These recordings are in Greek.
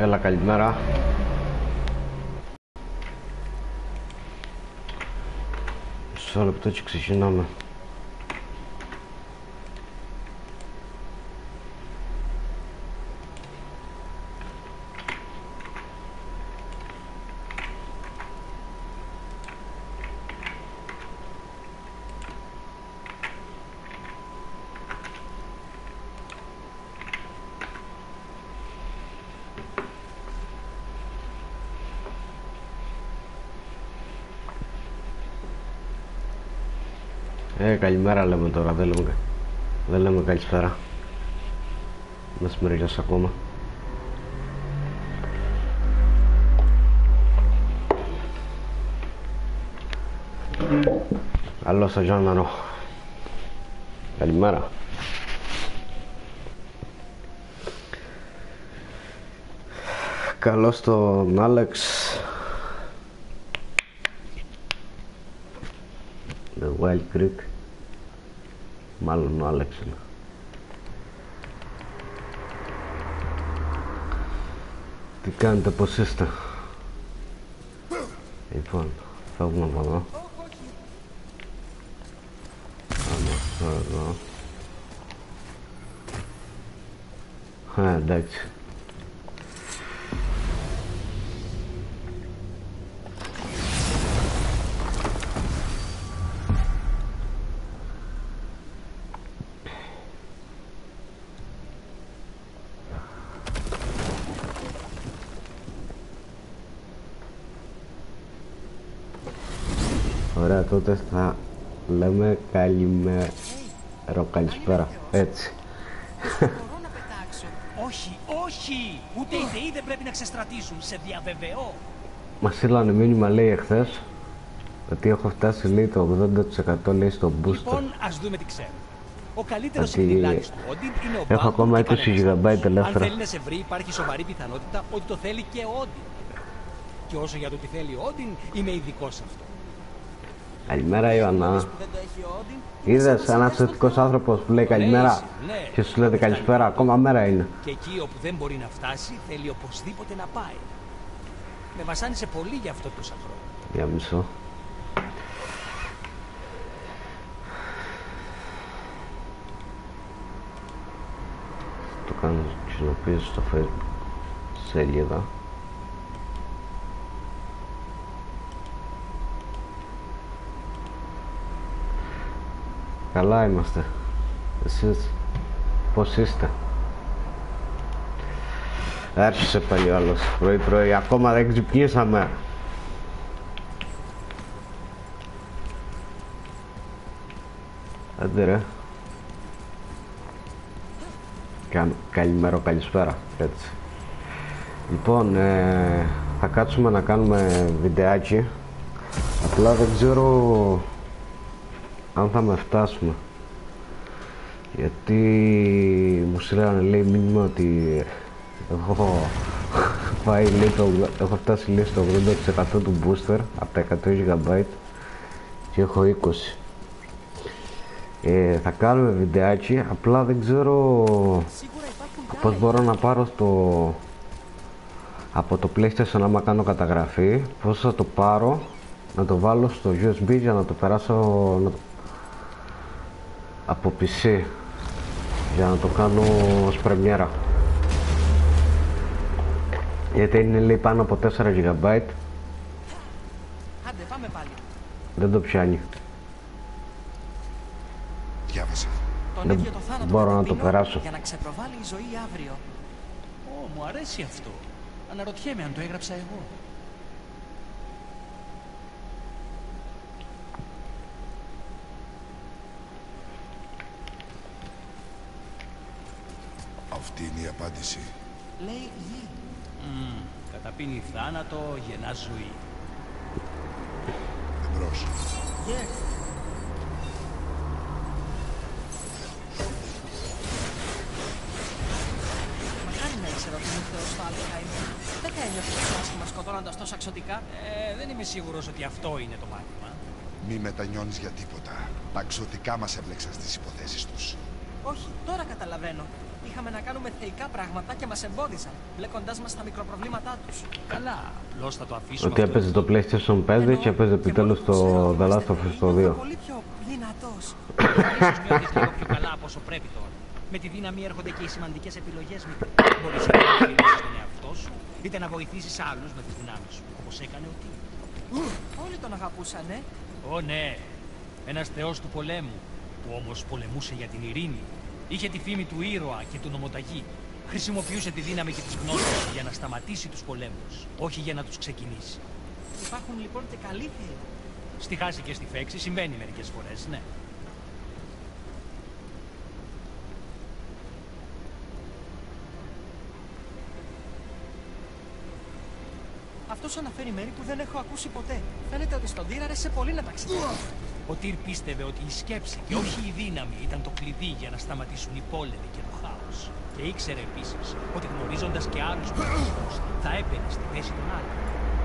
Έλα, καλημέρα. Μισό λεπτό και ξεκινάμε. Καλημέρα λέμε τώρα, δεν λέμε, δεν λέμε καλησπέρα. Μεσημερινός ακόμα. Καλώς στο Γιάννανο. Καλημέρα. Καλώς τον Άλεξ. The Wild Creek. Μάλλον ο Άλεξ είναι. Τι κάνετε, πώς είστε; Λοιπόν, φεύγουμε από εδώ. Πάμε αυτό εδώ. Α, εντάξει. Τότε θα λέμε καλημέρα, καλησπέρα, έτσι. Μπορώ να πετάξω. Όχι, όχι! Ούτε οι θεοί δεν πρέπει να ξεστρατήσουν. Σε διαβεβαιώ. Μας στείλανε μήνυμα λέει εχθές ότι έχω φτάσει λέει το 80% λέει στο booster. Λοιπόν, ας δούμε τι ξέρω. Ο καλύτερος Ότι εκδηλάτη του Όντιν είναι ο έχω Μπάμπου ακόμα και 20 κανένας GB άλλος. ελεύθερα. Αν θέλει να σε βρει, υπάρχει σοβαρή πιθανότητα ότι το θέλει και ο Όντιν. Και όσο για το τι θέλει ο Όντιν, είμαι ειδικός σε αυτό. Καλημέρα Ιωαννά. Που δεν το έχει ο Όντιν, Είδες ένας θετικός άνθρωπος που λέει καλημέρα ναι. και σου λέτε καλησπέρα, ακόμα μέρα είναι. Και εκεί όπου δεν μπορεί να φτάσει, θέλει οπωσδήποτε να πάει. Με βασάνισε πολύ για αυτό τόσα χρόνια. Για μισό. Το κάνω κοινοποίηση στο facebook σελίδα. Καλά είμαστε. Εσείς πώς είστε; Άρχισε πάλι ο άλλος πρωί πρωί. Ακόμα δεν ξυπνήσαμε. Άντε ρε. Κα- Καλημέρα, καλησπέρα. Έτσι. Λοιπόν, ε, θα κάτσουμε να κάνουμε βιντεάκι. Απλά δεν ξέρω αν θα με φτάσουμε. Γιατί μου στείλανε λέει μήνυμα ότι έχω πάει λέει το, έχω φτάσει λέει στο 80% του booster από τα 100 GB και έχω 20. Ε, θα κάνουμε βιντεάκι, απλά δεν ξέρω Σίγουρα υπάρχουν πώς μπορώ να πάρω το από το PlayStation άμα κάνω καταγραφή πώς θα το πάρω να το βάλω στο USB για να το περάσω να το- από PC για να το κάνω ως πρεμιέρα γιατί είναι λέει πάνω από 4 GB Άντε, πάμε πάλι. δεν το πιάνει Διάβασε. Τον Δεν ίδιο το θάνατο μπορώ με να τον το πίνω περάσω. Για να ξεπροβάλλει η ζωή αύριο. Ω, μου αρέσει αυτό. Αναρωτιέμαι αν το έγραψα εγώ. Αυτή είναι η απάντηση. Λέει γη. Mm, καταπίνει θάνατο, γεννά ζωή. Εμπρός. Yes. Μακάρι να ήξερα ότι είναι θεός στο Αλτσχάιμερ. Δεν θα ένιωθες πιο άσχημα σκοτώνοντας τόσα εξωτικά. Ε, δεν είμαι σίγουρος ότι αυτό είναι το μάθημα. Μη μετανιώνεις για τίποτα. Τα ξωτικά μας έμπλεξαν στις υποθέσεις τους. Όχι, τώρα καταλαβαίνω. Είχα είχαμε να κάνουμε θεϊκά πράγματα και μας εμπόδισαν, μπλέκοντάς μας στα μικροπροβλήματά τους. Καλά, απλώς θα το αφήσουμε. Ότι αυτό. έπαιζε το PlayStation 5 και έπαιζε επιτέλους το The Last of Us το 2. πολύ πιο δυνατός. Ίσως νιώθεις λίγο πιο καλά από όσο πρέπει τώρα. Με τη δύναμη έρχονται και οι σημαντικές επιλογές μου. Μπορείς είτε να φιλήσεις τον εαυτό σου, είτε να βοηθήσεις άλλους με τις δυνάμεις σου, όπως έκανε ο Τιμ. Όλοι τον αγαπούσανε. Ω ναι, ένας θεός του πολέμου, που όμως πολεμούσε για την ειρήνη. Είχε τη φήμη του ήρωα και του νομοταγή. Χρησιμοποιούσε τη δύναμη και τις γνώσεις του για να σταματήσει τους πολέμους, όχι για να τους ξεκινήσει. Υπάρχουν λοιπόν και καλοί θεοί. Στη χάση και στη φέξη συμβαίνει μερικές φορές, ναι. Αυτός αναφέρει μέρη που δεν έχω ακούσει ποτέ. Φαίνεται ότι στον Τύρα αρέσει πολύ να ταξιδεύει. Ο Τυρ πίστευε ότι η σκέψη και όχι η δύναμη ήταν το κλειδί για να σταματήσουν οι πόλεμοι και το χάος. Και ήξερε επίσης ότι γνωρίζοντας και άλλους πολιτικούς θα έμπαινε στη θέση των άλλων.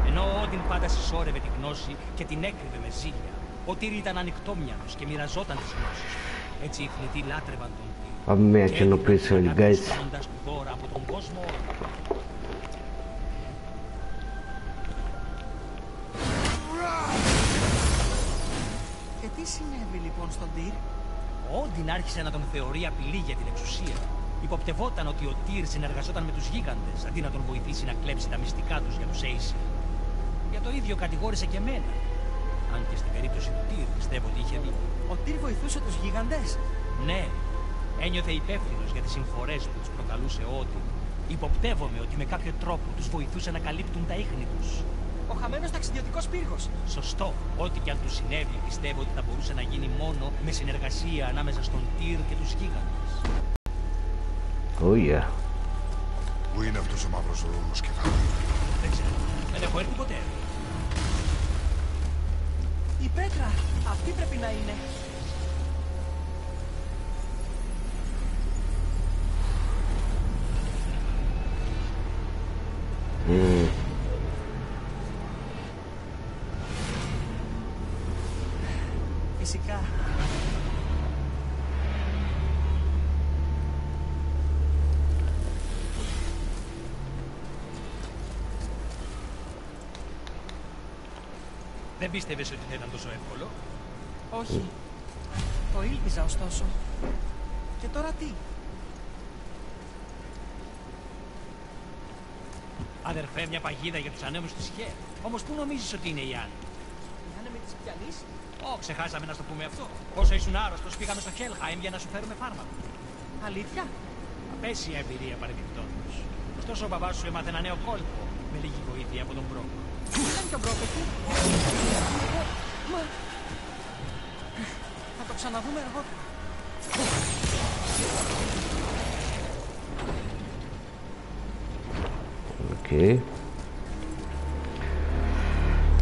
Ενώ ο Όντιν πάντα συσσόρευε τη γνώση και την έκρυβε με ζήλια. Ο Τυρ ήταν ανοιχτόμυαλος και μοιραζόταν τις γνώσεις του. Έτσι οι θνητοί λάτρευαν τον Τυρ. Πάμε μια κοινοποίηση όλοι guys. Στέλνοντας του δώρα από τον κόσμο όλο. Και τι συνέβη λοιπόν στον Τύρ. Ο Όντιν άρχισε να τον θεωρεί απειλή για την εξουσία. Υποπτευόταν ότι ο Τύρ συνεργαζόταν με τους γίγαντες αντί να τον βοηθήσει να κλέψει τα μυστικά τους για τους Aesir. Για το ίδιο κατηγόρησε και εμένα. Αν και στην περίπτωση του Τύρ πιστεύω ότι είχε δίκιο. Ο Τύρ βοηθούσε τους γίγαντες; Ναι, ένιωθε υπεύθυνος για τις συμφορές που τους προκαλούσε ο Όντιν. Υποπτεύομαι ότι με κάποιο τρόπο τους βοηθούσε να καλύπτουν τα ίχνη τους. Ο χαμένος ταξιδιωτικός πύργος. Σωστό. Ό,τι και αν του συνέβη, πιστεύω ότι θα μπορούσε να γίνει μόνο με συνεργασία ανάμεσα στον Τύρ και τους γίγαντες. Oh yeah. Πού είναι αυτός ο μαύρος ρούμος κεφάλι. Δεν ξέρω. Δεν έχω έρθει ποτέ. Η πέτρα. Αυτή πρέπει να είναι. Πίστευες ότι θα ήταν τόσο εύκολο; Όχι. Το ήλπιζα ωστόσο. Και τώρα τι; Αδερφέ, μια παγίδα για τους ανέμους της Χέρ. Όμως πού νομίζεις ότι είναι η Άννη; Γιάννε με τις πιανείς. Ω, ξεχάσαμε να στο πούμε αυτό. Όσο ήσουν άρρωστος, πήγαμε στο Χέλχαιμ για να σου φέρουμε φάρμακο. Αλήθεια; Απέσια εμπειρία παρεμπιπτόντως. Ωστόσο ο μπαμπάς σου έμαθε ένα νέο κόλπο με λίγη βοήθεια από τον Μπρόκ. Ήταν και ο Μπρόκ εκεί. Μα... Θα το ξαναδούμε αργότερα. Οκ.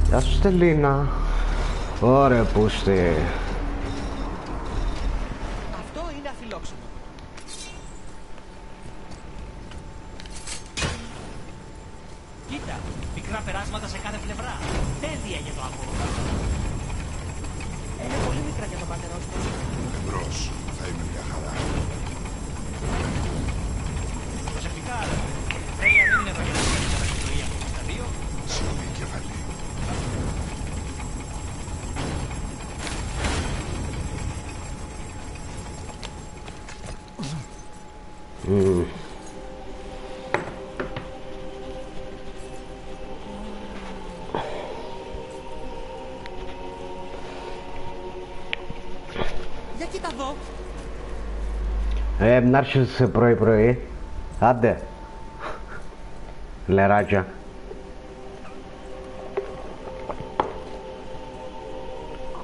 Γεια σου Στελίνα. Ωραία πούστη. Αυτό Ε, να έρχεσαι πρωί πρωί. Άντε. Λεράκια.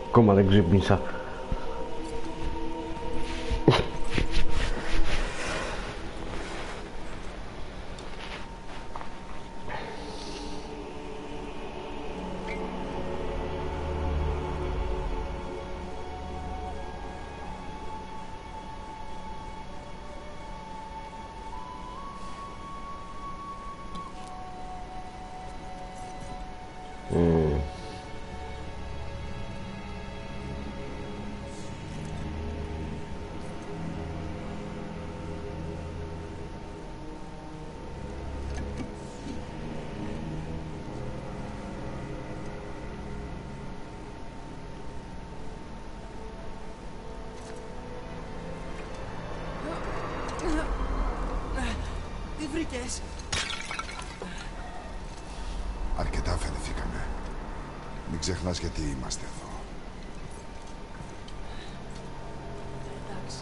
Ακόμα δεν Μην ξεχνάς γιατί είμαστε εδώ. Εντάξει.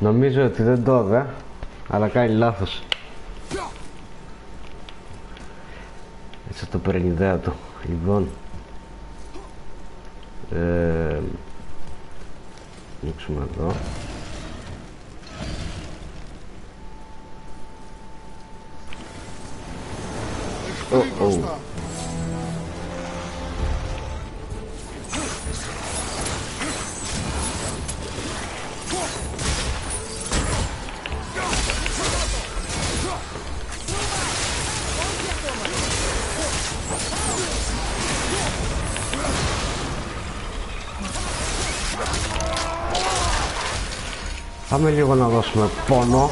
Νομίζω ότι δεν το έδε, αλλά κάνει λάθος. Έτσι το παίρνει ιδέα του. Λοιπόν. Ανοίξουμε εδώ. Πολύ λίγο να δώσουμε πόνο.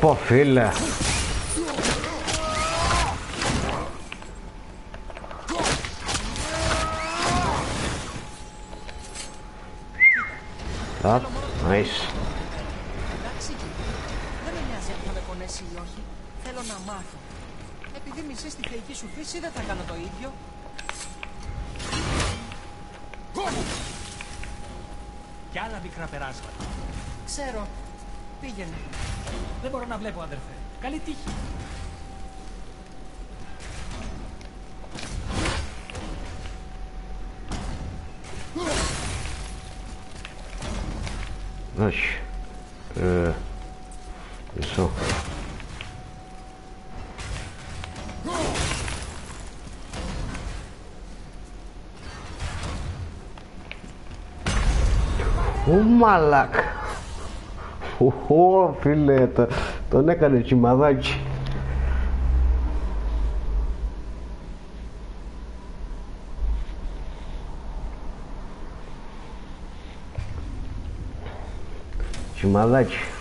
Πατέρα! Πω πω φίλε. Α, nice. Ω μαλάκ. Ω φίλε, το- τον έκανε τσιμαδάκι. Τσιμαδάκι. Κοίτα.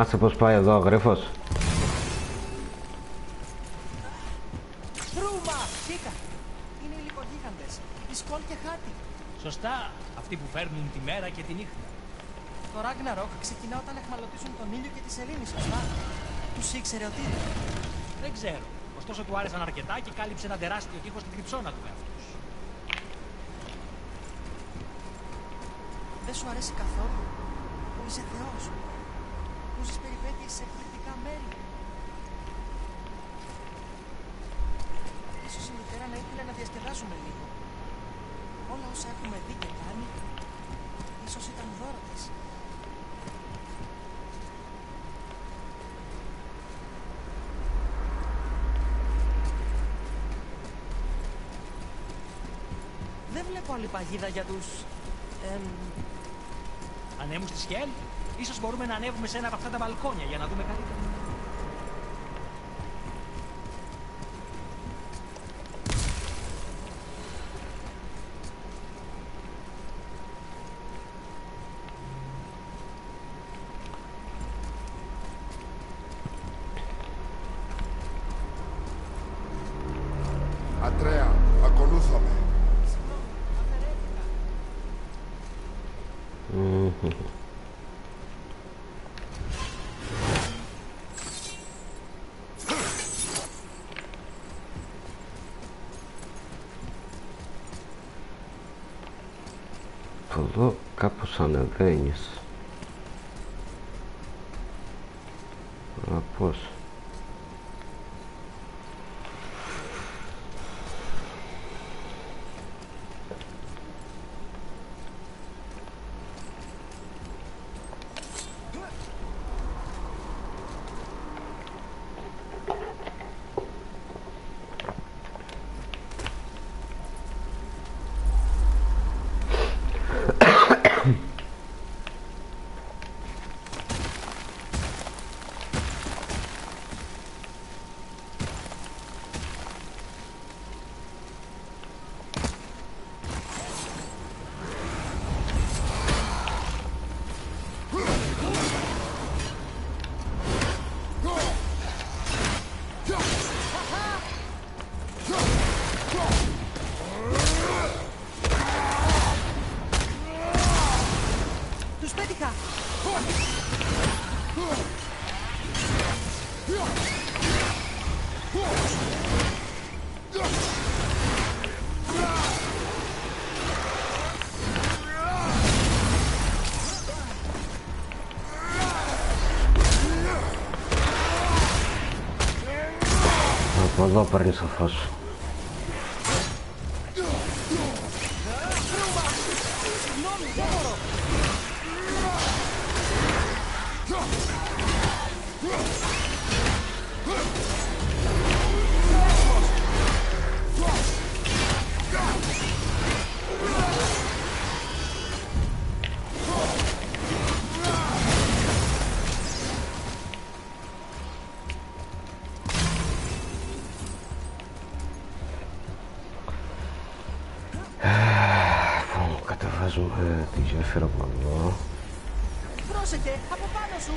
Θυμάστε πως πάει εδώ και γρίφος. Σωστά, αυτοί που φέρνουν τη μέρα και τη νύχτα. Το Ragnarok ξεκινά όταν εχμαλωτίζουν τον ήλιο και τη σελήνη, σωστά; Τους ήξερε ότι είναι. Δεν ξέρω. Ωστόσο του άρεσαν αρκετά και κάλυψε ένα τεράστιο τείχο στην κρυψώνα του με. Δεν σου αρέσει καθόλου; Είσαι θεός που ζεις περιπέτειες σε εκπληκτικά μέρη. Ίσως η μητέρα να ήθελε να διασκεδάσουμε λίγο. Όλα όσα έχουμε δει και κάνει, ίσως ήταν δώρο της. Δεν βλέπω άλλη παγίδα για τους... εμ, Ανέμου στη Σκέλ. Ίσως μπορούμε να ανέβουμε σε ένα από αυτά τα μπαλκόνια για να δούμε καλύτερα. Αντρέα, ακολούθω με. Από εδώ κάπως Από εδώ παίρνεις κατεβάζουμε τη γέφυρα από εδώ. Πρόσεχε, από πάνω σου!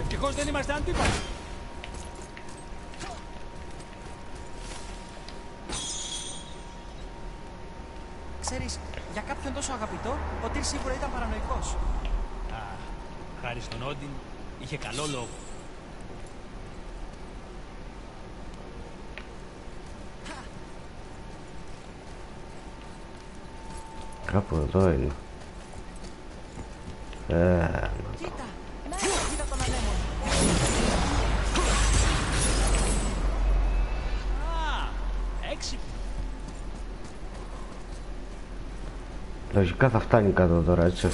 Ευτυχώς δεν είμαστε αντίπαλοι. Ξέρεις, για κάποιον τόσο αγαπητό, ο Τύρ σίγουρα ήταν παρανοϊκός. Α, χάρη στον Όντιν, είχε καλό λόγο. Κάπου εδώ είναι. Ε, να Κοίτα, να είναι η παγίδα των ανέμων. Α, έξυπνο. Λογικά θα φτάνει κάτω τώρα, έτσι.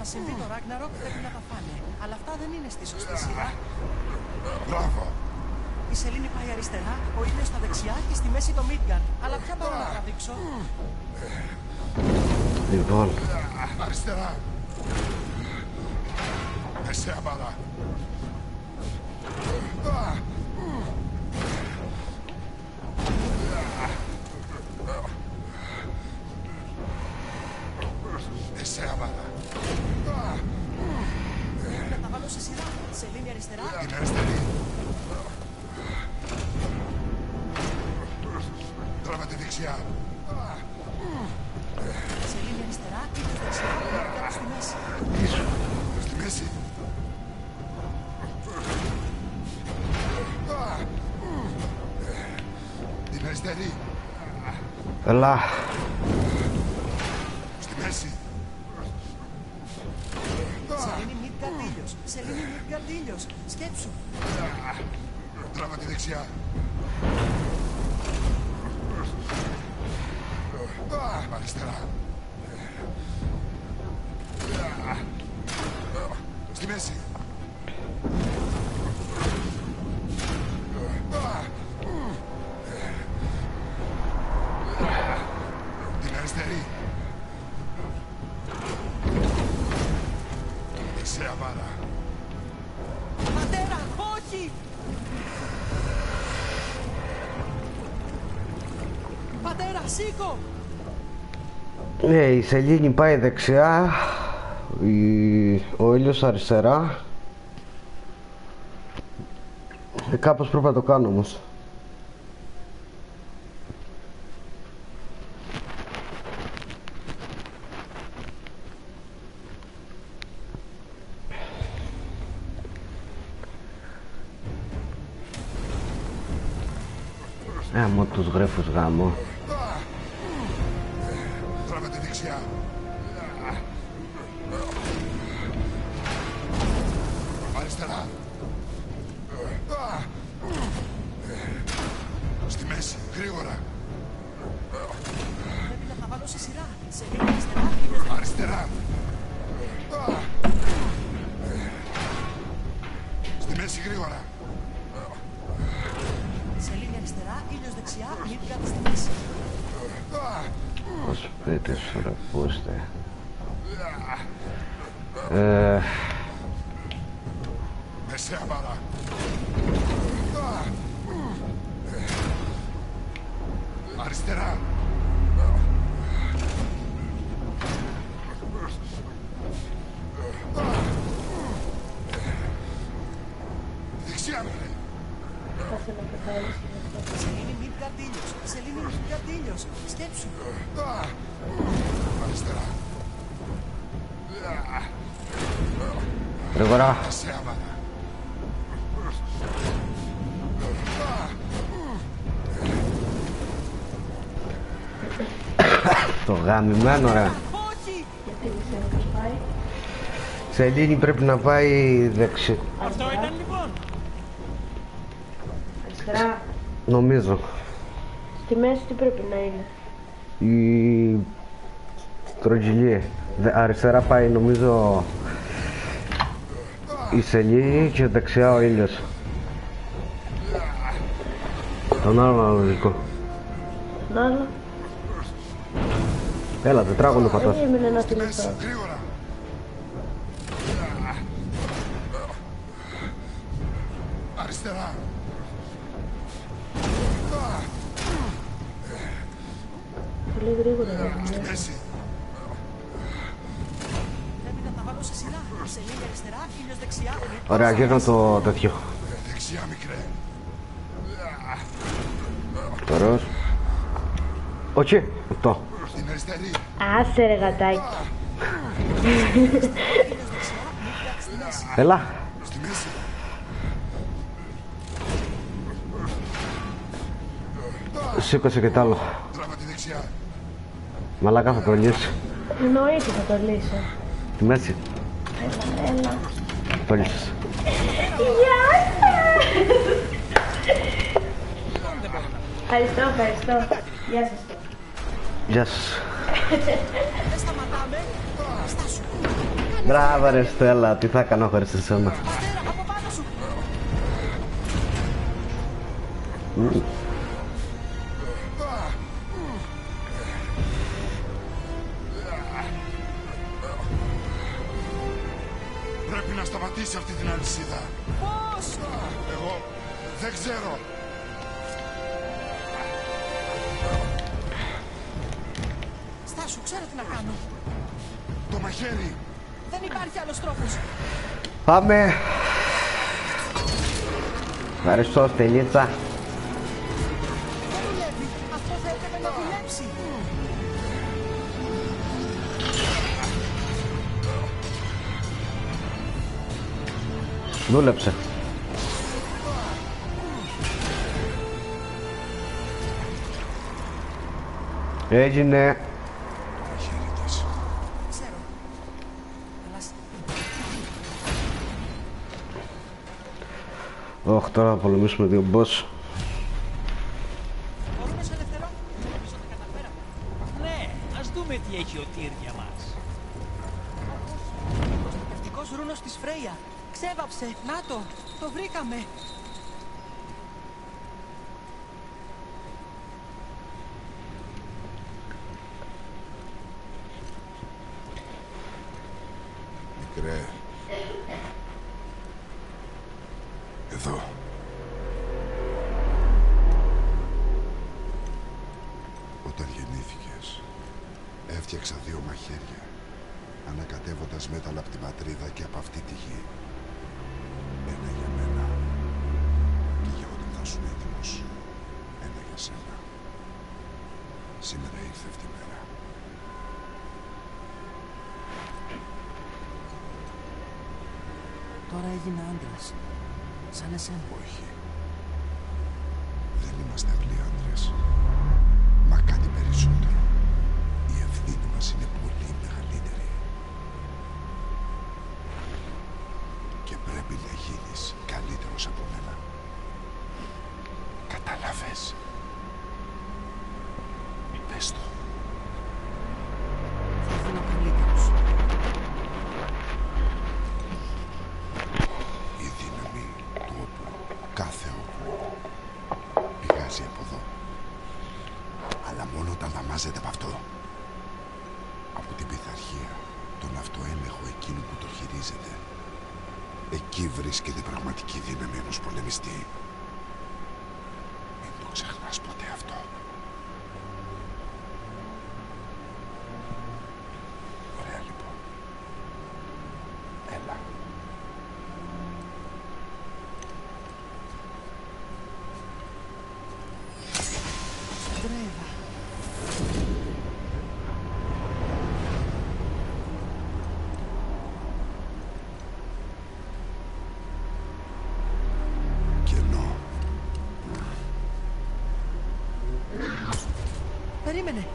Να συμβεί το Ragnarok πρέπει να τα φάνε. Αλλά αυτά δεν είναι στη σωστή σειρά. Μπράβο. Η σελήνη πάει αριστερά, ο ήλιος στα δεξιά και στη μέση το Midgard. Αλλά ποια μπορώ να τραβήξω. Λοιπόν, Αριστερά. Μεσαία μπαλά. Έλα. Σήκω! Ναι, η σελήνη πάει δεξιά, η... ο ήλιος αριστερά. Ε, κάπως πρέπει να το κάνω όμως. Ε, μου τους γρέφους γάμο. Το γαμημένο ρε. Όχι! Σελήνη πρέπει να πάει δεξι. Αυτό ήταν λοιπόν. Αριστερά. Νομίζω. Στη μέση τι πρέπει να είναι; Η στρογγυλή. Δε- Αριστερά πάει νομίζω η σελήνη και δεξιά ο ήλιος. Τον άλλο αναλογικό. Έλα, τετράγωνο Δεν πατάς. έμεινε ένα Στη μέση, τελευταίο. γρήγορα. Αριστερά. Πολύ γρήγορα δεν Στη είναι. μέση. Πρέπει να τα βάλω σε σειρά. Σελήνη αριστερά, ήλιος δεξιά. Midgard Ωραία, στη γύρνα μέση. το τέτοιο. Δεξιά, μικρέ. Ωραίος. Όχι, αυτό. Στην αριστερή. hacer el. Vela. Sí, que sé que. Mala caja con eso. No es con eso. Μπράβο ρε Στέλλα, τι θα κάνω χωρίς εσένα. Πάμε. Ευχαριστώ Στελίτσα. Δούλεψε. Έγινε τώρα να πολεμήσουμε δύο boss. Περίμενε.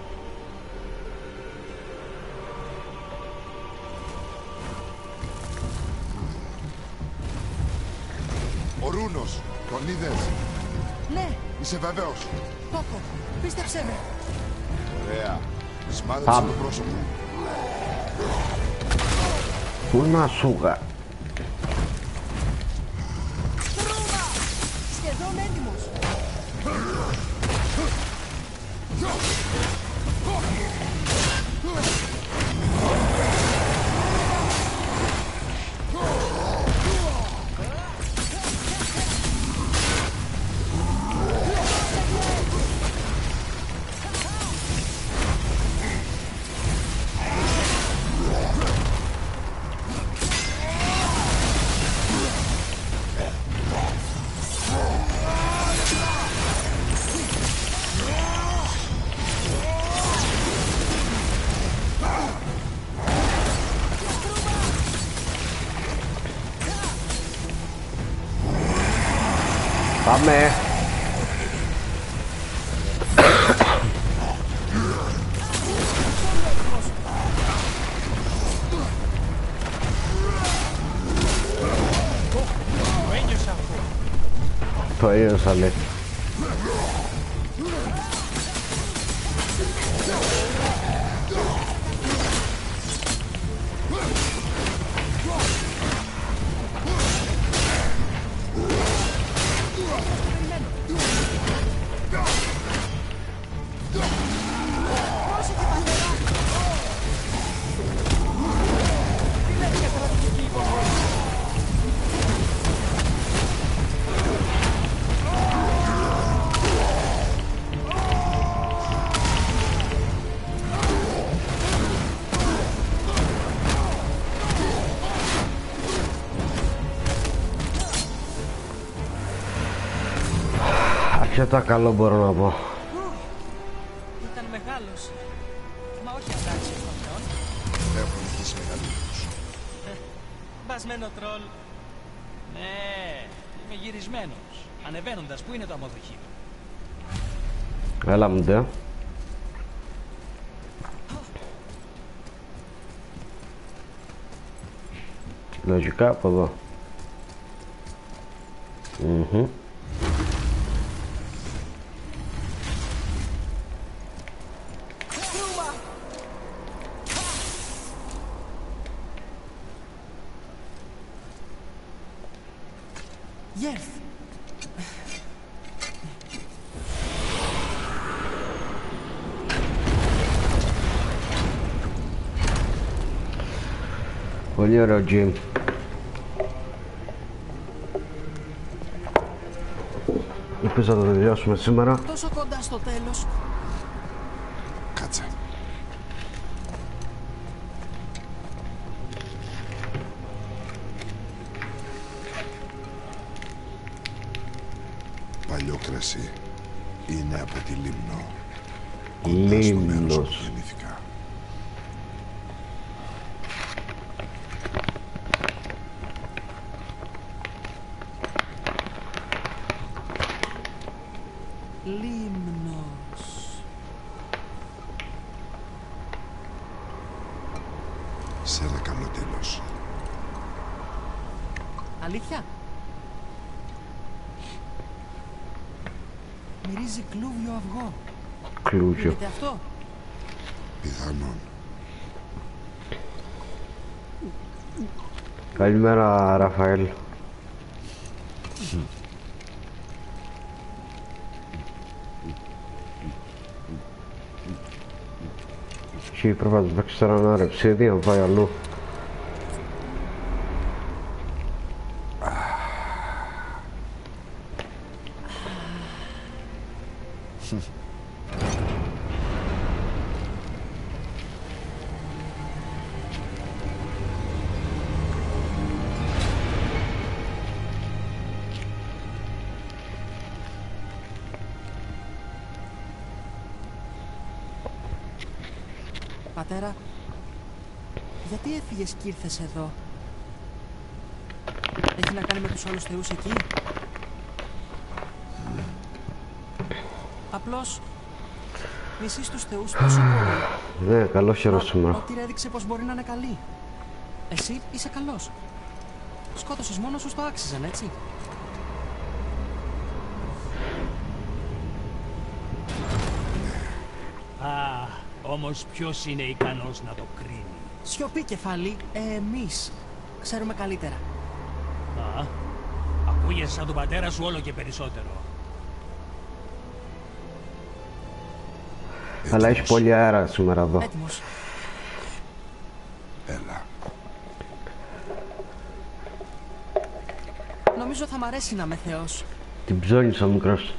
Ο Ρούνος, τον είδες; Ναι. Είσαι βεβαίος. Ποκο, πίστεψέ με. Ωραία. Σμάδεψε το πρόσωπο. Una suga. Αρκετά καλό μπορώ να πω. Ήταν μεγάλος. Μα όχι αντάξιος των θεών. Έχουν αρχίσει μεγαλύτερους. Μπασμένο τρόλ. Ναι, είμαι γυρισμένος. Ανεβαίνοντας, πού είναι το αμοδοχείο; Έλα μου ντε. Λογικά από εδώ. Πολύ ωραίο gym. Ελπίζω να το τελειώσουμε σήμερα. Τόσο κοντά στο τέλος. Κάτσε. Παλιό κρασί είναι από τη Λίμνο. Κοντά στο μέρος Λίμνος. όπου γεννήθηκα. Λίμνος. Σε ένα καλό τέλος. Αλήθεια. Μυρίζει κλούβιο αυγό. Κλούζιο. Είδατε αυτό; Πιθανόν. Καλημέρα Ραφαέλ. Και πρέπει να του παίξει τώρα ένα ρεψίδι να πάει αλλού. Και ήρθες εδώ. Έχει να κάνει με τους άλλους θεούς εκεί; Απλώς μισείς τους θεούς τόσο πολύ. Ναι, καλός χέρο σήμερα. Ότι έδειξε πως μπορεί να είναι καλή. Εσύ είσαι καλός. Σκότωσες μόνος σου το άξιζαν, έτσι. Α, όμως ποιος είναι ικανός να το κρίνει; Σιωπή κεφάλι, ε, εμείς ξέρουμε καλύτερα. Α, ακούγεσαι σαν τον πατέρα σου όλο και περισσότερο. Αλλά έχει πολύ αέρα σήμερα εδώ. Έτοιμος. Έλα. Νομίζω θα μ' αρέσει να είμαι θεός. Την ψώνισα μικρός.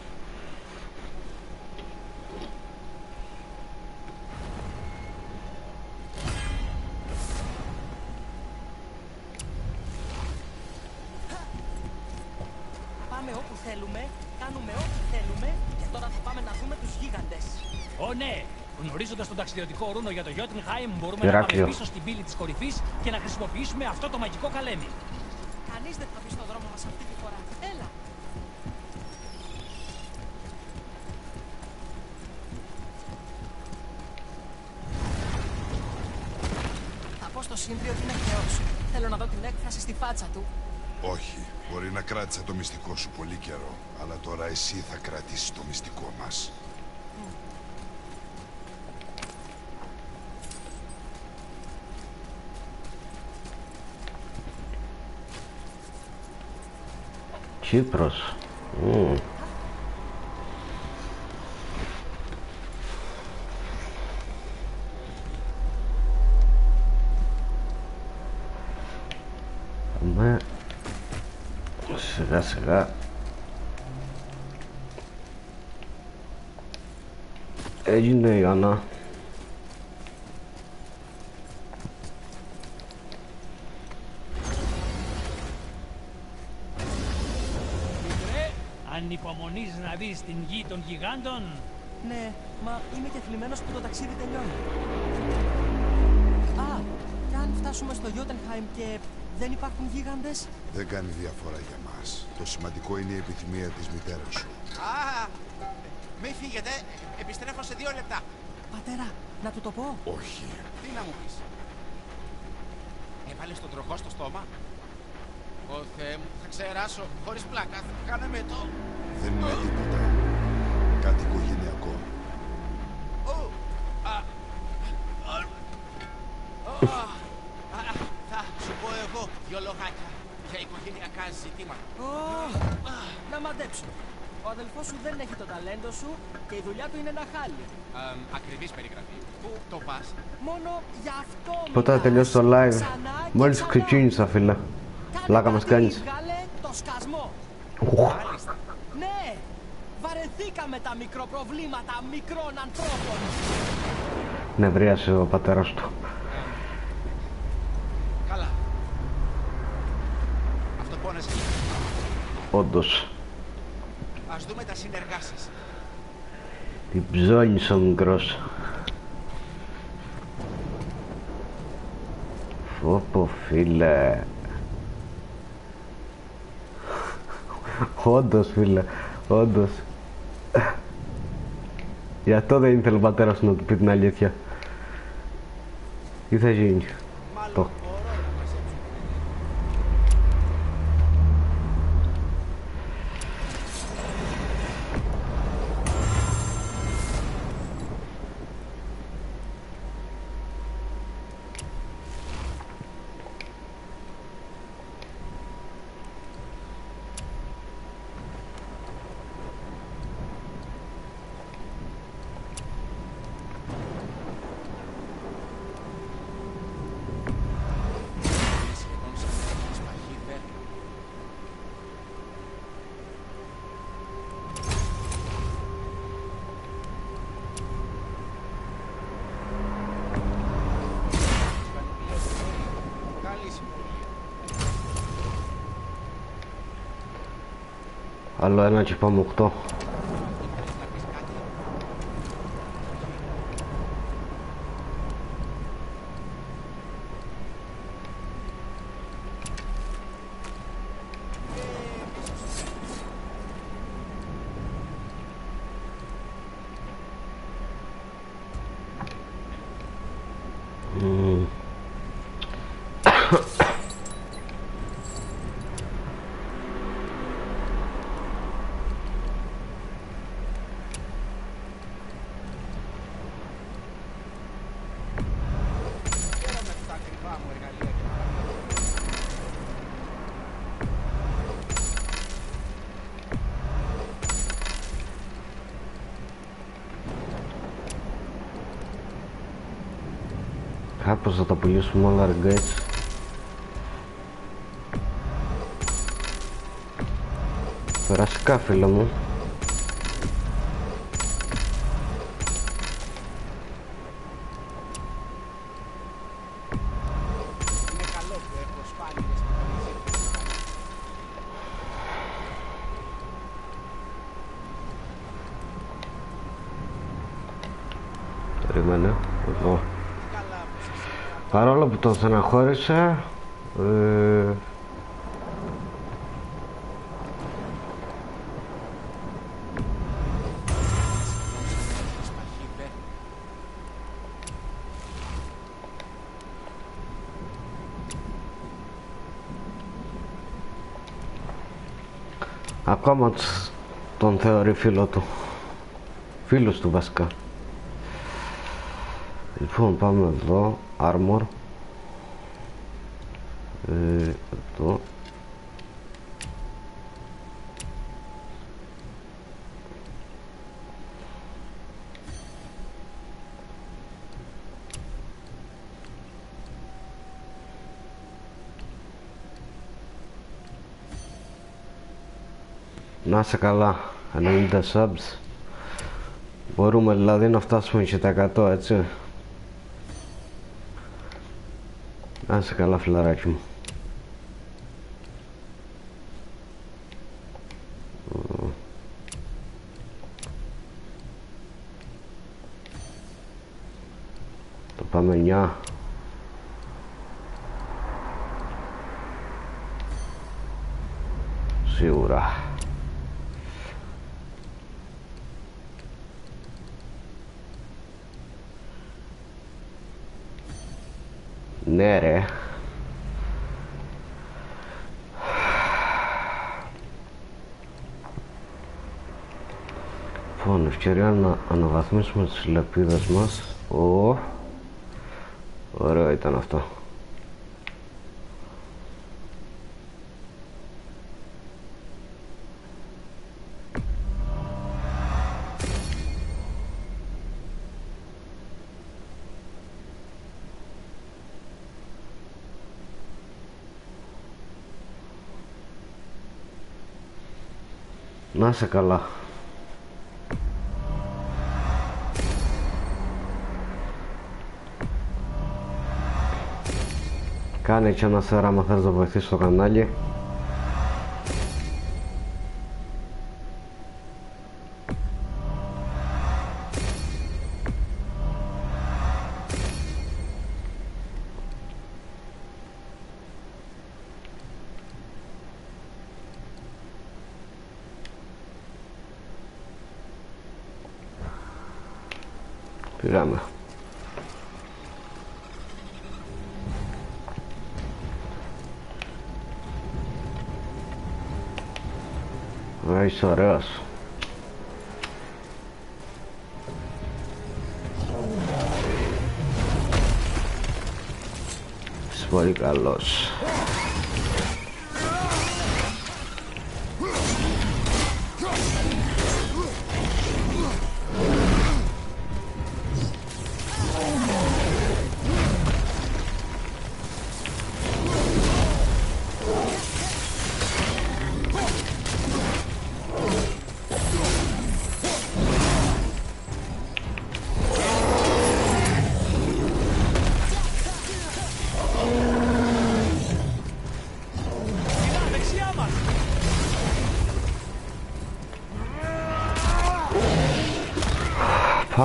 Όπου θέλουμε, κάνουμε ό,τι θέλουμε και τώρα θα πάμε να δούμε τους γίγαντες. Ω ναι, γνωρίζοντας τον ταξιδιωτικό ρούνο για το Jotunheim, μπορούμε Ηράκλειο. να πάμε πίσω στην πύλη της κορυφής και να χρησιμοποιήσουμε αυτό το μαγικό καλέμι. Κανείς δεν θα μπει στον δρόμο μας αυτή τη φορά. Έλα. Θα πω στο Σύμπριο ότι είναι θεός. Θέλω να δω την έκφραση στη φάτσα του. Όχι. Μπορεί να κράτησα το μυστικό σου πολύ καιρό. Αλλά τώρα εσύ θα κρατήσεις το μυστικό μας. Κύπρος. Mm. Με... Σιγά σιγά. Έγινε η Άννα. Ανυπομονείς να δεις την γη των γιγάντων. Ναι, μα είμαι και θλιμμένος που το ταξίδι τελειώνει. Α, και αν φτάσουμε στο Jotunheim και δεν υπάρχουν γίγαντες. Δεν κάνει διαφορά για μας. Το σημαντικό είναι η επιθυμία της μητέρας σου. Α, μη φύγετε. Επιστρέφω σε δύο λεπτά. Πατέρα, να του το πω. Όχι. Τι να μου πεις. Έβαλες τον τροχό στο στόμα. Ω Θεέ μου, θα ξεράσω χωρίς πλάκα. Κάναμε το... Δεν είναι τίποτα. Κάτι οικογενειακό. Ου, α, α, α, α, Θα σου πω εγώ δυο λογάκια για οικογενειακά ζητήματα. Ω, να μαντέψω. Ο αδελφός σου δεν έχει το ταλέντο σου και η δουλειά του είναι ένα χάλι. Αμ, Ακριβής περιγραφή. Πού το πας; Μόνο γι' αυτό Πότε θα μιλάς. τελειώσει το live. Ξανά και Μόλις ξανά. ξεκίνησα φίλε. Κάνε Πλάκα μας κάτι, κάνεις. Βγάλε το σκασμό. Μάλιστα. Ναι, βαρεθήκαμε τα μικροπροβλήματα μικρών ανθρώπων. Νευρίασε ο πατέρας του. Καλά. Αυτό πόνεσε. Όντως. Ας δούμε τα συνεργά σας. Την ψώνισε ο μικρός. Φόπο φίλε. Όντως φίλε. Όντως. Γι' αυτό δεν ήθελε ο πατέρας του να του πει την αλήθεια. Τι θα γίνει; Άλλο ένα και πάμε 8. Θέλεις να πεις κάτι. Χαίρομαι που τα ακριβά μου εργαλεία και Κάπως θα τα πουλήσουμε όλα ρε guys. Περαστικά φίλε μου. Είναι καλό που έχω ασφάλειες και καλές Περίμενε. Εδώ. Καλά που σας έκανα. Παρόλο που τον στεναχώρησα, ε, Έχεις παχύ δέρμα. Ακόμα τον θεωρεί φίλο του. Φίλος του βασικά. Λοιπόν πάμε εδώ. Armor. Ε, εδώ. Να σε καλά, 90 subs. Μπορούμε δηλαδή να φτάσουμε και τα 100 έτσι. Να σε καλά φιλαράκι μου. Το πάμε 9. Σίγουρα. Ναι ρε. Λοιπόν, ευκαιρία να αναβαθμίσουμε τις λεπίδες μας. Ω, ωραίο ήταν αυτό. Να σε καλά. Κάνε και ένα σέρα άμα θες να βοηθήσεις το κανάλι. Α, είσαι ωραίος.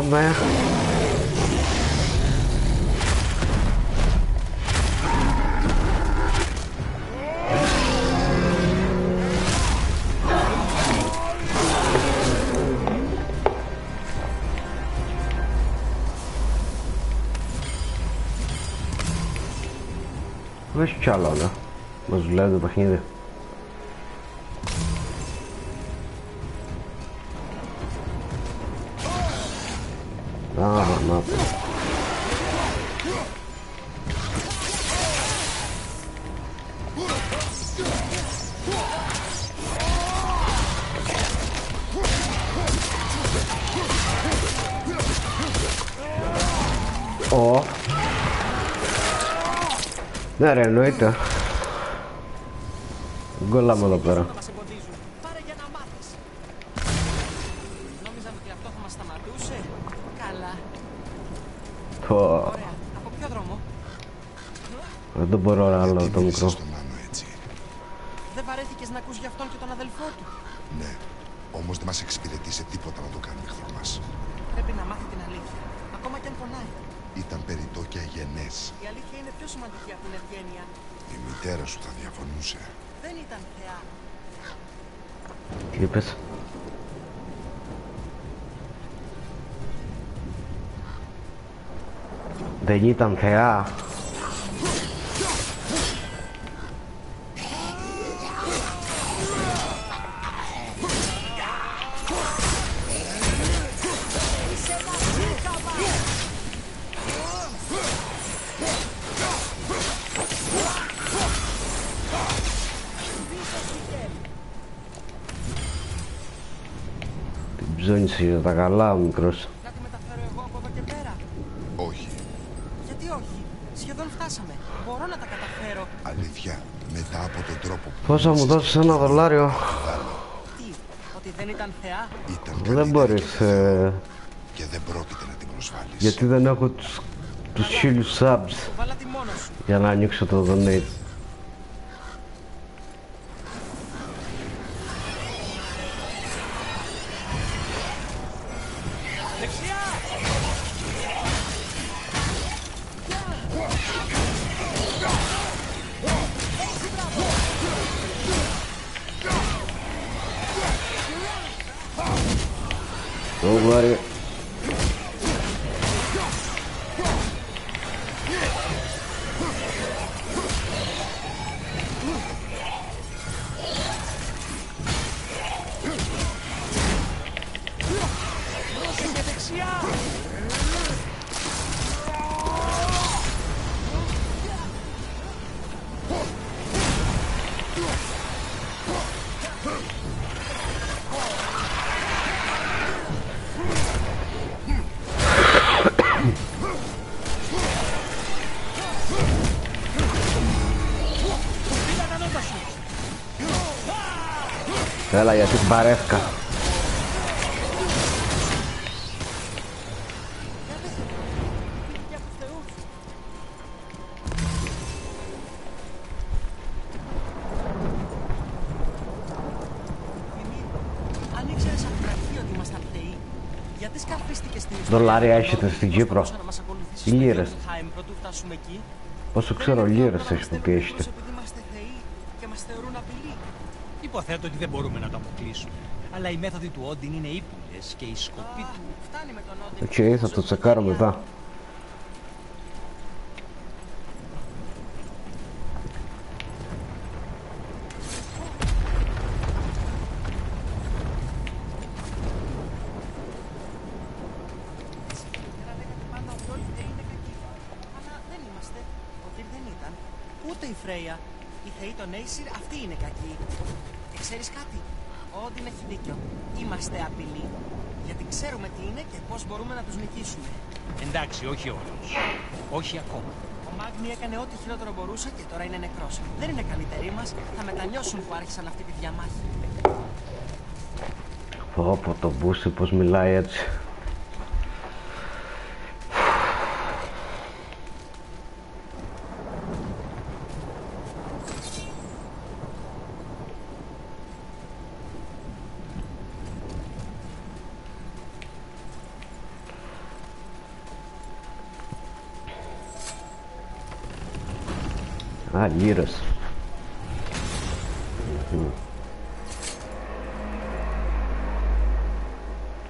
Πάμε. Βες κι άλλο, ναι. Μας δουλεύει το Ναι ρε, εννοείται. Γκολάμε εδώ πέρα. Να μας εμποδίζουν. Πάρε για να μάθεις. Νόμιζαν ότι αυτό θα μας σταματούσε. Καλά. Πω, Ωραία. Από ποιο δρόμο; δεν το μπορώ άλλο το Τι μικρό. μίλησες στον Άνω έτσι. Δεν βαρέθηκες να ακούς για αυτόν και τον αδελφό του. Ναι, όμως δεν μας εξυπηρετεί σε τίποτα να το κάνει εχθρό μας. Πρέπει να μάθει την αλήθεια. Ακόμα και αν πονάει. Ήταν περιττό και αγενές. Η αλήθεια είναι πιο σημαντική από την ευγένεια. Η μητέρα σου θα διαφωνούσε. Δεν ήταν θεά. Τι είπες; Δεν ήταν θεά. Ψώνισε για τα καλά ο μικρός. Να τη μεταφέρω εγώ από εδώ και πέρα. Όχι. Γιατί όχι; Σχεδόν φτάσαμε. Μπορώ να τα καταφέρω. Αλήθεια, μετά από τον τρόπο που Πόσα μου δώσεις ένα δολάριο; Τι, ότι δεν ήταν θεά; ήταν Δεν καλύτερη μπορείς. και Θεό ε, και δεν πρόκειται να την προσβάλλεις. γιατί δεν έχω τους, τους χίλιους subs Βάλα τη μόνο σου. για να ανοίξω το donate. Δολάρια του έχετε Λόρδου στην και Κύπρο. προσπαθούσε να μας ακολουθήσεις στο Λίρες. Jotunheim προτού φτάσουμε εκεί. Όσο Δεν ξέρω είναι λίρες δυνατόν να έχει που μας πει στέλνουν έχετε; απλώς επειδή είμαστε θεοί και μας θεωρούν απειλή. Υποθέτω ότι δεν μπορούμε να το αποκλείσουμε. Αλλά οι μέθοδοι του Όντιν είναι ύπουλες και η σκοπή Α, του Φτάνει με τον Όντιν. Οκ, θα το τσεκάρω μετά. Πέρα λέγατε πάντα ότι όλοι οι θεοί είναι κακοί. Αλλά δεν είμαστε. Ο Τυρ δεν ήταν. Ούτε η Φρέια. Οι θεοί των Aesir αυτοί είναι κακοί. Και ξέρεις κάτι; Ο Όντιν έχει δίκιο. Είμαστε απειλή. Γιατί ξέρουμε τι είναι και πώς μπορούμε να τους νικήσουμε. Εντάξει, όχι όλους. Όχι ακόμα. Ο Μάγνη έκανε ό,τι χειρότερο μπορούσε και τώρα είναι νεκρός. Δεν είναι καλύτεροι μας. Θα μετανιώσουν που άρχισαν αυτή τη διαμάχη. Πω πω το μπούστι πως μιλάει έτσι. Α, λίρες.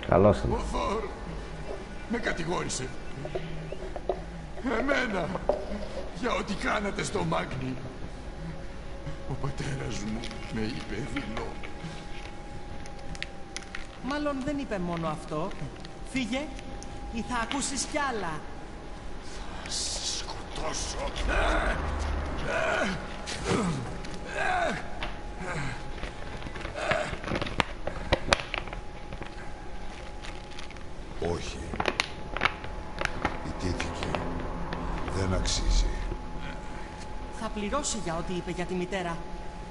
Καλώς ήταν. Ο Θόρ με κατηγόρησε. Εμένα για ό,τι κάνατε στο Μάγνη. Ο πατέρας μου με είπε δειλό. Μάλλον δεν είπε μόνο αυτό. Φύγε ή θα ακούσεις κι άλλα. Σκοτώσω. Όχι. Ιτήθηκε. Δεν αξίζει. Θα πληρώσει για ό,τι είπε για τη μητέρα.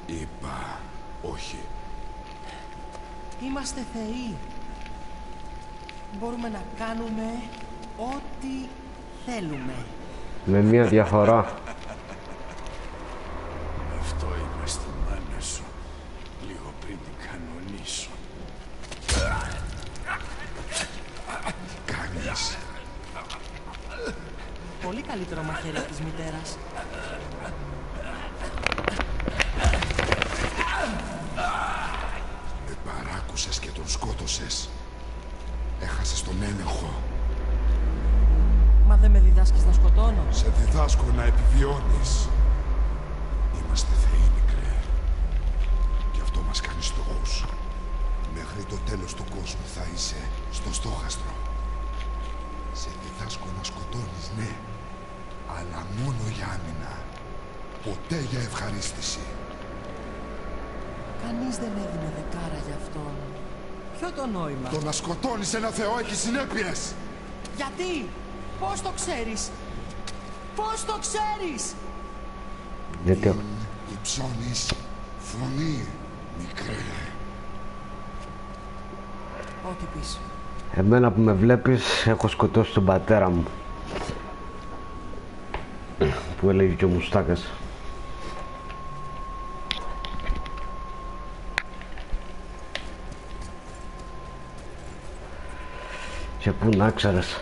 Είπα όχι. Είμαστε θεοί. Μπορούμε να κάνουμε ό,τι θέλουμε. Με μια διαφορά. Αυτό είπα στη μάνα σου. Λίγο πριν την κανονίσω. Τι κάνεις. Πολύ καλύτερο μαχαίρι της μητέρας. Με παράκουσες και τον σκότωσες. Έχασες τον έλεγχο. Μα δεν με διδάσκεις να σκοτώνω. Σε διδάσκω να επιβιώνεις. Είμαστε θεοί, μικρέ. Και αυτό μας κάνει στόχους. Μέχρι το τέλος του κόσμου θα είσαι στο στόχαστρο. Σε διδάσκω να σκοτώνεις, ναι. Αλλά μόνο για άμυνα. Ποτέ για ευχαρίστηση. Κανείς δεν έδινε δεκάρα για αυτόν. Ποιο το νόημα. Το να σκοτώνεις ένα θεό έχει συνέπειες. Γιατί; Πώς το ξέρεις; Πώς το ξέρεις; Γιατί Υψώνεις φωνή, μικρέ. Ό,τι πεις. Εμένα που με βλέπεις έχω σκοτώσει τον πατέρα μου που έλεγε και ο Μουστάκας και πού να ξέρεις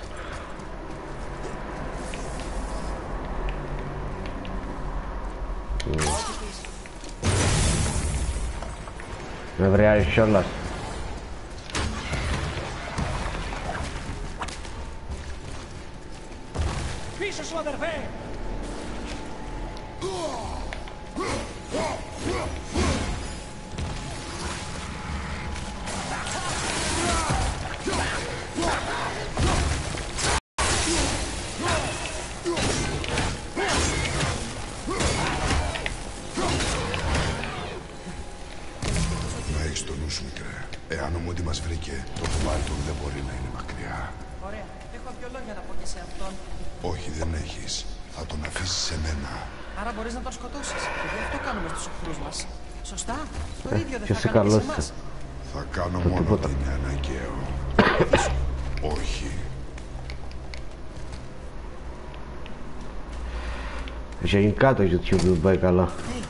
Με βριάζεις κιόλας Γενικά το YouTube δεν πάει καλά Hey,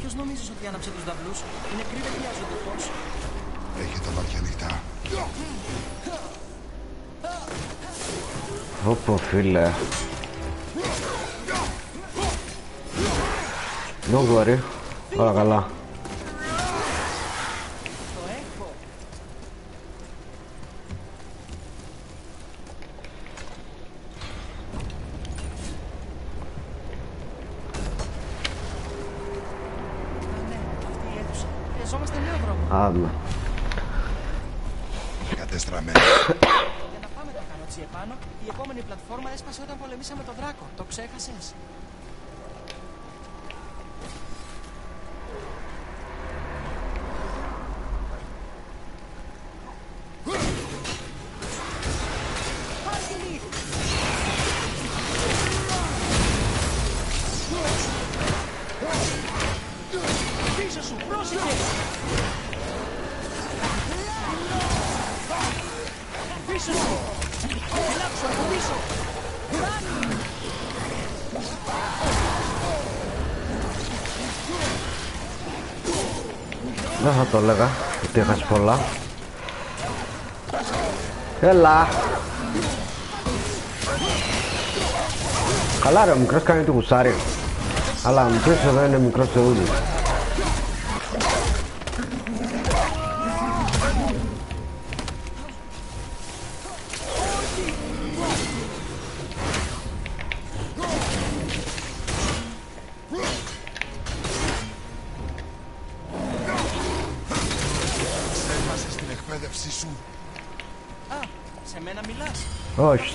ποιος νομίζεις ότι άναψε τους δαυλούς. Οι νεκροί δεν χρειάζονται φως. Έχει τα μάτια ανοιχτά. Όπο φίλε Don't worry Όλα καλά Το έχω. Α, ναι, αυτή η αίθουσα. Χρειαζόμαστε νέο δρόμο. Άμα Κατεστραμμένο. Για να πάμε το καρότσι επάνω, η επόμενη πλατφόρμα έσπασε όταν πολεμήσαμε τον Δράκο. Το ξέχασες. Πάρκινγκ! Πίσω σου, πρόσεχε! Πίσω σου! Ελάψω από πίσω! Δεν θα το έλεγα ότι έχασε πολλά. Έλα. Καλά ρε, ο μικρός κάνει το γουσάρι Αλλά ο μικρός εδώ είναι μικρός θεούδης Σέβασε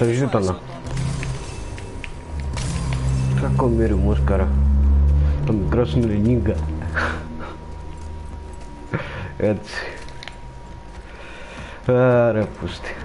Όχι, στο γείτονα Κακομύρι μούσκαρα Ο μικρός είναι νίγκα Έτσι Άρα πούστη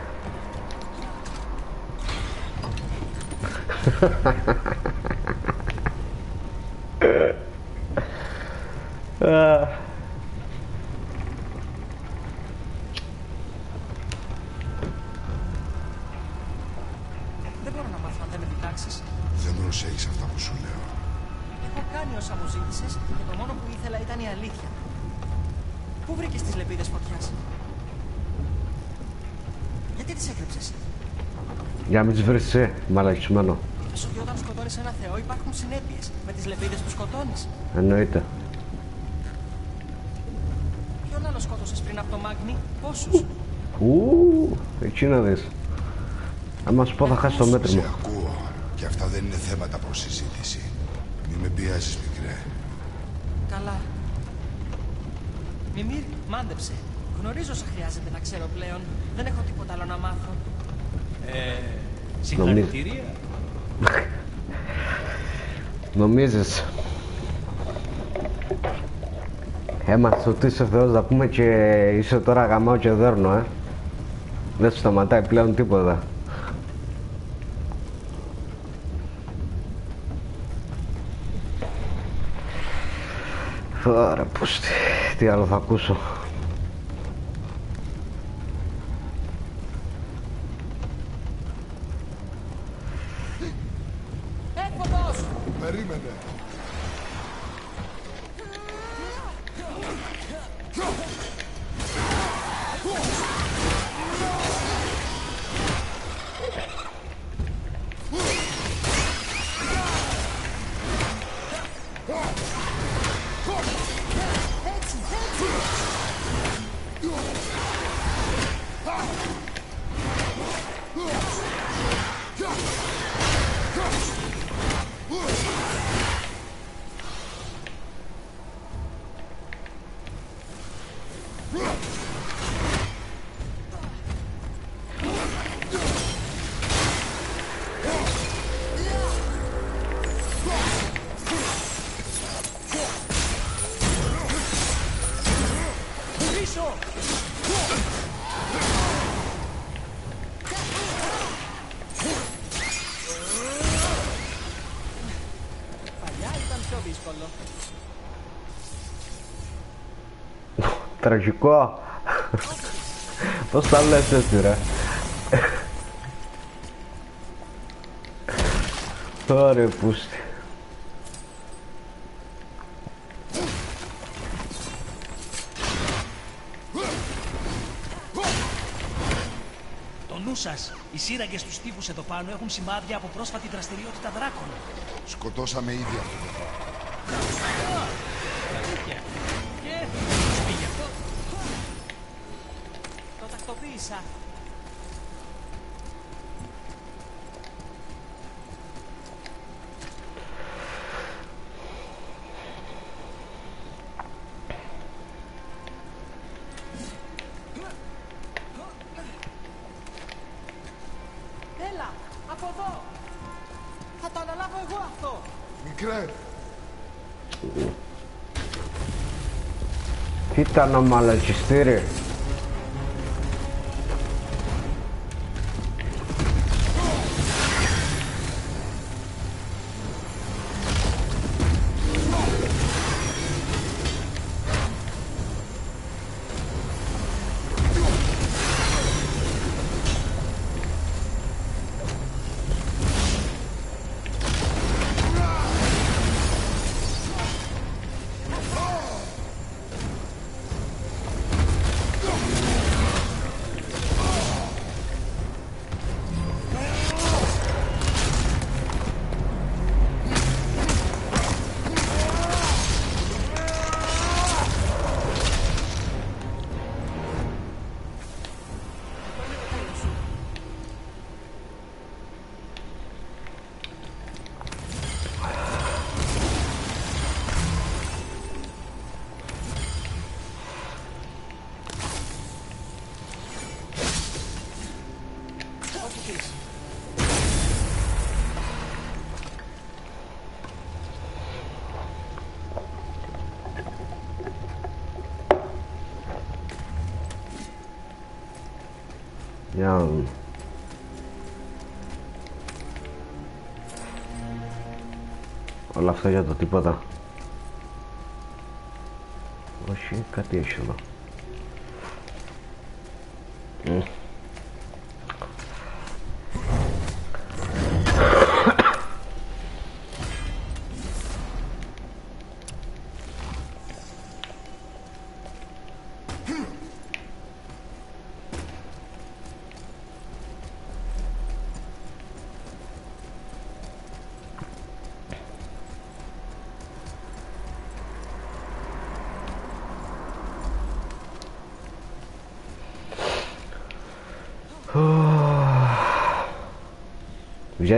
Για να μην τις βρεις εσύ, μαλακισμένο Είπες ότι όταν σκοτώνεις ένα θεό υπάρχουν συνέπειες με τις λεπίδες που σκοτώνεις. Εννοείται Ποιον άλλο σκότωσες πριν από το Μάγνη, πόσους; Ου, εκεί να δεις Άμα σου πω θα χάσει το μέτρημα Σε ακούω; Και αυτά δεν είναι θέματα προς συζήτηση. Μη με πιέζεις, μικρέ. Καλά. Μιμήρ, μάντεψε. Γνωρίζω όσα χρειάζεται να ξέρω πλέον. Δεν έχω τίποτα άλλο να μάθω. Ε, συγχαρητήρια. Νομίζεις Έμαθες ότι είσαι Θεός να πούμε και είσαι τώρα γαμάω και δέρνω ε. Δεν σου σταματάει πλέον τίποτα. Ωραία, πώς, τι άλλο θα ακούσω. Ecco, boss! Ma rimanere. Τραγικό. Πώς τα λες έτσι ρε. Ωραία πούστη. Το νου σας, οι σύραγγες τους τείχους εδώ πάνω έχουν σημάδια από πρόσφατη δραστηριότητα δράκων. Σκοτώσαμε ήδη αυτό το πράγμα. Τακτοποίησα. Έλα, από εδώ. Θα το αναλάβω εγώ αυτό. Μικρέ, Κοίτα να μαλακιστήρι. Όπου Όλα αυτά για το τίποτα. Όχι, κάτι έχει εδώ.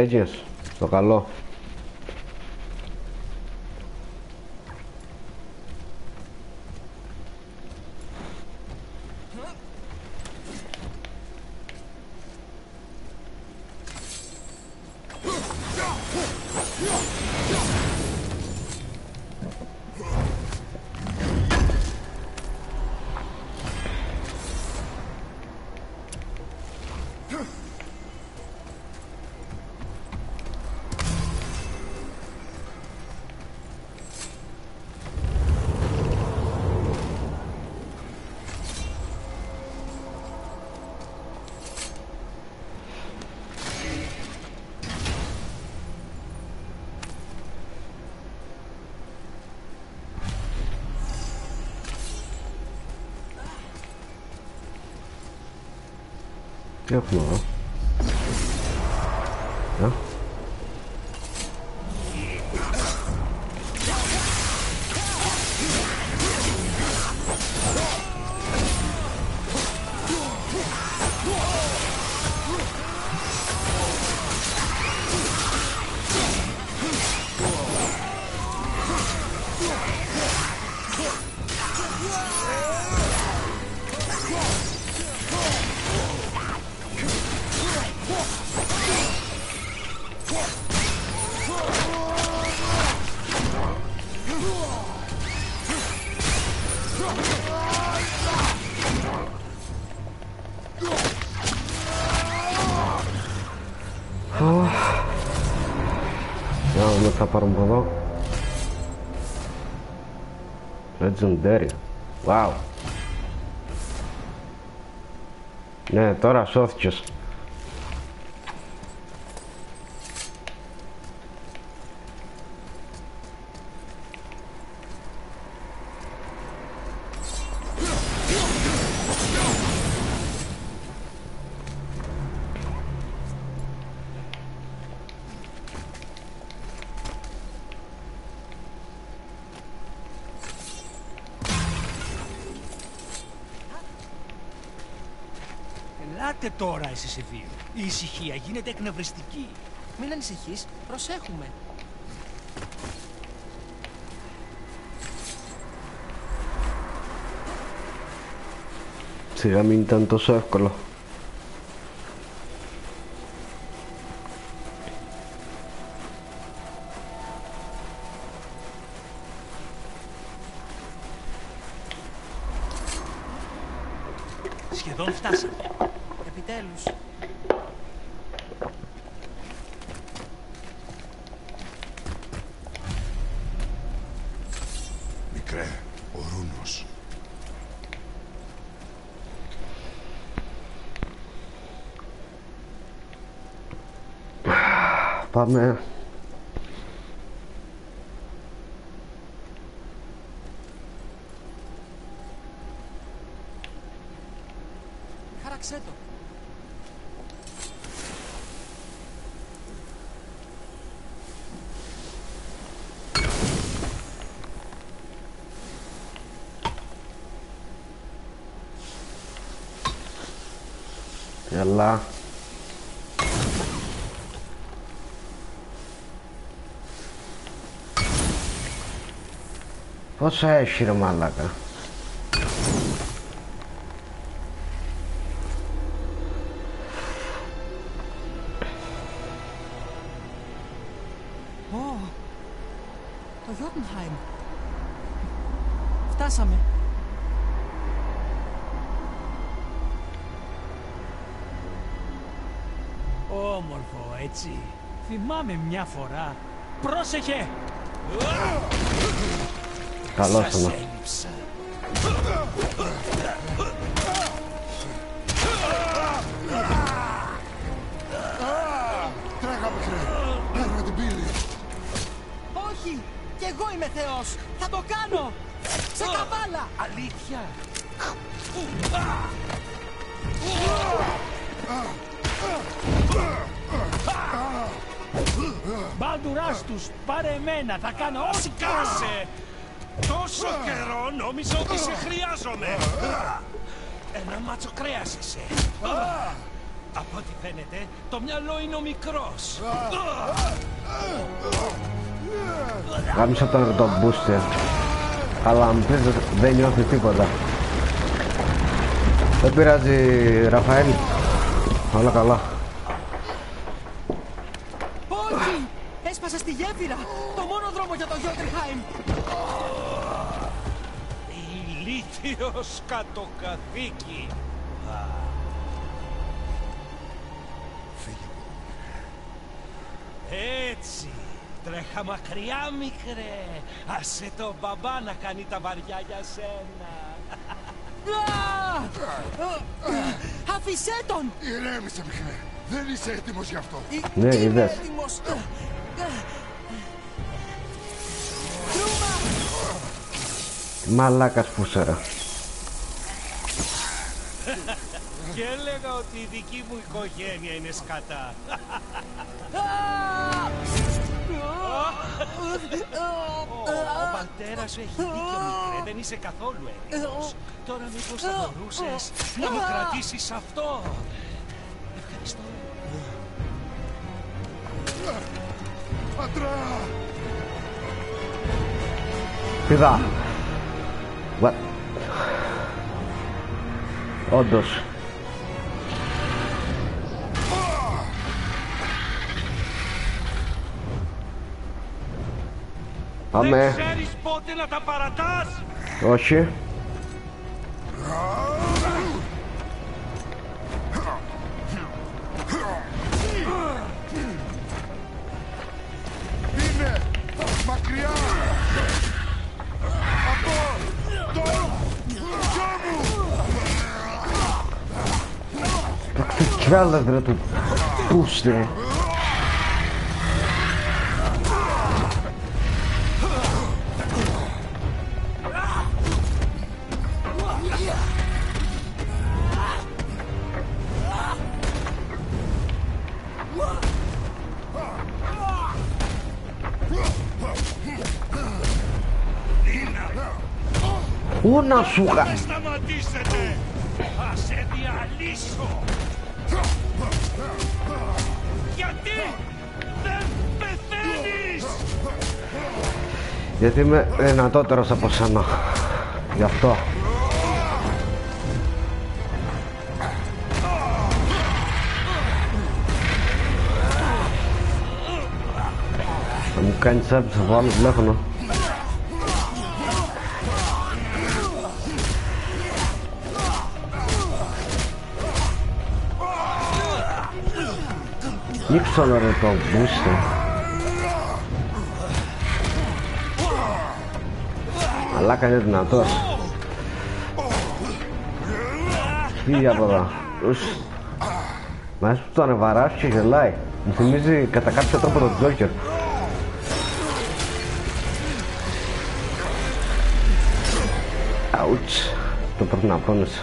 Βγαίνεις στο καλό. Τι έχουμε Legendary. Wow. Ναι, τώρα σώθηκες. Ελάτε τώρα εσείς οι δύο. Η ησυχία γίνεται εκνευριστική. Μην ανησυχείς, προσέχουμε. Σιγά μην ήταν τόσο εύκολο. Σχεδόν φτάσαμε. Επιτέλους. Μικρέ, ο Ρούνος. Πάμε. Χάραξέ το. Έλα. Πόσα έχει ρε μαλάκα. Ω, έτσι. Θυμάμαι μια φορά. Πρόσεχε! Καλώς Σας το έλειψα. Τρέχα, μικρέ. Παίρνω την πύλη. Όχι! Κι εγώ είμαι θεός! Θα το κάνω! Σε καβάλα! Αλήθεια! Μπαλντουράς τους, πάρε εμένα, θα κάνω ό,τι Σκάσε! Τόσο καιρό νόμιζα ότι σε χρειάζομαι. Ένα μάτσο κρέας είσαι. Από ό,τι φαίνεται, το μυαλό είναι ο μικρός. Γάμισα τον το booster. Αλλά αν πεις δεν νιώθεις τίποτα. Δεν πειράζει Ραφαέλ. Όλα καλά. Έτσι, τρέχα μακριά μικρέ. Άσε το μπαμπά να κάνει τα βαριά για σένα. Αφησέ τον! Ηρέμησε μικρέ. Δεν είσαι έτοιμος γι' αυτό. Ε, ναι, είδες. έτοιμος. Ε, ε. Μαλάκας φούσαρα. Έλεγα ότι η δική μου οικογένεια είναι σκατά. Ο πατέρας σου έχει δίκιο, μικρέ. Δεν είσαι καθόλου έτοιμος. Τώρα μήπως θα μπορούσες να μου κρατήσεις αυτό. Ευχαριστώ. Πατρά! Πηδά. What? Όντως. Δεν Πάμε. ξέρεις πότε να τα παρατάς. Όχι. Είναι μακριά! Από το γιο μου! Κι άλλα ρε του πούστε. Πού να σου γα... Δεν σταματήσετε. Θα σε διαλύσω. Γιατί δεν πεθαίνεις; Γιατί είμαι δυνατότερος από σένα. Γι' αυτό. Θα μου κάνεις τσάπη, θα βάλω τηλέφωνο. Νίξω να ρε το μπούστε. Μαλάκα είναι δυνατός. Φύγει από εδώ. Ους. Μα που το ανεβαράσει και γελάει. Μου θυμίζει κατά κάποιο τρόπο τον Τζόκερ. Αουτς. Το πρέπει να πόνεσαι.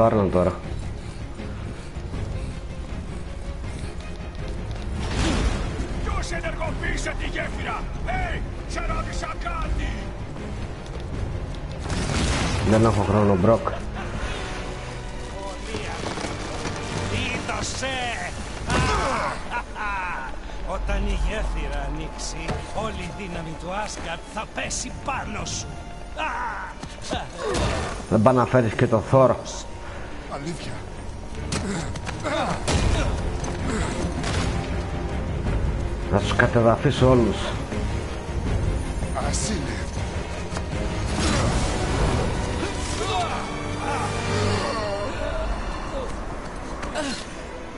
Πάρει ο άλλος βάρνα τώρα. Ποιος ενεργοποίησε τη γέφυρα; Hey, σε ρώτησα κάτι. Δεν έχω χρόνο, Μπροκ. Είδωσε! Όταν η γέφυρα ανοίξει, όλη η δύναμη του Άσκαρτ θα πέσει πάνω σου. Α! Δεν πάει να φέρεις και το θόρο. Να τους κατεδαφίσω όλους. Ας είναι.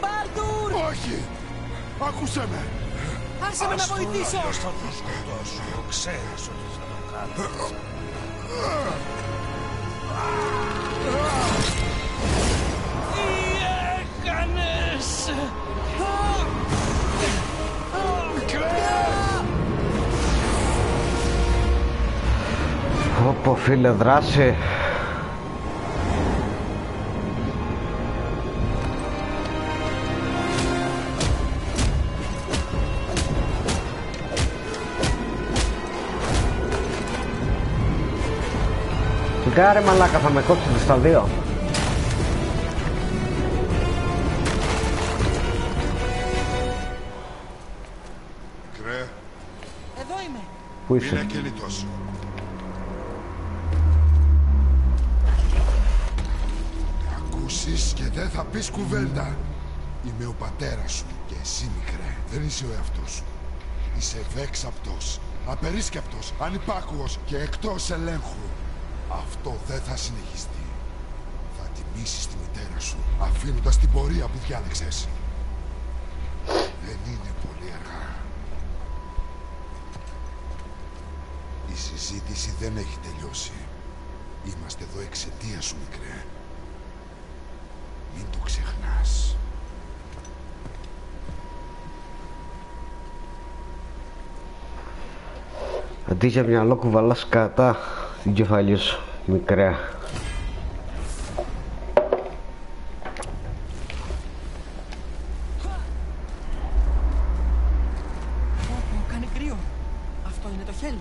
Μπάλτουρ! Όχι! Άκουσέ με! Άσε με να βοηθήσω! Ποιος θα το σκοτώσω, ξέρεις ότι θα το κάνω. Τι έκανες! Όπο φίλε δράση. Κάρε μαλάκα θα με κόψετε στα δύο. Κρέ, Εδώ είμαι. Πού είσαι; Είναι πεις κουβέντα. Είμαι ο πατέρας σου και εσύ μικρέ. Δεν είσαι ο εαυτός σου. Είσαι ευέξαπτος, απερίσκεπτος, ανυπάκουος και εκτός ελέγχου. Αυτό δεν θα συνεχιστεί. Θα τιμήσεις τη μητέρα σου, αφήνοντας την πορεία που διάλεξες. Δεν είναι πολύ αργά. Η συζήτηση δεν έχει τελειώσει. Είμαστε εδώ εξαιτίας σου, μικρέ. Μην το ξεχνάς. Αντί για μυαλό κουβαλάς κατά την κεφαλή σου, μικρέα. Πω, πω, κάνει κρύο. Αυτό είναι το χέλ.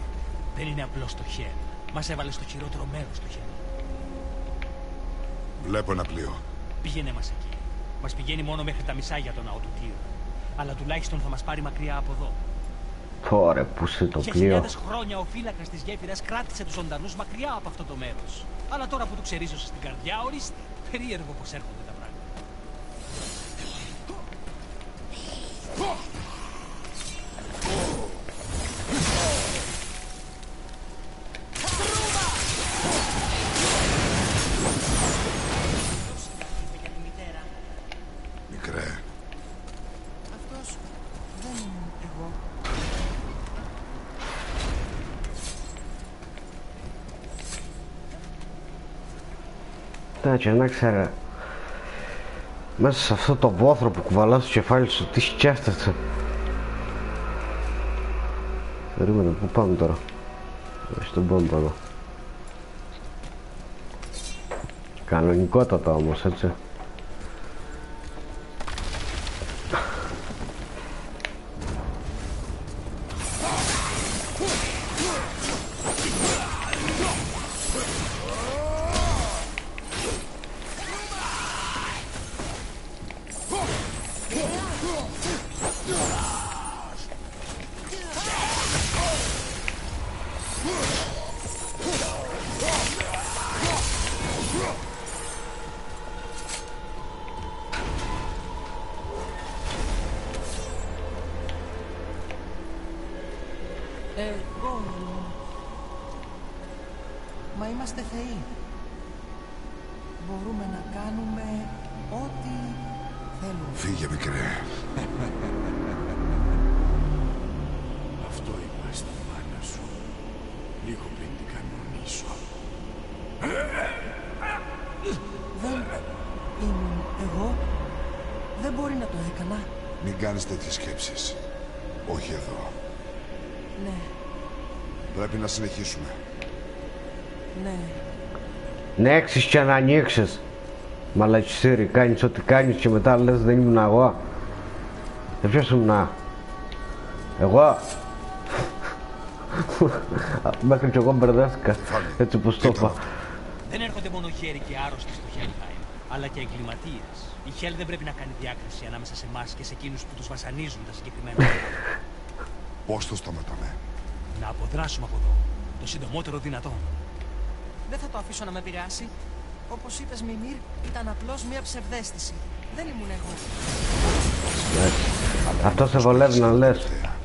Δεν είναι απλώς το χέρι. Μας έβαλες στο χειρότερο μέρος το χέρι. Βλέπω ένα πλοίο. Πήγαινε μας εκεί. Μας πηγαίνει μόνο μέχρι τα μισά για τον ναό του Τύρου. Αλλά τουλάχιστον θα μας πάρει μακριά από εδώ. Τώρα που σε το Για πλοίο. χιλιάδες χρόνια ο φύλακας της γέφυρας κράτησε τους ζωντανού μακριά από αυτό το μέρος. Αλλά τώρα που του ξερίζωσες στην καρδιά, ορίστε. Περίεργο πώ έρχονται Εντάξει, να ξέρα. Μέσα σε αυτό το βόθρο που κουβαλάς στο κεφάλι σου, τι σκέφτεσαι; Περίμενε, πού πάμε τώρα; Στον πόμπο εδώ. Κανονικότατα όμως, έτσι. Ναι, έξεις και να ανοίξεις. Μαλακιστήρι, κάνεις ό,τι κάνεις και μετά λες δεν ήμουν εγώ. Ε, ποιος ήμουν Εγώ. Μέχρι και εγώ μπερδεύτηκα. Έτσι πως το είπα. Δεν έρχονται μόνο χέρι και άρρωστοι στο Χέλχαϊμ, αλλά και εγκληματίες. Η Χέλ δεν πρέπει να κάνει διάκριση ανάμεσα σε εμάς και σε εκείνους που τους βασανίζουν τα συγκεκριμένα. άτομα. Πώς το σταματάμε; να αποδράσουμε από εδώ. Το συντομότερο δυνατόν. Δεν θα το αφήσω να με επηρεάσει. Όπως είπες Μιμήρ, ήταν απλώς μία ψευδέστηση. Δεν ήμουν εγώ. Αυτό σε βολεύει να λες. Θέα,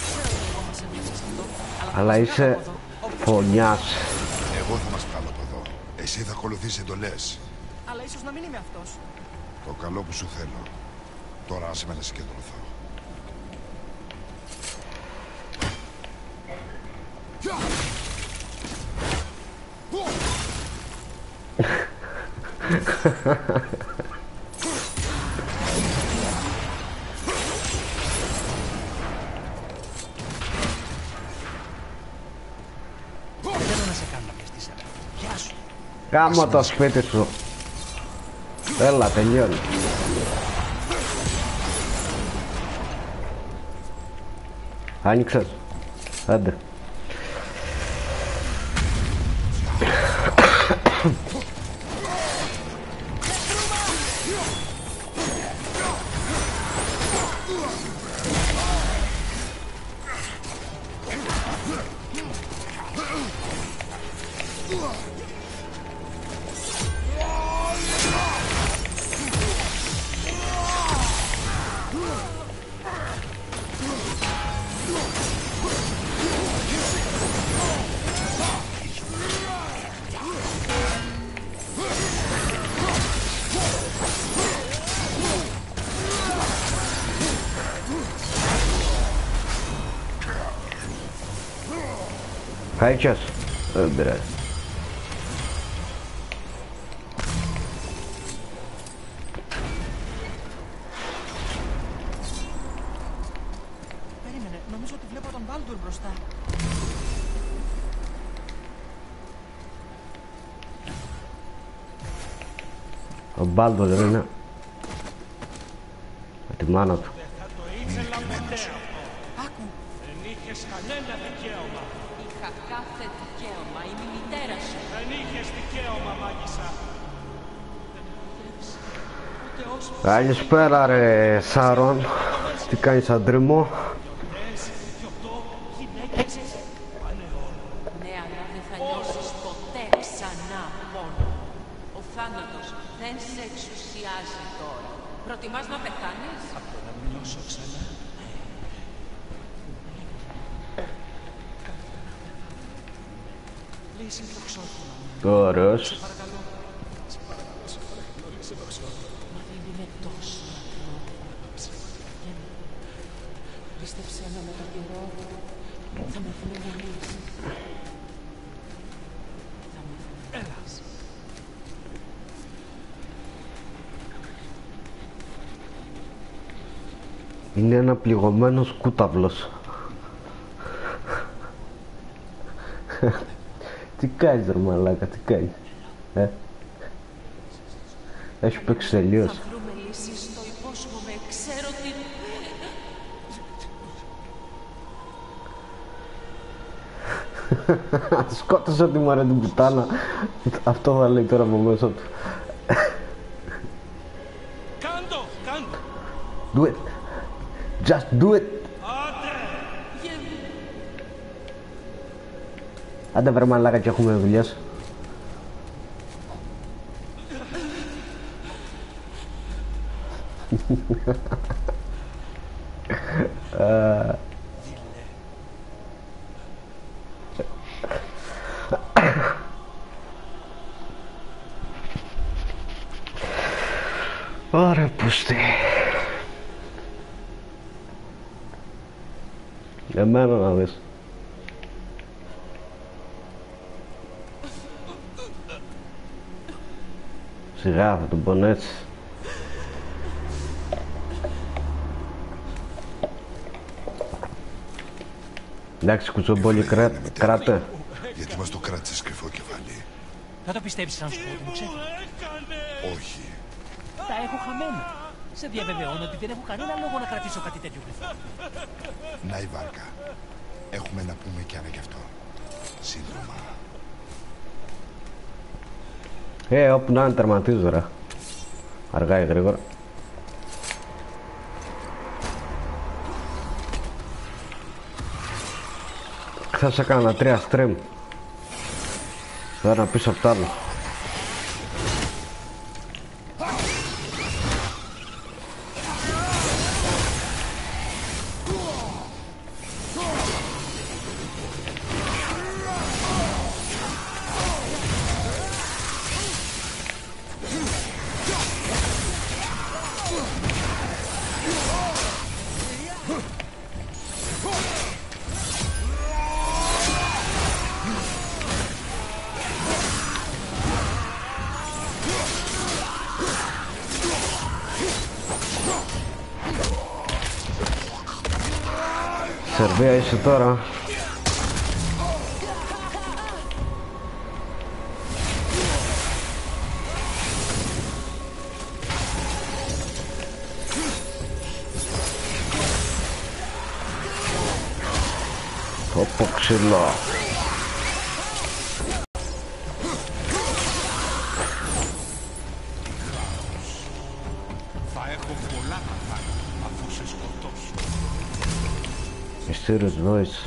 Ξέρω ότι εγώ μας έβλεψες αυτό, αλλά θα Αλλά μας βγάλω είσαι από εδώ, όπως φωνιάς. Εγώ θα μας βγάλω από εδώ. Εσύ θα ακολουθείς εντολές. Αλλά ίσως να μην είμαι αυτός. Το καλό που σου θέλω. Τώρα άσε με να συγκεντρωθώ. Κάμω το σπίτι σου. Έλα, τελειώνει. Άνοιξες. Άντε. Μπάλντουρ μπροστά. Ο Μπάλτο δεν είναι. Καλησπέρα ρε Σάρον. Τι κάνεις αντρίμο; Ναι, αλλά δεν θα νιώσεις ποτέ ξανά πόνο. Ο θάνατος δεν σε εξουσιάζει τώρα. Προτιμάς να πεθάνεις; Ωραίος. Μα δεν είναι τόσο ανθρώπινο. Πίστεψέ με με τον καιρό θα με ευνηδιάσει. Θα με Έλας. Είναι ένα πληγωμένος κούταυλος. τι κάνεις ρε μαλάκα, τι κάνεις. Ε; Έχει παίξει τελείως. Σκότωσε τη μωρέ την πουτάνα. Αυτό θα λέει τώρα από μέσα του. Κάντο, κάντο. Do it. Just do it. Άντε. Άντε βρε μαλάκα και έχουμε δουλειές. Ωραία πούστη. Εμένα να δεις. Σιγά θα τον πονέσει. Εντάξει κουτσομπόλι κρά... κράτε. Γιατί μας το κράτησες κρυφό κεφάλι; Θα το πιστέψεις αν σου πω ότι μου ξέφυγε. Όχι. Τα έχω χαμένα. Σε διαβεβαιώνω ότι δεν έχω κανένα λόγο να κρατήσω κάτι τέτοιο κρυφό. Να η βάρκα. Έχουμε να πούμε κι ένα γι' αυτό. Σύντομα. Ε, όπου να είναι τερματίζω ρε. Αργά ή γρήγορα. Θα σε έκανα τρία stream. Το ένα πίσω από το άλλο. Σερβία είσαι τώρα. seres nós.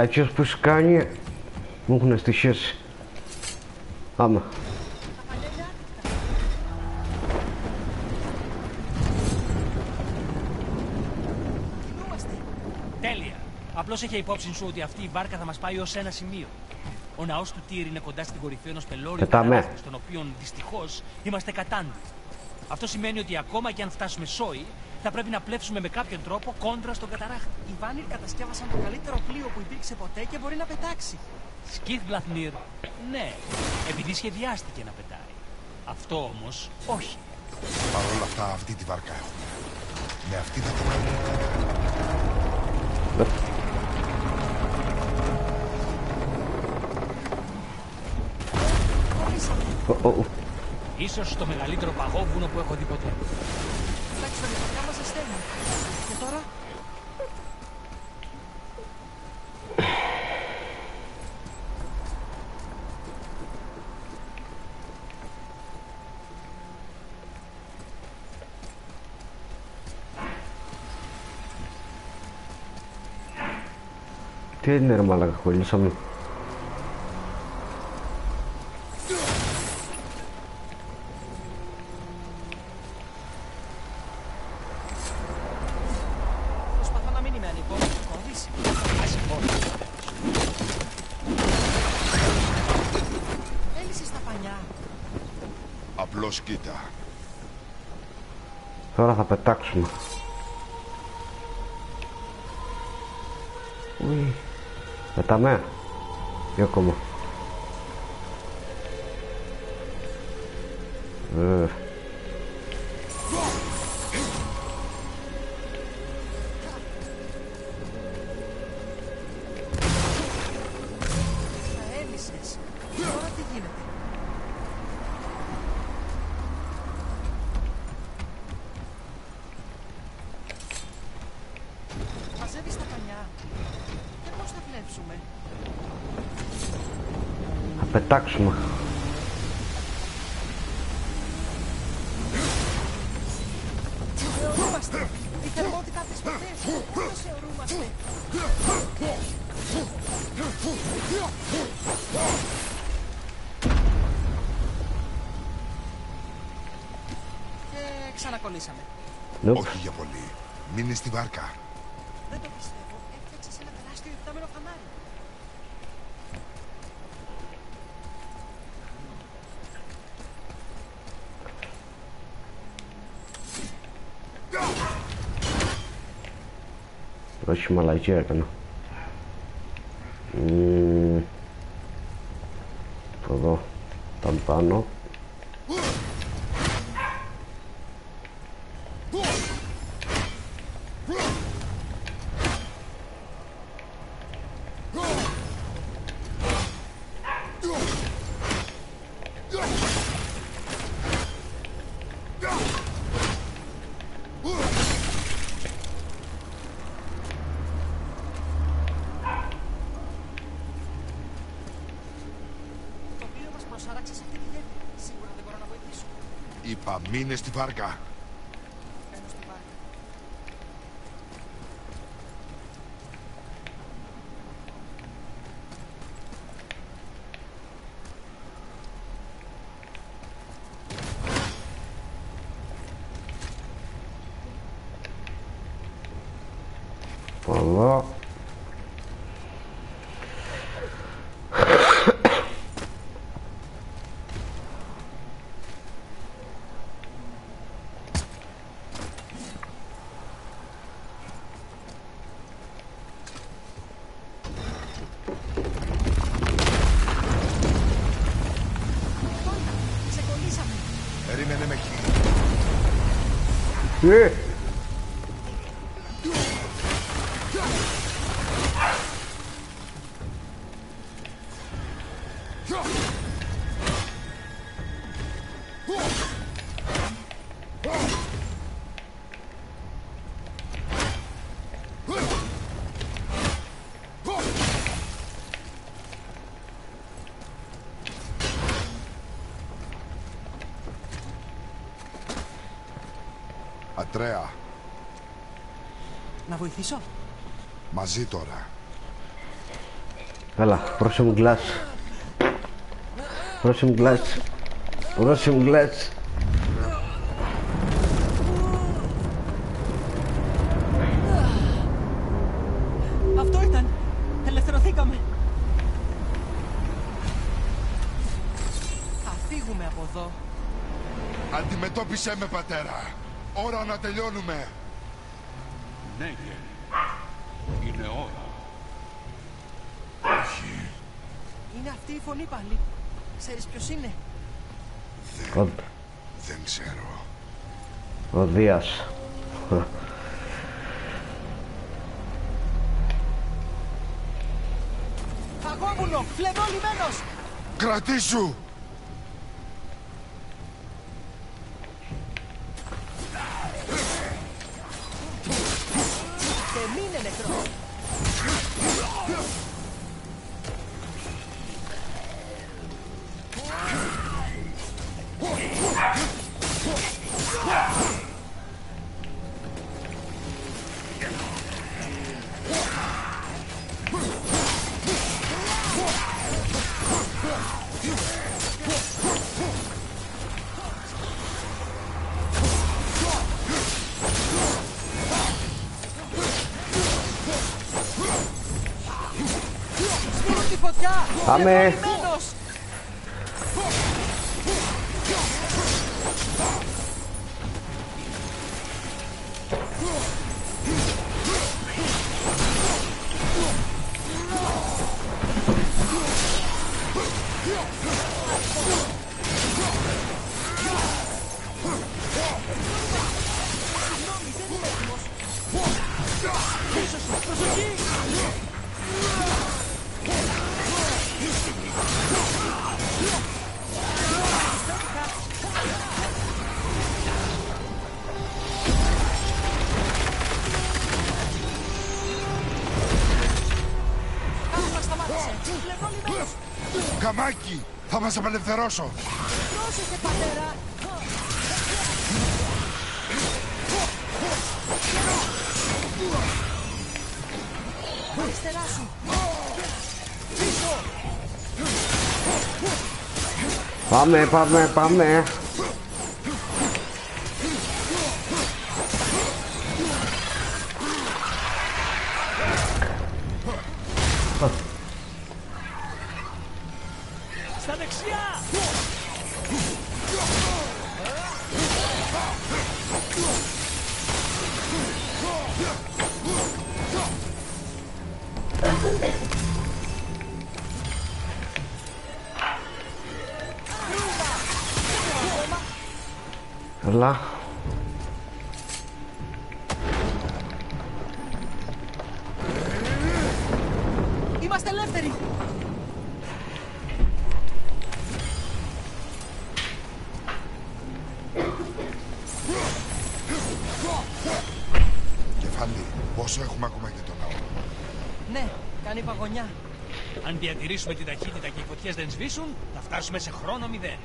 Μαλακίες που σου κάνει μου έχουν στοιχήσει. Άμα. Κινούμαστε. Τέλεια. Απλώς είχε υπόψη σου ότι αυτή η βάρκα θα μας πάει ως ένα σημείο. Ο ναός του Τύρ είναι κοντά στην κορυφή ενός πελώριου Πετάμε. τεράστιου, στον οποίο δυστυχώς είμαστε κατάντι. Αυτό σημαίνει ότι ακόμα και αν φτάσουμε σόι, θα πρέπει να πλέψουμε με κάποιον τρόπο κόντρα στον καταράχτη. Οι Βάνιρ κατασκεύασαν το καλύτερο πλοίο που υπήρξε ποτέ και μπορεί να πετάξει. Σκιθ Μπλαθνίρ, ναι, επειδή σχεδιάστηκε να πετάει. Αυτό όμως όχι. Παρ' όλα αυτά αυτή τη βάρκα έχουμε. Με αυτή θα τρέχουμε. Ω, ω, ω. Ίσως το μεγαλύτερο παγόβουνο που έχω δει ποτέ. Εντάξει, τα νυχτιά μας ζεσταίνουν. Και τώρα, Τι είναι θα πετάξουμε. Όχι μαλακία έκανα. Μμμ. Το δω. Τα πάνω. Το οποίο μας προσάραξε σε αυτή τη γέφυρα. Σίγουρα δεν μπορώ να βοηθήσω. Είπα μείνε στη βάρκα. Μπαίνω στη βάρκα. Πολλά. Ξεκολλήσαμε. Περίμενε με εκεί. Ε! Ατρέα, Να βοηθήσω; μαζί τώρα. Έλα, πρόσεχε μου γκλάς. Πρόσεχε μου γκλάς. Πρόσεχε μου γκλάς. Αυτό ήταν. Ελευθερωθήκαμε. Θα φύγουμε από εδώ. Αντιμετώπισε με, πατέρα. Ώρα να τελειώνουμε. Ναι, γέρι. Είναι ώρα. Είναι αυτή η φωνή πάλι. Ξέρεις ποιος είναι; Ο, Δεν ξέρω. ο Δίας. Φαγόμουνο, φλεβό λιμένος. Κρατήσου! Φωτιά. Θα μας απελευθερώσω! Πρόσεχε, πατέρα. Αριστερά σου. Πάμε, πάμε, πάμε. Φτάσουμε σε χρόνο μηδέν.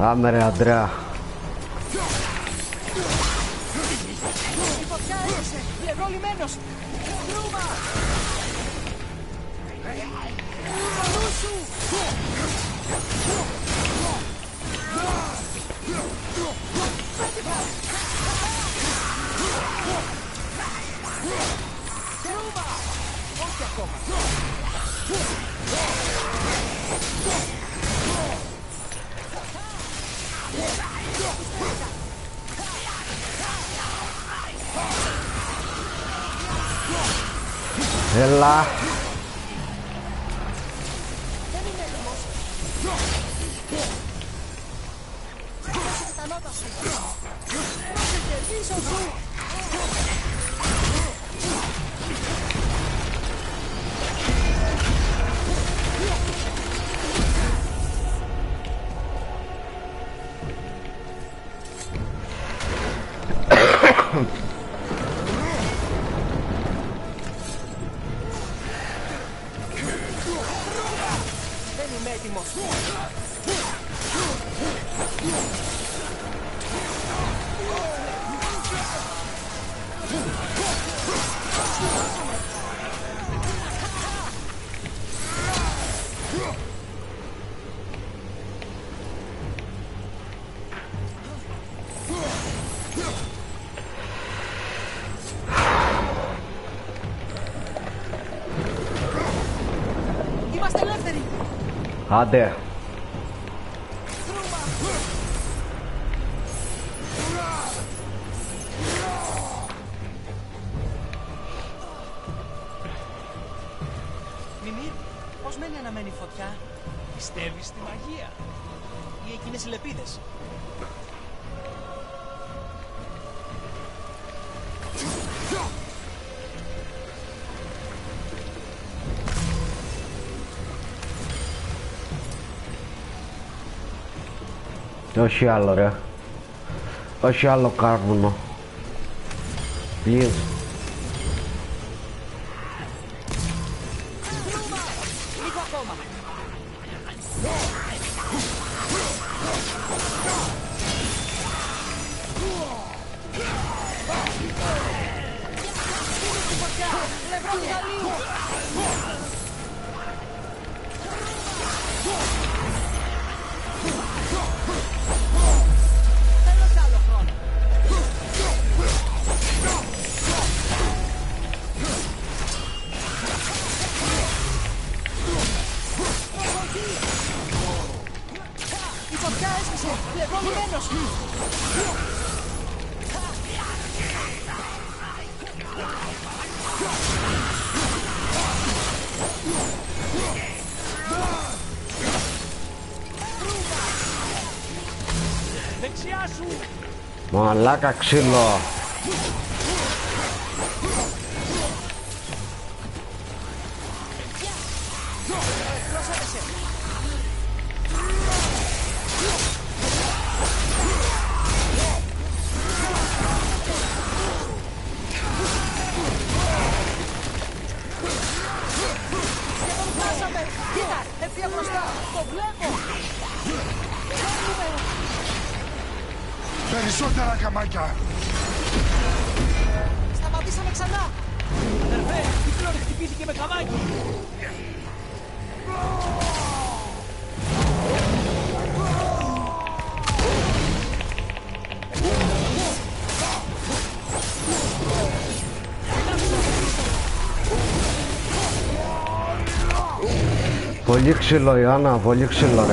Amera drea. a der. aşağılara aşağılık carbono, Biliyorsun. Λάκα ξύλο. Πολύ ξύλο Ιωάννα, πολύ ξύλο.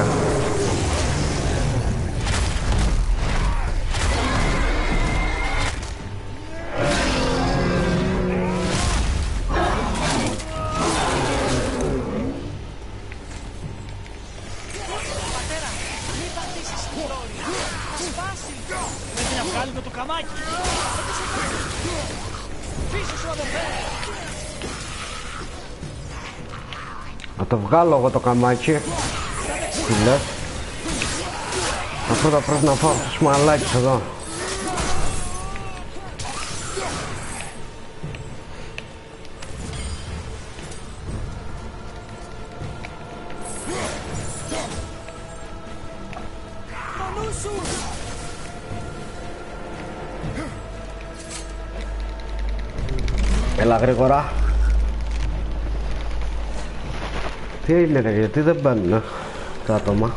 βγάλω εγώ το καμάκι. Τι λες; Αφού θα πρέπει να φάω τους μαλάκες εδώ. Έλα γρήγορα Τι έγινε ρε, γιατί δεν μπαίνουν τα άτομα.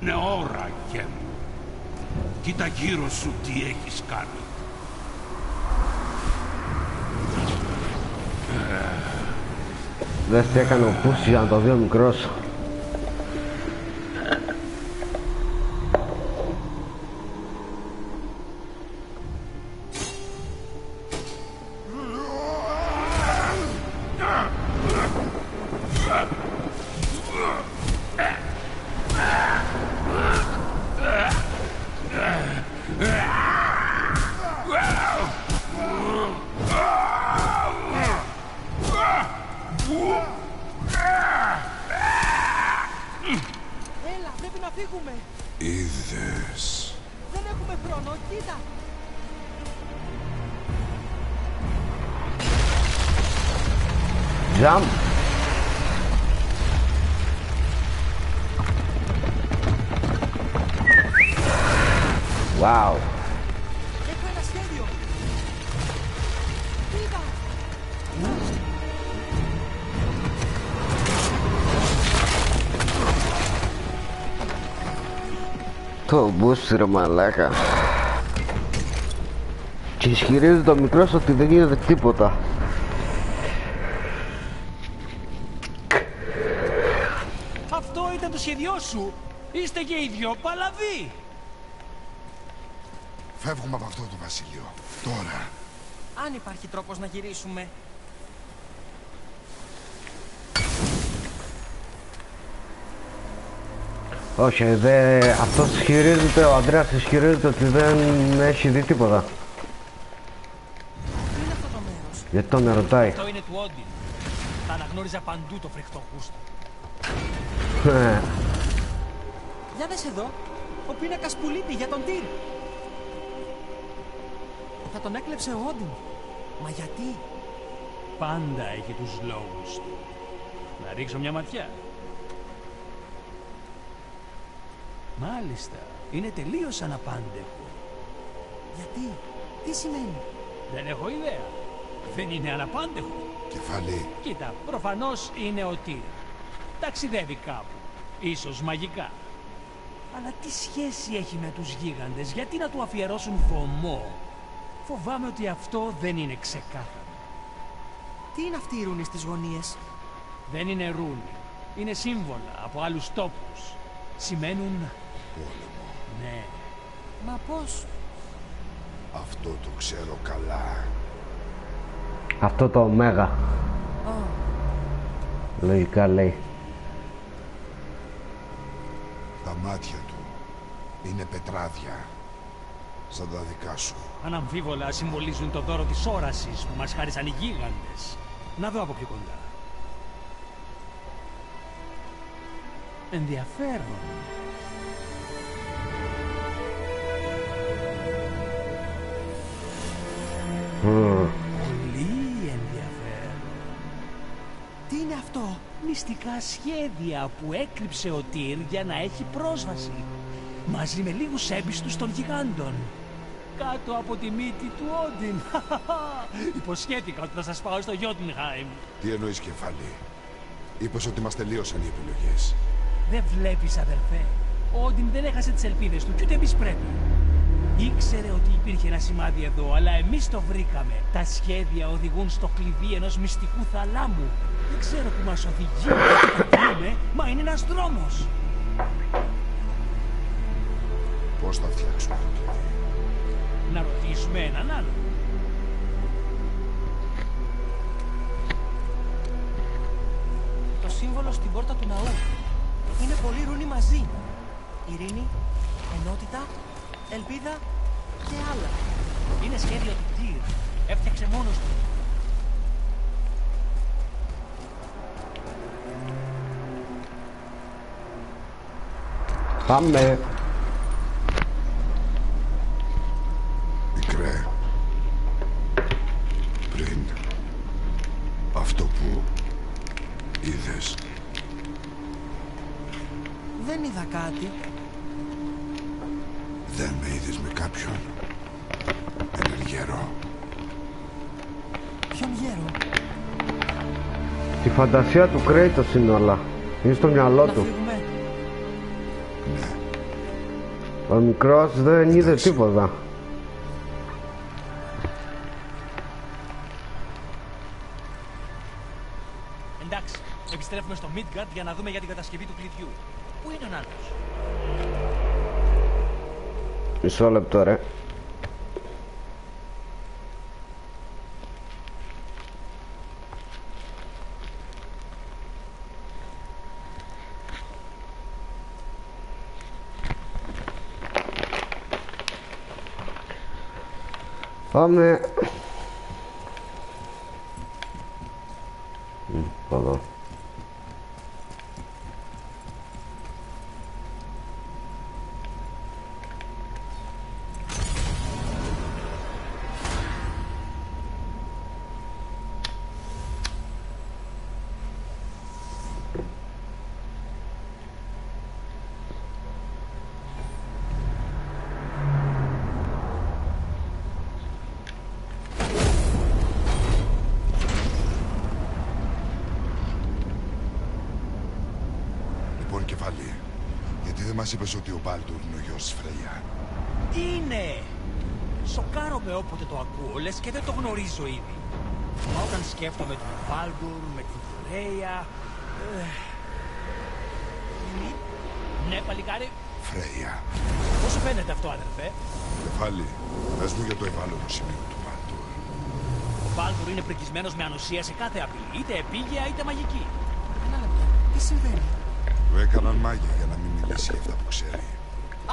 Είναι ώρα, γέμ. Κοίτα γύρω σου τι έχεις κάνει. Δες τι έκανε ο Πούσης για να το δει ο μικρός. Jump. Wow. Έχω ένα σχέδιο. Κοίτα. Το boost ρε μαλάκα. Και ισχυρίζεται ο μικρός ότι δεν γίνεται τίποτα. Αυτό ήταν το σχέδιό σου. Είστε και οι δυο παλαβοί. Φεύγουμε από αυτό το βασίλειο. Τώρα. Αν υπάρχει τρόπος να γυρίσουμε. Όχι, δε, αυτός ισχυρίζεται, ο Ανδρέας ισχυρίζεται ότι δεν έχει δει τίποτα. Τι είναι αυτό το μέρος; Γιατί τον ρωτάει. Αυτό είναι του Όντιν. Θα αναγνώριζα παντού το φρικτό γούστο. Ε, Για δες εδώ. Ο πίνακας που λείπει για τον Τυρ. Θα τον έκλεψε ο Όντιν. Μα γιατί; Πάντα έχει τους λόγους του. Να ρίξω μια ματιά. Μάλιστα. Είναι τελείως αναπάντεχο. Γιατί; Τι σημαίνει; Δεν έχω ιδέα. Δεν είναι αναπάντεχο. Κεφάλι. Κοίτα, προφανώς είναι ο Τύρ. Ταξιδεύει κάπου. Ίσως μαγικά. Αλλά τι σχέση έχει με τους γίγαντες, γιατί να του αφιερώσουν φωμό. Φοβάμαι ότι αυτό δεν είναι ξεκάθαρο. Τι είναι αυτή η ρούνη στις γωνίες; Δεν είναι ρούνι. Είναι σύμβολα από άλλους τόπους. Σημαίνουν... Πόλεμο. Ναι. Μα πώς; Αυτό το ξέρω καλά. αυτό το ωμέγα. Α, Λογικά λέει. Τα μάτια του είναι πετράδια. Σαν τα δικά σου. Αναμφίβολα συμβολίζουν το δώρο της όρασης που μας χάρισαν οι γίγαντες. Να δω από πιο κοντά. Ενδιαφέρον. Μμμ. Πολύ ενδιαφέρον. τι είναι αυτό; Μυστικά σχέδια που έκρυψε ο Τυρ για να έχει πρόσβαση. Μαζί με λίγους έμπιστους των γιγάντων. Κάτω από τη μύτη του Όντιν. Υποσχέθηκα ότι θα σας πάω στο Γιότνχάιμ. Τι εννοείς κεφάλι. Είπες ότι μας τελείωσαν οι επιλογές. Δεν βλέπεις αδερφέ. Ο Όντιν δεν έχασε τις ελπίδες του και ούτε εμείς πρέπει. Ήξερε ότι υπήρχε ένα σημάδι εδώ, αλλά εμείς το βρήκαμε. Τα σχέδια οδηγούν στο κλειδί ενός μυστικού θαλάμου. Δεν ξέρω που μας οδηγεί, τι θα βρούμε, μα είναι ένας δρόμος. Πώς θα φτιάξουμε το κλειδί. Να ρωτήσουμε έναν άλλον. Το σύμβολο στην πόρτα του ναού. Είναι πολλοί ρούνοι μαζί. Ειρήνη, ενότητα, ελπίδα και άλλα. Είναι σχέδιο του Τυρ. Έφτιαξε μόνος του. Πάμε. Ναι. Πριν αυτό που είδες. Δεν είδα κάτι. Δεν με είδες με κάποιον. Έναν γερό. Ποιον. Τη φαντασία του Κρέιτος είναι όλα. Είναι στο μυαλό του. Ναι. Ο μικρός δεν είδε τίποτα. Επιστρέφουμε στο Midgard για να δούμε για την κατασκευή του κλειδιού. Πού είναι ο Νάτος; Μισό λεπτό ρε. Πάμε. Μ, Εδώ. Λοιπόν, κεφαλή. Γιατί δεν μας είπες ότι ο Μπάλτουρ είναι ο γιος της Φρέια. Είναι! Σοκάρομαι όποτε το ακούω, λες και δεν το γνωρίζω ήδη. Μα όταν σκέφτομαι τον Βάλντουρ, με την Φρέια... ε, Ναι, παλικάρι, Φρέια. πώς σου φαίνεται αυτό, αδερφέ; Κεφαλή, πες μου για το ευάλωτο σημείο του Μπάλτουρ. Ο Βάλντουρ είναι πρικισμένος με ανοσία σε κάθε απειλή, είτε επίγεια είτε μαγική. Ένα λεπτό. Τι συμβαίνει; Του έκαναν μάγια για να μην μιλήσει για αυτά που ξέρει.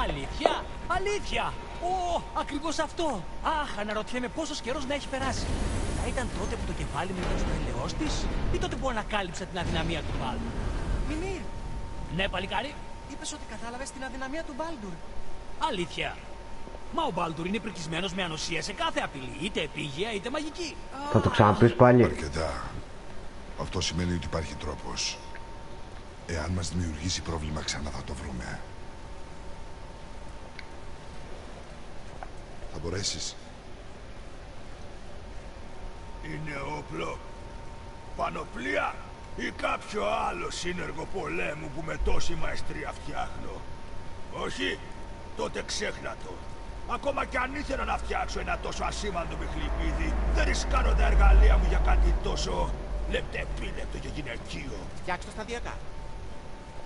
Αλήθεια! Αλήθεια! Ω, ακριβώς αυτό! Αχ, αναρωτιέμαι πόσος καιρός να έχει περάσει. Θα ήταν τότε που το κεφάλι μου ήταν στο ελαιός της ή τότε που ανακάλυψα την αδυναμία του Βάλντουρ. Μιμήρ, Ναι, παλικάρι, είπες ότι κατάλαβες την αδυναμία του Μπάλντουρ. αλήθεια. Μα ο Μπάλντουρ είναι πρικισμένος με ανοσία σε κάθε απειλή, είτε επίγεια είτε μαγική. Θα το ξαναπείς πάλι. Αρκετά. Αυτό σημαίνει ότι υπάρχει τρόπος. Εάν μας δημιουργήσει πρόβλημα ξανά θα το βρούμε. Θα μπορέσεις. Είναι όπλο, πανοπλία ή κάποιο άλλο σύνεργο πολέμου που με τόση μαεστρία φτιάχνω. Όχι, τότε ξέχνα το. Ακόμα κι αν ήθελα να φτιάξω ένα τόσο ασήμαντο μιχλιπίδι, δεν ρισκάρω τα εργαλεία μου για κάτι τόσο λεπτεπίλεπτο και γυναικείο. Φτιάξτε το σταδιακά.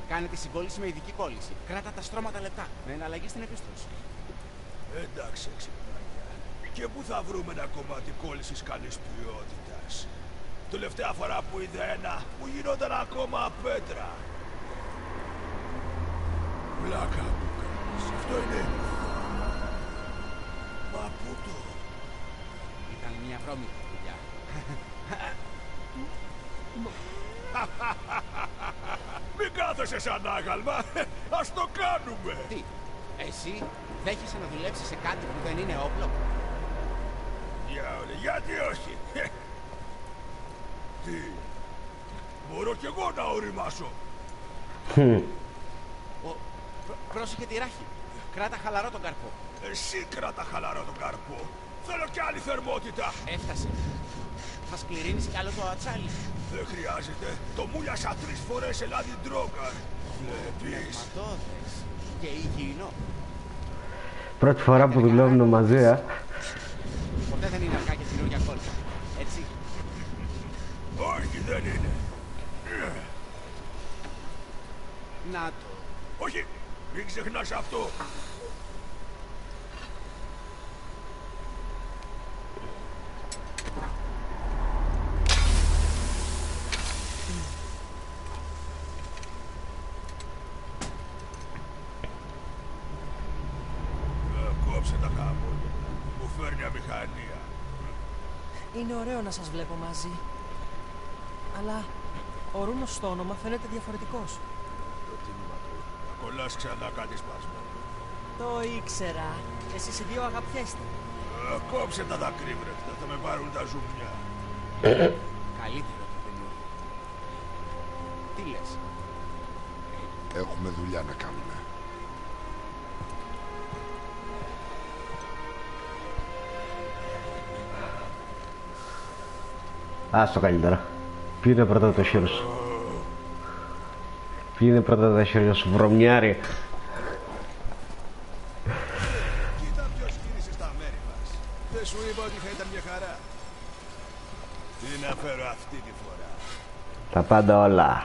Κάνε τη συγκόλληση με ειδική κόλληση. Κράτα τα στρώματα λεπτά. Με εναλλαγή στην επίστρωση. Εντάξει, εξυπνάκια. Και πού θα βρούμε ένα κομμάτι κόλλησης καλής ποιότητας. Τελευταία φορά που είδα ένα, μου γινόταν ακόμα πέτρα. Βλάκα που κάνεις. Αυτό είναι... Μα πού το... Ήταν μια βρώμικη δουλειά. Μην κάθεσαι σαν άγαλμα. Ας το κάνουμε. Τι, εσύ δέχεσαι να δουλέψεις σε κάτι που δεν είναι όπλο; Διάολε, γιατί όχι; Τι, μπορώ κι εγώ να οριμάσω; Ο... πρό- Πρόσεχε τη ράχη. Κράτα χαλαρό τον καρπό. Εσύ κράτα χαλαρό τον καρπό. Θέλω κι άλλη θερμότητα. Έφτασε. Θα σκληρύνεις κι άλλο το ατσάλι. Δεν χρειάζεται. Το μούλιασα τρεις φορές ελάδι ντρόγκαρ. Βλέπεις. Ματώδες και υγιεινό. Πρώτη φορά που δουλεύουμε μαζί, ε. Ποτέ δεν είναι αργά για καινούργια κόλπα. Έτσι. Όχι, δεν είναι. Να το. Όχι, μην ξεχνάς αυτό. Ε, Κόψε τα κάπου. Μου φέρνει αμηχανία. Είναι ωραίο να σας βλέπω μαζί. Αλλά ο Ρούνος στο όνομα φαίνεται διαφορετικός. Το τίμημα του. Θα κολλάς ξανά κάτι σπάσμα. Το ήξερα. Εσείς οι δύο αγαπιέστε. Ε, Κόψε τα δακρύβρεχτα, θα με πάρουν τα ζουμιά. Καλύτερο το καινούργιο. Τι λες; Έχουμε δουλειά. δουλειά να κάνουμε. Άστο καλύτερα. Πίνε πρώτα το χέρι σου. Πίνε πρώτα το χέρι σου, βρωμιάρι. Κοίτα ποιος γύρισε στα μέρη μας. Δεν σου είπα ότι θα ήταν μια χαρά. Τι να φέρω αυτή τη φορά; Τα πάντα όλα.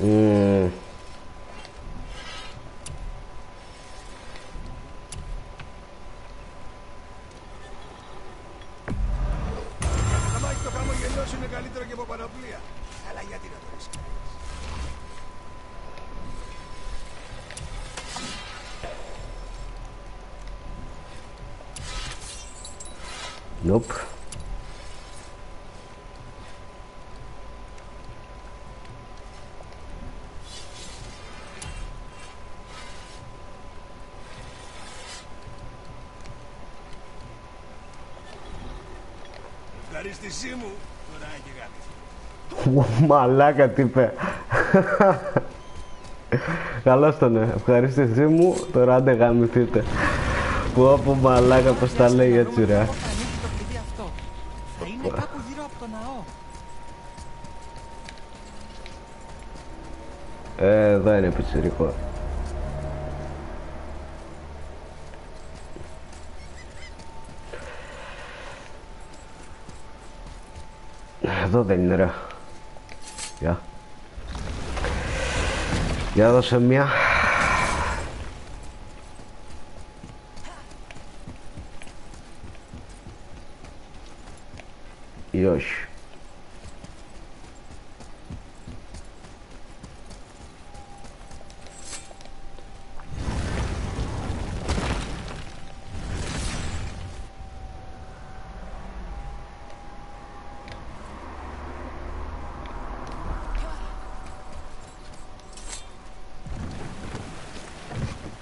Μμμ. Nope. Ευχαριστησή μου. Τώρα έχει γάμιση. Μαλάκα τι είπε. Καλώς τον ε. Ευχαριστήσή μου. Τώρα άντε γαμηθείτε. Πω πω μαλάκα πως τα λέει έτσι ρε. Όταν ανοίγει το κλειδί αυτό, θα είναι κάπου γύρω από το ναό. Ε, εδώ είναι πιτσιρικό. Εδώ δεν είναι ρε. Γεια. Για δώσε μια. Ή όχι.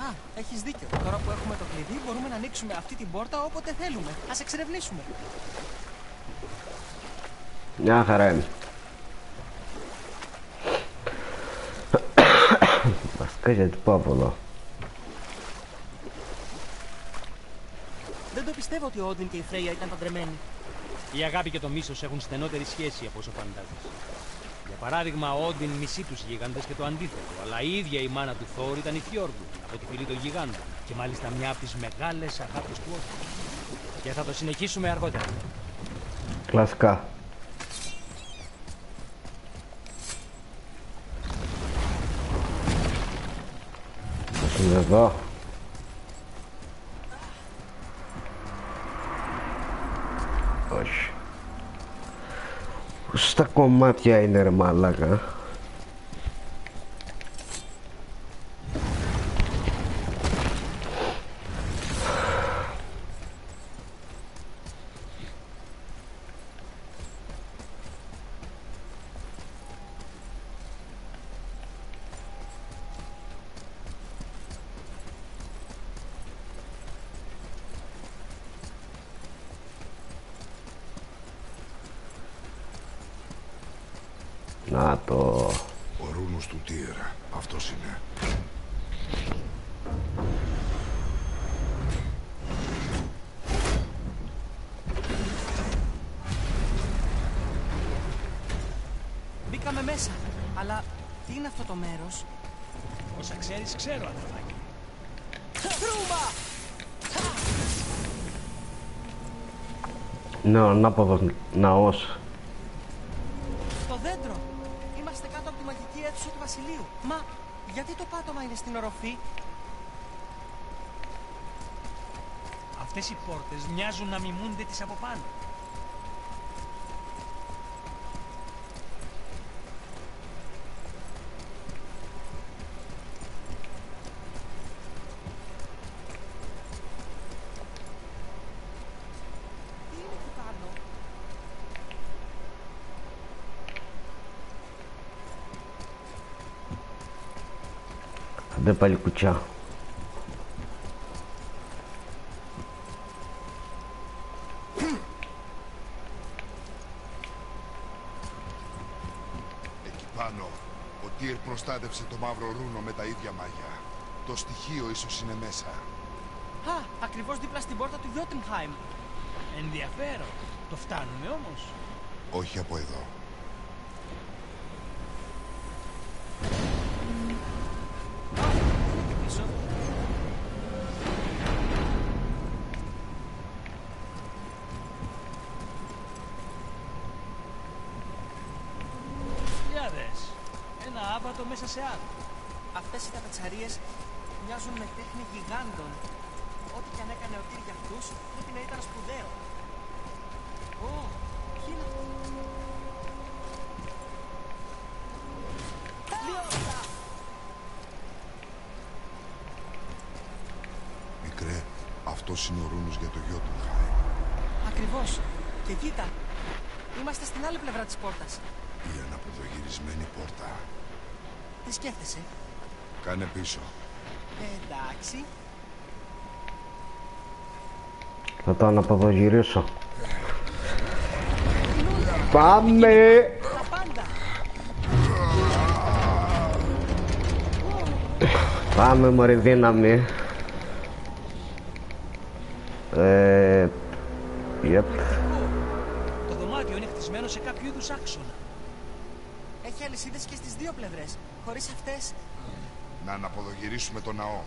Α, έχεις δίκιο. Τώρα που έχουμε το κλειδί μπορούμε να ανοίξουμε αυτή την πόρτα όποτε θέλουμε. Ας εξερευνήσουμε. Μια χαρά είναι. Βασικά γιατί πάω από εδώ. Δεν το πιστεύω ότι ο Όντιν και η Φρέια ήταν παντρεμένοι. Η αγάπη και το μίσος έχουν στενότερη σχέση από όσο φαντάζεσαι. Για παράδειγμα, ο Όντιν μισεί τους γίγαντες και το αντίθετο, αλλά η ίδια η μάνα του Θόρ ήταν η Φιόρδου, από τη φυλή των γιγάντων, και μάλιστα μια από τις μεγάλες αγάπες του Όντιν. Και θα το συνεχίσουμε αργότερα. Κλασικά. Πώς είναι εδώ. Όχι. Στα κομμάτια είναι ρε μαλάκα; Να το. Ο Ρούνος του Τίερα. Αυτός είναι. Μπήκαμε μέσα. Αλλά τι είναι αυτό το μέρος. Όσα ξέρεις, ξέρω, αδερφάκι. Τρούμπα! Ναι, ο ανάποδος ναός. Το δέντρο. Είμαστε κάτω από τη μαγική αίθουσα του βασιλείου. Μα γιατί το πάτωμα είναι στην οροφή; Αυτές οι πόρτες μοιάζουν να μιμούνται τις από πάνω. pas. Εκεί πάνω, ο Τιερ προστάτευσε το μαύρο ρούνο με τα ίδια μάγια. Το στοιχείο ίσως είναι μέσα. Α, ακριβώς δίπλα στην πόρτα του Jotunheim. Ενδιαφέρον. Το φτάνουμε όμως. Όχι από εδώ. Ένα άβατο μέσα σε άλλο. Αυτές οι ταπετσαρίες μοιάζουν με τέχνη γιγάντων. Ό,τι και αν έκανε ο Τύρ για αυτούς, πρέπει να ήταν σπουδαίο. Ω, τι είναι αυτό. Λιώτα! Μικρέ, αυτός είναι ο ρούνος για το Γιώτενχάιμ. Ακριβώς. Και κοίτα, είμαστε στην άλλη πλευρά της πόρτας. Η αναποδογυρισμένη πόρτα. Τι σκέφτεσαι; Κάνε πίσω. Εντάξει. Θα το αναποδογυρίσω. Πάμε! Τα πάντα. Πάμε μωρή δύναμη. Ε... Yep. Το δωμάτιο είναι χτισμένο σε κάποιο είδους άξονα. Έχει αλυσίδες και στις δύο πλευρές. Χωρίς αυτές, Να αναποδογυρίσουμε το ναό.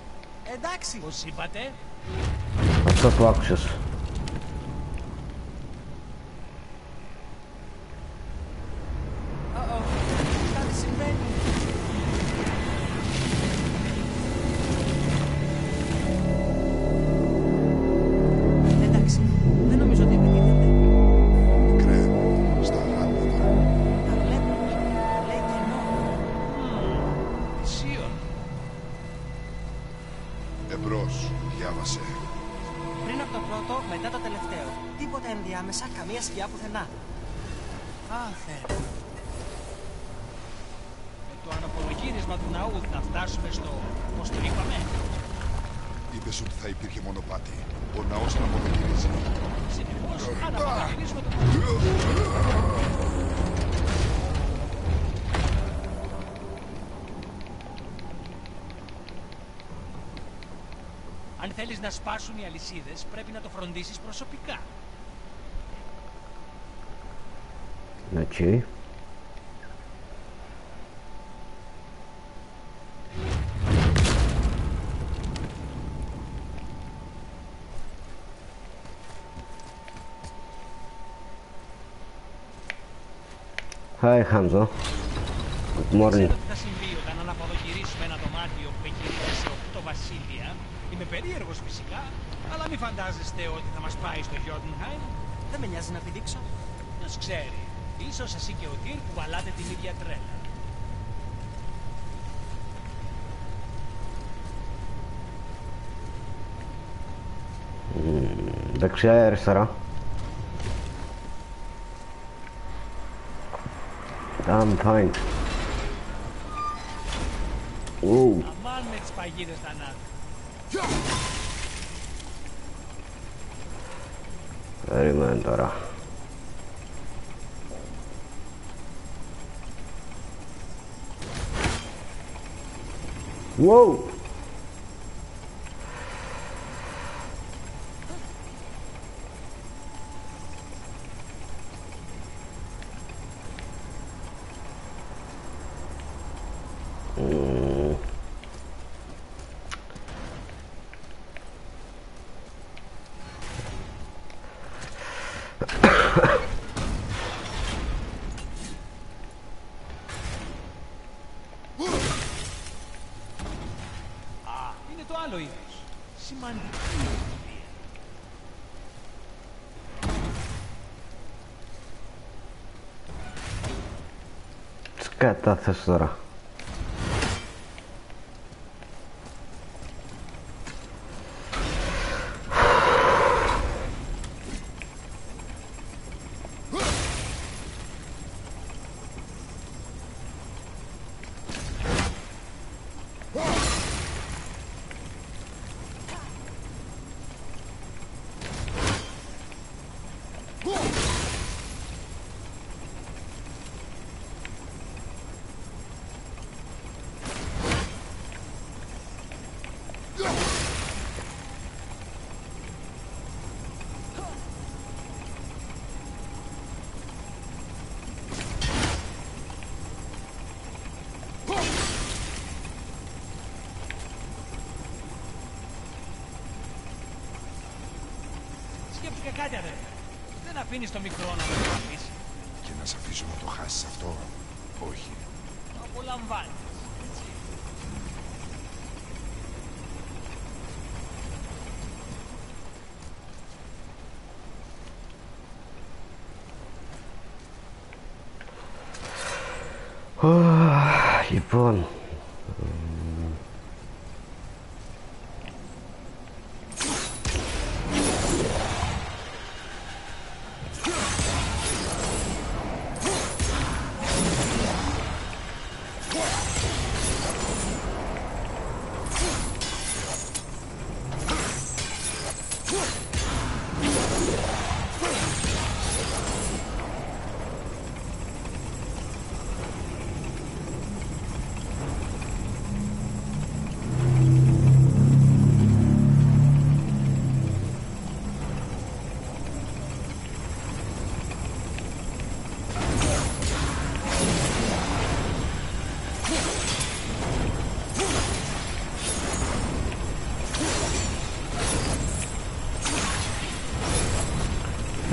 Εντάξει. Πώς είπατε, θέλεις να σπάσουν οι αλυσίδες, πρέπει να το φροντίσεις προσωπικά. OK. Hi Hanzo. Good morning. Ξέρω τι θα συμβεί όταν αναποδογυρίσουμε ένα δωμάτιο που έχει ρίξει σε 8 βασίλεια. Είμαι περίεργος φυσικά, αλλά μην φαντάζεστε ότι θα μας πάει στο Γιόντενχάιμ. Δεν με νοιάζει να πηδήξω. Ποιος ξέρει, ίσως εσύ και ο Τυρ κουβαλάτε την ίδια τρέλα. Δεξιά ή αριστερά; I'm fine. Ου, Αμάν με τις παγίδες θανάτου. Περίμενε τώρα. Wow! أعطى ثشرة αφήνεις το μικρό να με χάσει. Και να σε αφήσω να το χάσεις αυτό. Όχι. Το απολαμβάνεις. Λοιπόν,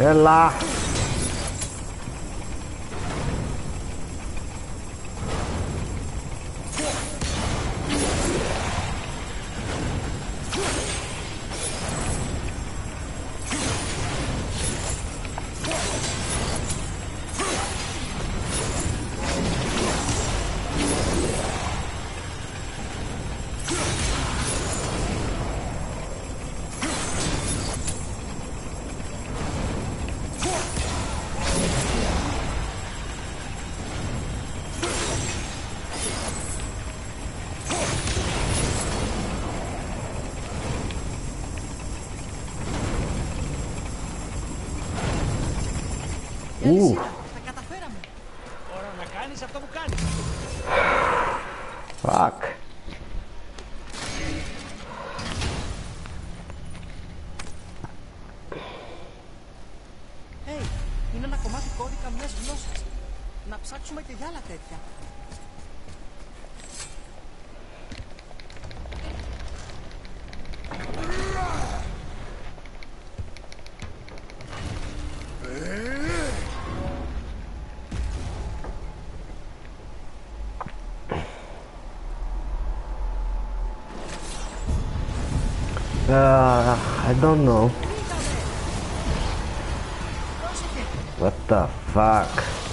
Έλα. Η αλήθεια, τα καταφέραμε. Ώρα να κάνεις αυτό που κάνεις. Fuck. I don't know. What the fuck?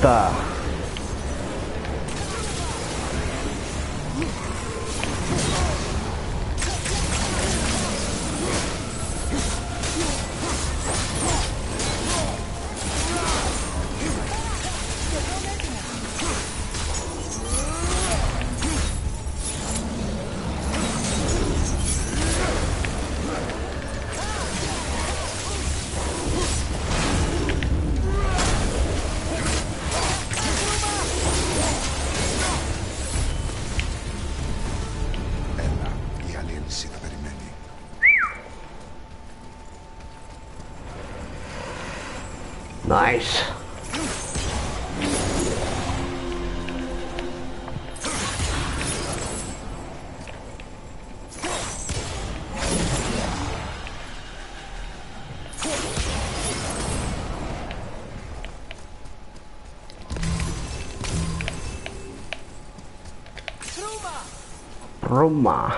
Tá. 马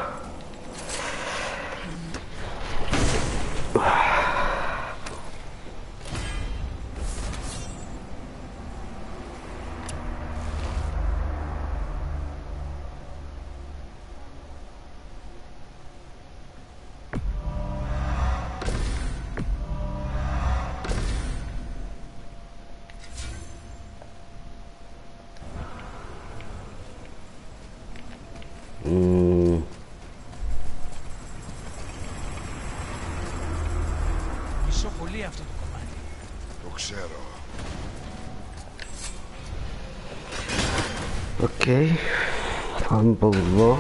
Πάμε από εδώ.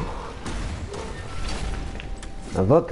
Να δω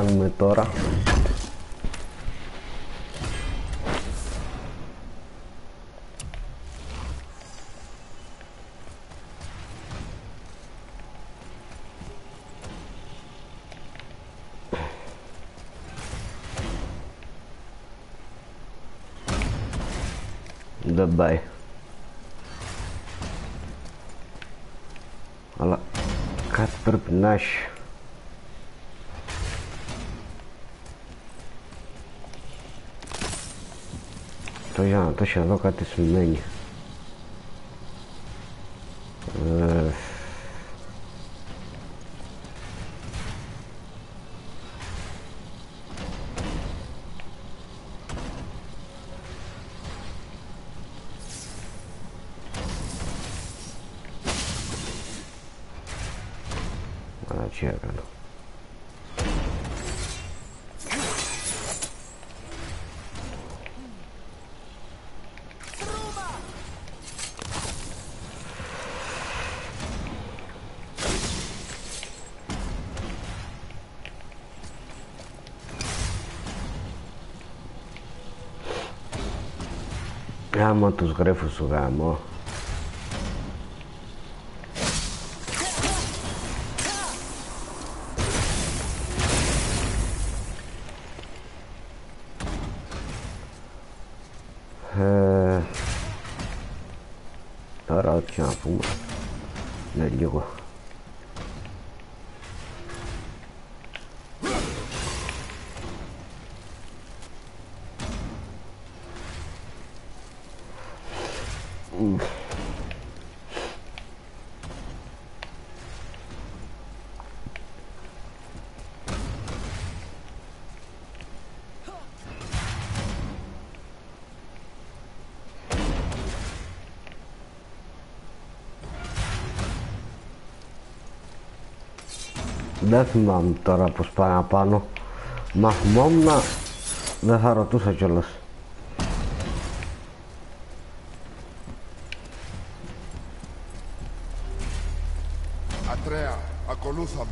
κάνουμε τώρα. Δεν πάει. Αλλά κάτι πρέπει να έχει. Το για να το έχει εδώ Άμα τους γρέφους Δεν θυμάμαι τώρα πως πάει να πάνω. Μα θυμόμουν δεν θα ρωτούσα κιόλας. Αντρέα, ακολούθαμε.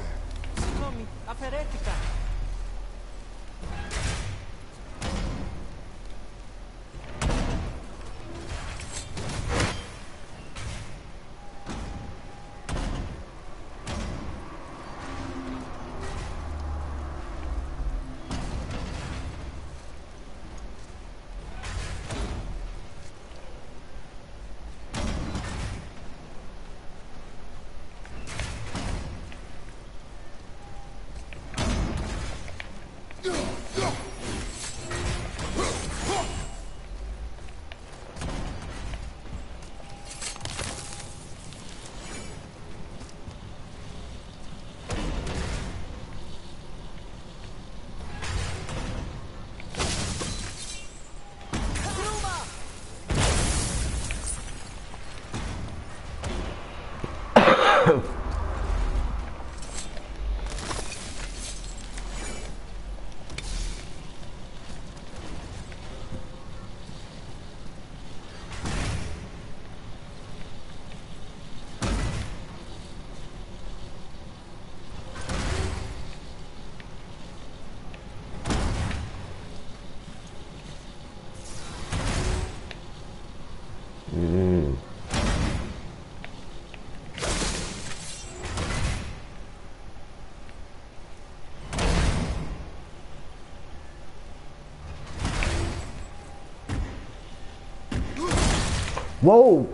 Wow!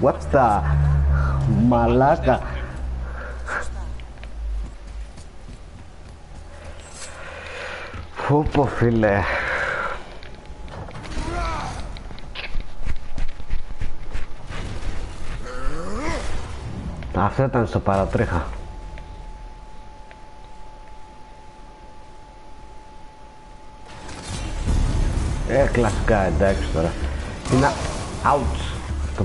What the... Μαλάκα. Φού πω φίλε. Αυτό ήταν στο παρατρίχα. Ε, κλασικά εντάξει τώρα. Είναι out το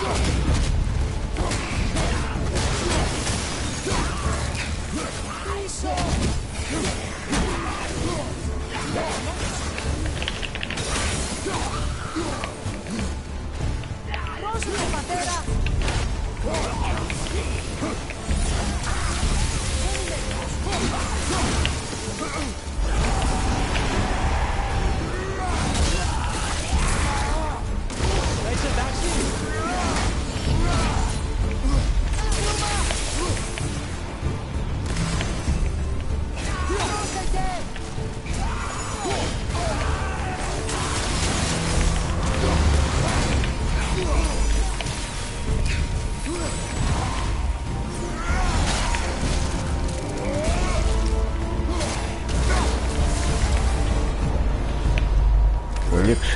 Go!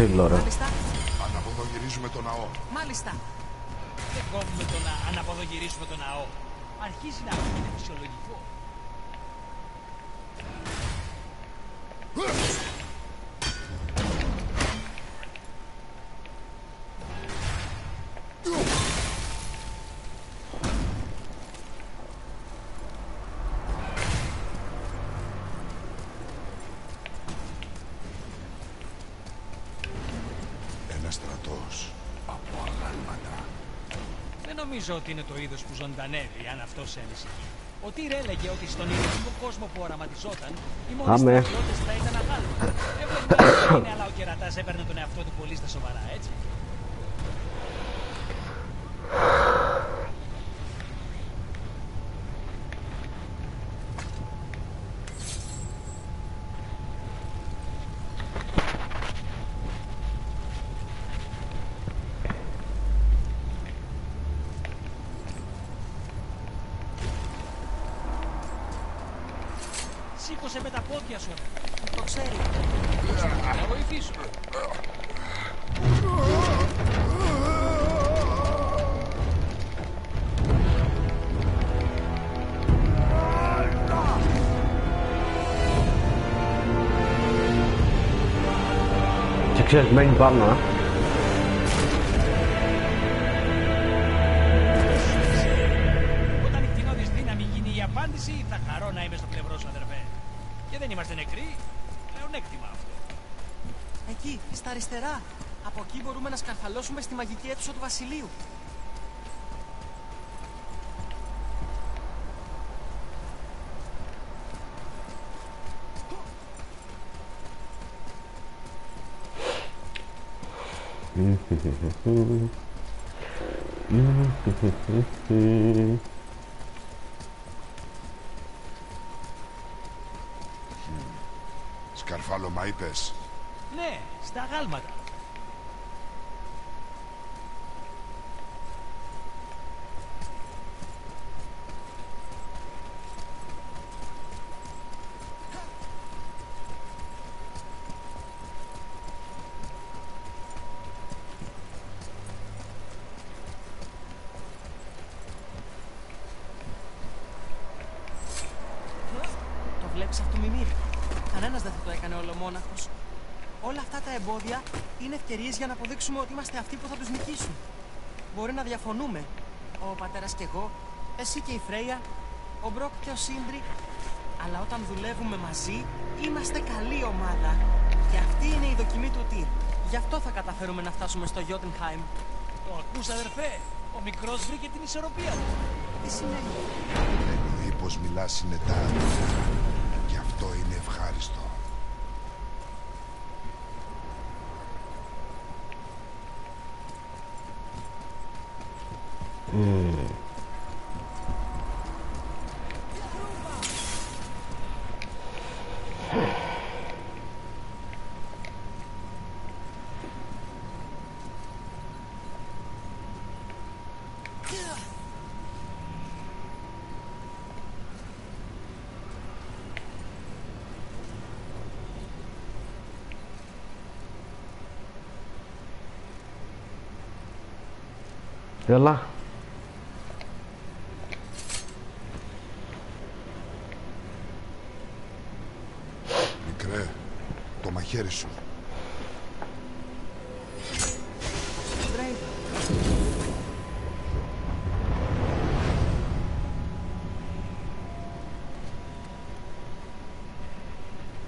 Πόνος. πολύ ξύλο ρε. Μάλιστα. Αναποδογυρίζουμε το ναό. Μάλιστα. Δεν κόβουμε το να αναποδογυρίσουμε το ναό. Αρχίζει να νομίζω ότι είναι το είδος που ζωντανεύει, αν αυτός σε ανησυχεί. Ο Τύρ έλεγε ότι στον ειρηνικό κόσμο που οραματιζόταν, οι μόνοι Άμε. στρατιώτες θα ήταν αγάλματα. Έβλεπε είναι, αλλά ο κερατάς έπαιρνε τον εαυτό του πολύ στα σοβαρά, έτσι. Και ξέρεις Σκαρφάλωμα είπες. Ναι, στα γάλματα. Το βλέπεις αυτό, Μιμήρ. Κανένας δεν θα το έκανε όλο μόναχος. Όλα αυτά τα εμπόδια είναι ευκαιρίες για να αποδείξουμε ότι είμαστε αυτοί που θα τους νικήσουν. Μπορεί να διαφωνούμε. Ο πατέρας και εγώ, εσύ και η Φρέια, ο Μπροκ και ο Σύντρι. Αλλά όταν δουλεύουμε μαζί, είμαστε καλή ομάδα. Και αυτή είναι η δοκιμή του Τυρ. Γι' αυτό θα καταφέρουμε να φτάσουμε στο Γιώτενχάιμ. Το ακούς, αδερφέ; Ο μικρός βρήκε την ισορροπία του. Τι σημαίνει; Εννοεί πως μιλάς συνετά. Και αυτό είναι ευχάριστο. Έλα. Μικρέ, το μαχαίρι σου. Ντρέιβ,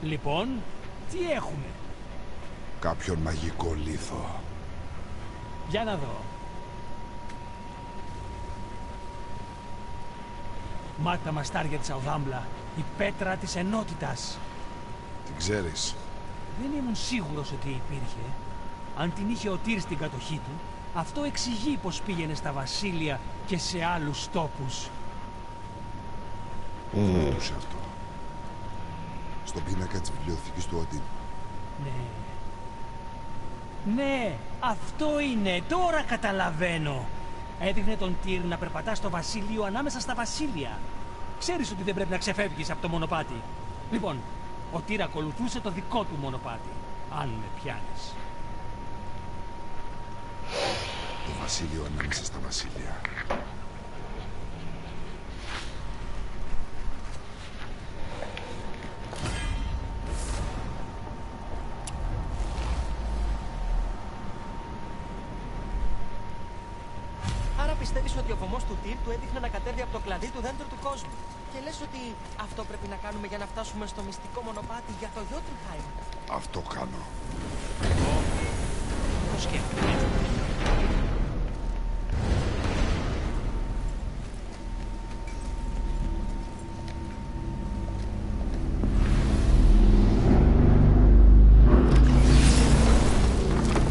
Λοιπόν, τι έχουμε; Κάποιον μαγικό λίθο. Για να δω. Μάτα μαστάρια της Αουδάμπλα, η πέτρα της ενότητας. Την ξέρεις. Δεν ήμουν σίγουρος ότι υπήρχε. Αν την είχε ο Τύρ στην κατοχή του, αυτό εξηγεί πως πήγαινε στα βασίλεια και σε άλλους τόπους. Ρωτούσε αυτό; Στον πίνακα της βιβλιοθήκης του Όντιν. Ναι. Ναι, αυτό είναι. Τώρα καταλαβαίνω. Έδειχνε τον Τύρ να περπατά στο βασίλειο ανάμεσα στα βασίλεια. Ξέρεις ότι δεν πρέπει να ξεφεύγεις από το μονοπάτι. Λοιπόν, ο Τύρα ακολουθούσε το δικό του μονοπάτι. αν με πιάνεις. Το βασίλειο ανάμεσα στα βασίλεια. Άρα πιστεύεις ότι ο βωμός του Τύρ του έδειχνε να φτάσουμε στο μυστικό μονοπάτι για το Γιώτρουχάιμ. Αυτό κάνω. Το σκέφτομαι.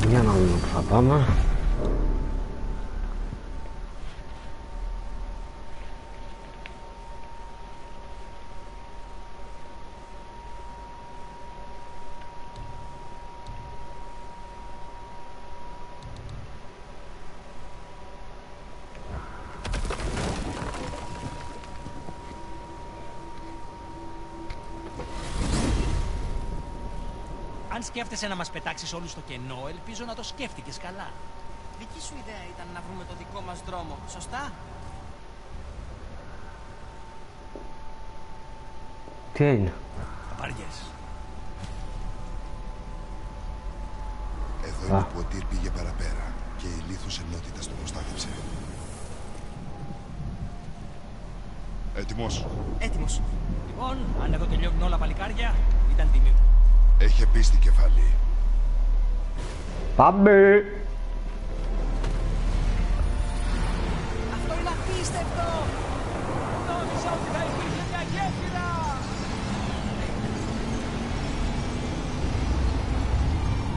Για να δούμε που θα πάμε. Αν σκέφτεσαι να μας πετάξεις όλους στο κενό, ελπίζω να το σκέφτηκες καλά. Δική σου ιδέα ήταν να βρούμε το δικό μας δρόμο, σωστά; Τι έγινε; Απαριές. Εδώ είναι που ο Τυρ πήγε παραπέρα και η λίθος ενότητα τον προστάτευσε. Έτοιμος; Έτοιμος. Λοιπόν, αν εδώ τελειώνουν όλα παλικάρια, ήταν τιμή μου. Έχει πίστη κεφαλή. Πάμε! Αυτό είναι απίστευτο! Νόμιζα ότι θα υπήρχε μια γέφυρα!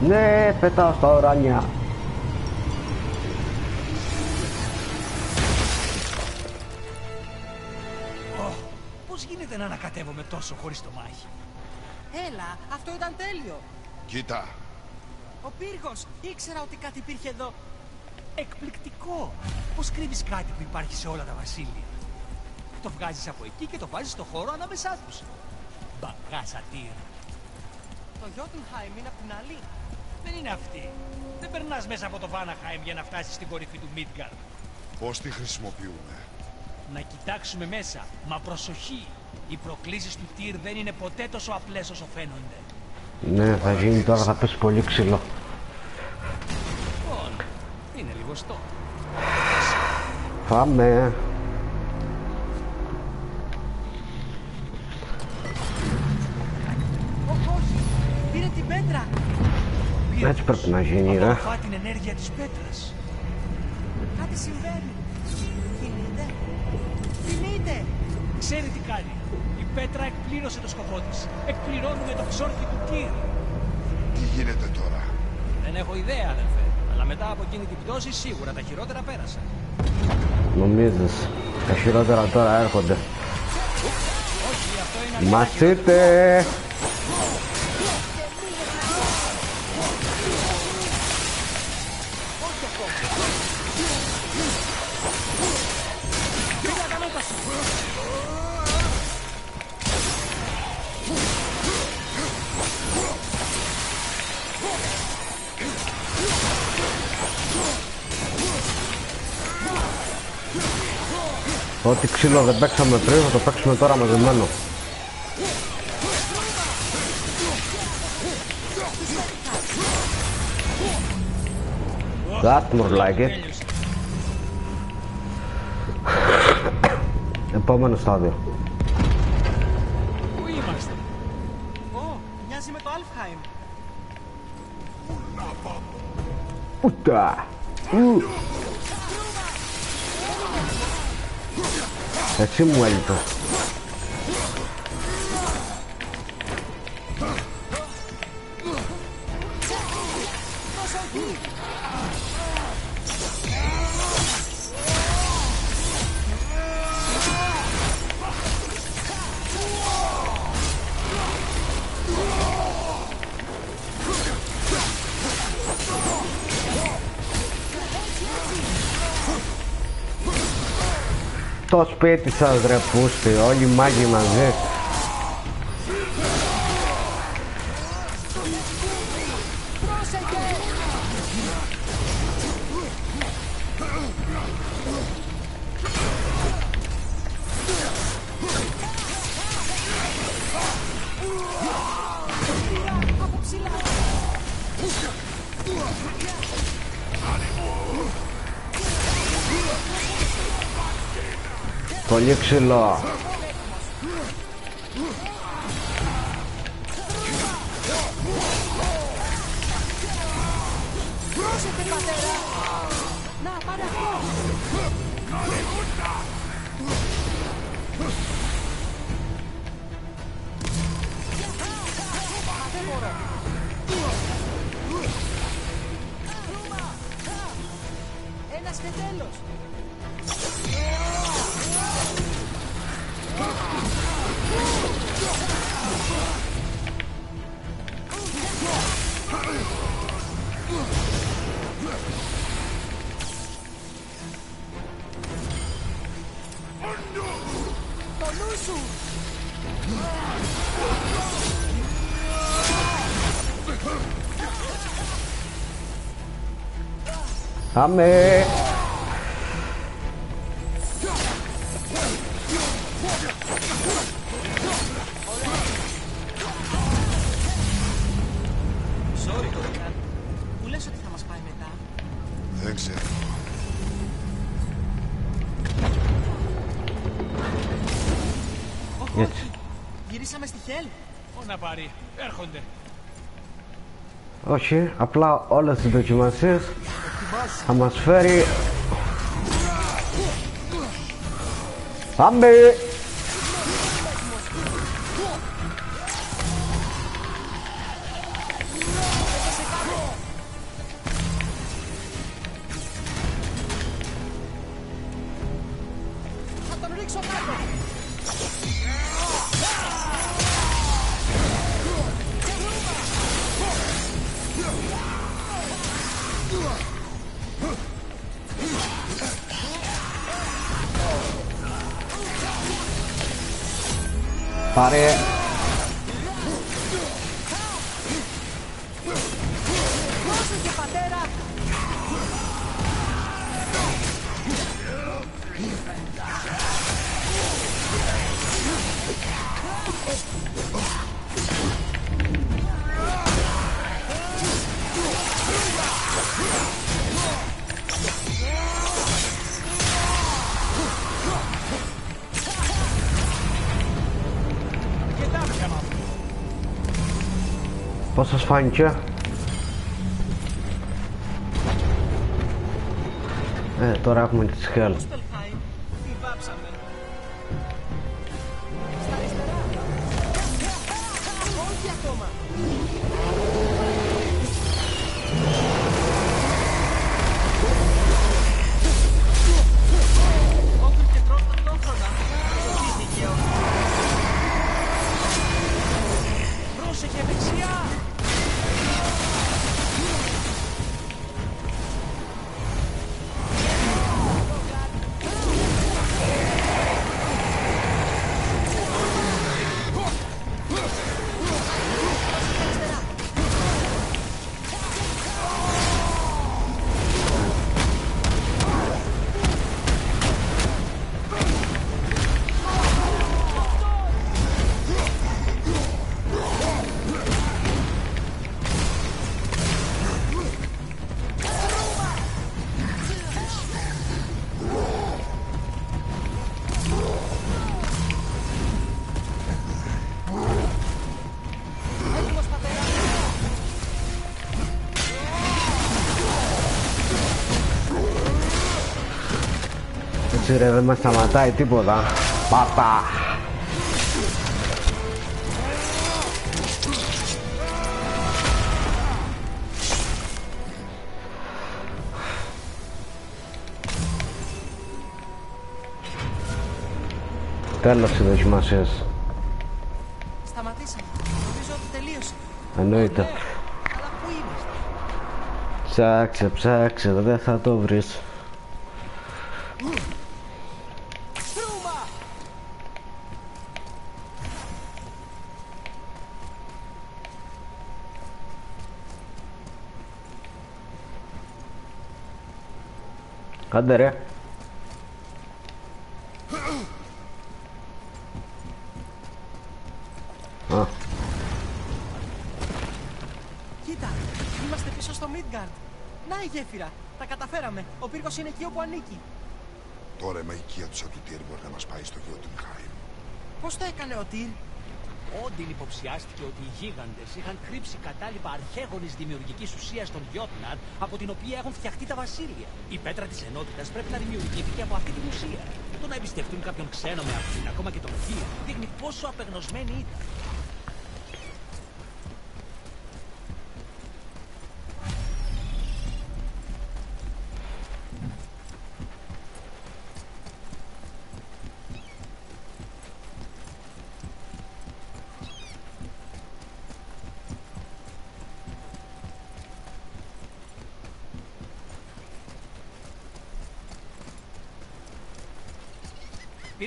Ναι, πετάω στα ουράνια. Ω, Πώς γίνεται να ανακατεύομαι τόσο χωρίς το μάχη; Έλα, αυτό ήταν τέλειο! Κοίτα. Ο πύργος! Ήξερα ότι κάτι υπήρχε εδώ. Εκπληκτικό! Πώς κρύβεις κάτι που υπάρχει σε όλα τα βασίλεια; Το βγάζεις από εκεί και το βάζεις στο χώρο ανάμεσά τους. Μπαγάσα τύρ. Το Γιώτουνχάιμ είναι απ' την άλλη. Δεν είναι αυτή. Δεν περνάς μέσα από το Βάναχάιμ για να φτάσεις στην κορυφή του Μίτγκαρ. Πώς τη χρησιμοποιούμε; Να κοιτάξουμε μέσα. Μα προσοχή. Οι προκλήσεις του Τύρ δεν είναι ποτέ τόσο απλές όσο φαίνονται. Ναι, θα γίνει τώρα, θα πέσει πολύ ξύλο. Λοιπόν, είναι λιγοστό. Πάμε. Ω, όχι! Πήρε την πέτρα! Έτσι πρέπει να γίνει, ρε. Απορροφά την ενέργεια της πέτρας. Κάτι συμβαίνει. Κινείται. Κινείται. Ξέρει τι κάνει. Η πέτρα εκπλήρωσε το σκοπό της. Εκπληρώνουμε το ξόρκι του Τύρ. Τι γίνεται τώρα; Δεν έχω ιδέα, αδερφέ. Αλλά μετά από εκείνη την πτώση σίγουρα τα χειρότερα πέρασαν. Νομίζεις. Τα χειρότερα τώρα έρχονται. Όχι, Ό,τι ξύλο δεν παίξαμε πριν θα το παίξουμε τώρα μαζεμένο. That more like it. Τέλειωσε. Επόμενο στάδιο. Πού είμαστε; Ω, μοιάζει με το Αλφχάιμ. Πούτα. Ου. Εσύ μου σπίτι σας ρε πούστη, όλοι οι μάγοι μαζί. Πολύ ξυλό. Έρχονται. Όχι, απλά όλες τις δοκιμασίες θα μας φάνηκε; Ε, τώρα έχουμε τις Hell. Ρε, δεν μας σταματάει τίποτα. Πάπα! Τέλος οι δοκιμασίες. Σταματήσαμε. Νομίζω ότι τελείωσε. Εννοείται. Αλλά πού είμαστε; Ψάξε, ψάξε, δεν θα το βρεις. Άντε ρε. Α, Κοίτα, είμαστε πίσω στο Midgard. Να η γέφυρα. Τα καταφέραμε. Ο πύργος είναι εκεί όπου ανήκει. Τώρα η μαγική αίθουσα του Τύρ μπορεί να μας πάει στο γιο του Μιχάηλ. Πώς το έκανε ο Τυρ. Όντιν υποψιάστηκε ότι οι γίγαντες είχαν κρύψει κατάλοιπα αρχαίγονης δημιουργικής ουσίας των Γιώτναρ από την οποία έχουν φτιαχτεί τα βασίλεια. Η πέτρα της ενότητας πρέπει να δημιουργήθηκε από αυτή την ουσία. Το να εμπιστευτούν κάποιον ξένο με αυτήν, ακόμα και τον Θείο, δείχνει πόσο απεγνωσμένη ήταν.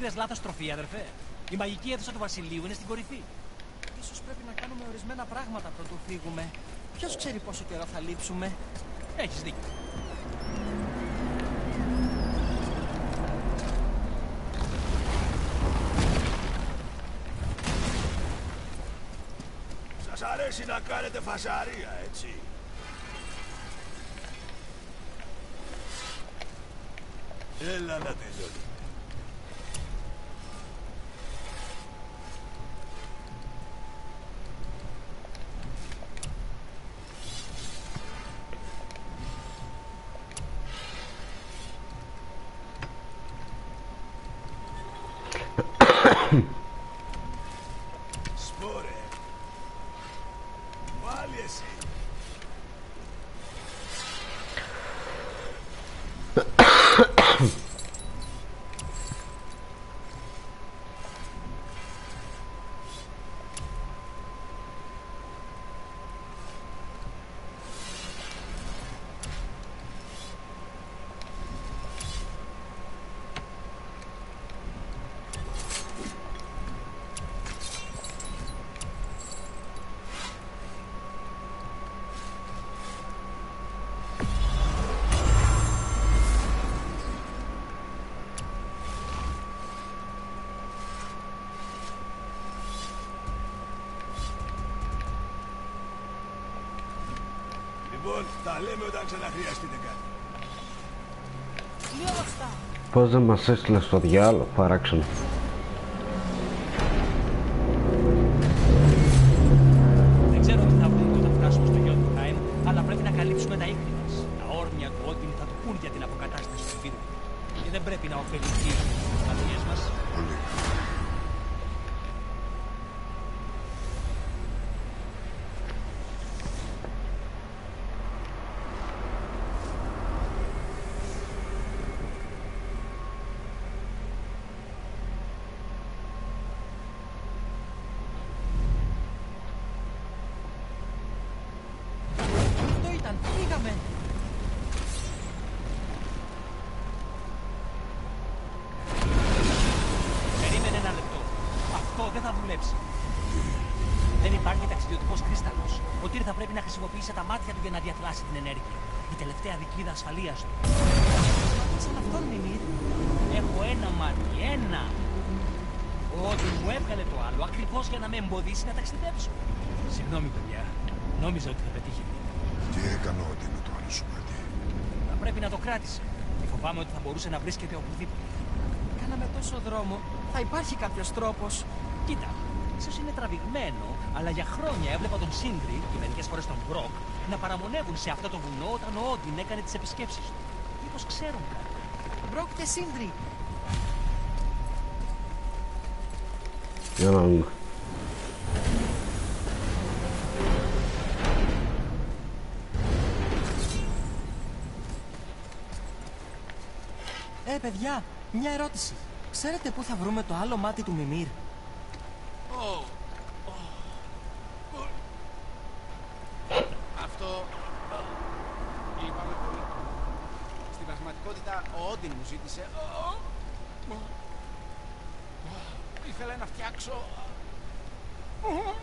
Πήρε λάθος τροφή, αδερφέ. Η μαγική αίθουσα του Βασιλείου είναι στην κορυφή. Ίσως πρέπει να κάνουμε ορισμένα πράγματα πρωτού φύγουμε. Ποιος ξέρει πόσο καιρό θα λείψουμε. Έχεις δίκιο. Σας αρέσει να κάνετε φασαρία, έτσι. Έλα να τελειώνει. Σπόρε. Πάλι εσύ. Λοιπόν, τα λέμε όταν ξαναχρειαστείτε κάτι. Λιώστα. πώς δεν μας έστειλες στο διάλογο, παράξενο. Τραβηγμένο, αλλά για χρόνια έβλεπα τον Σύντρι και μερικές φορές τον Μπροκ να παραμονεύουν σε αυτό το βουνό όταν ο Όντιν έκανε τις επισκέψεις του. Μήπως ξέρουν κάτι; Μπροκ και Σύντρι. Για να δούμε. Ε, παιδιά, μια ερώτηση. Ξέρετε πού θα βρούμε το άλλο μάτι του Μιμήρ. Ω, ω, ω. Αυτό... ω, Λυπάμαι πολύ. Στην πραγματικότητα, ο Όντιν μου ζήτησε... ω, ω, ω. Ήθελα να φτιάξω... ω,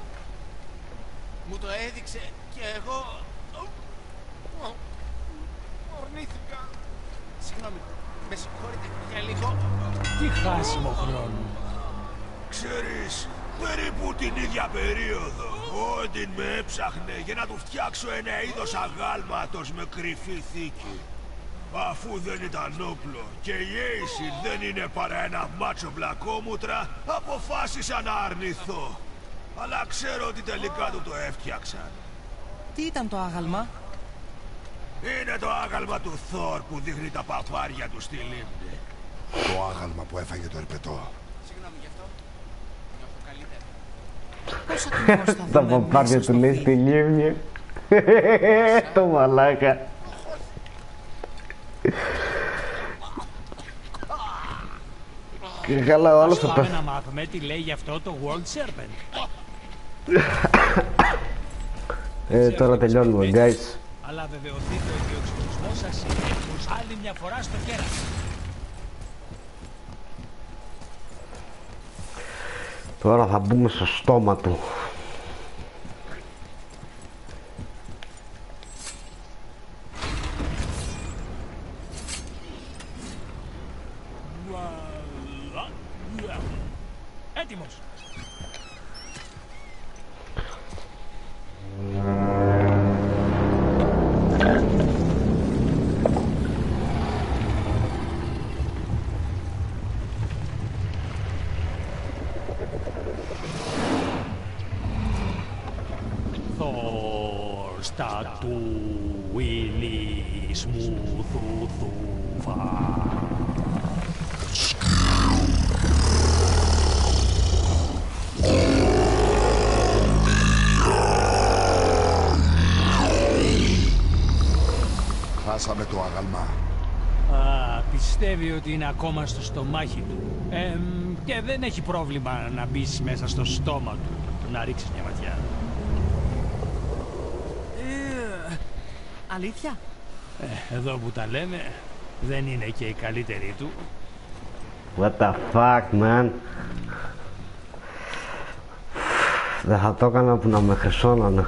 Μου το έδειξε και εγώ... ω, ω, Ορνήθηκα. Συγγνώμη. Με συγχωρείτε για λίγο. Τι χάσιμο χρόνο. Ξέρεις, περίπου την ίδια περίοδο, Όντιν με έψαχνε για να του φτιάξω ένα είδος αγάλματος με κρυφή θήκη. Αφού δεν ήταν όπλο και η Aesir δεν είναι παρά ένα μάτσο μπλακόμουτρα, αποφάσισα να αρνηθώ. Αλλά ξέρω ότι τελικά του το έφτιαξαν. Τι ήταν το άγαλμα; Είναι το άγαλμα του Θόρ που δείχνει τα παπάρια του στη λίμνη. Το άγαλμα που έφαγε το ερπετό. Συγγνώμη γι' αυτό. Νιώθω καλύτερα. Πώς ακριβώς θα Τα βρούμε παπάρια μέσα του στο λέει φι; στη λίμνη. Το μαλάκα. Και καλά ο άλλος Ας θα πάμε πες. να μάθουμε τι λέει γι' αυτό το World Serpent. Ε, τώρα τελειώνουμε, guys. Αλλά βεβαιωθείτε ότι ο εξοπλισμός σας είναι έτοιμος άλλη μια φορά στο κέρατο. Τώρα θα μπούμε στο στόμα του. Ακόμα στο στομάχι του. Εμ, και δεν έχει πρόβλημα να μπεις μέσα στο στόμα του. Να ρίξεις μια ματιά. Ε, Αλήθεια; Ε, εδώ που τα λέμε, δεν είναι και η καλύτερη του. What the fuck, man; Δεν θα το έκανα που να με χρυσώνανε.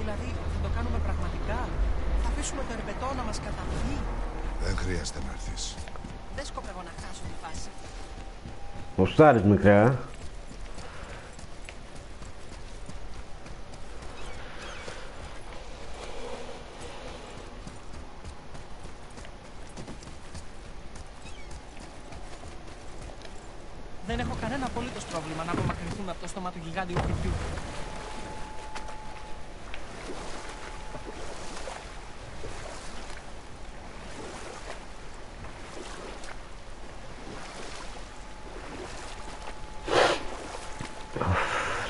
Δηλαδή, θα το κάνουμε πραγματικά? Θα αφήσουμε το ερπετό να μας καταπιεί? Δεν χρειάζεται να έρθεις. Δεν σκοπεύω να χάσω τη φάση. Μουστάρεις μικρέ, ε. Δεν έχω κανένα απολύτως πρόβλημα να απομακρυνθούμε από το στόμα του γιγάντιου χτυπιού.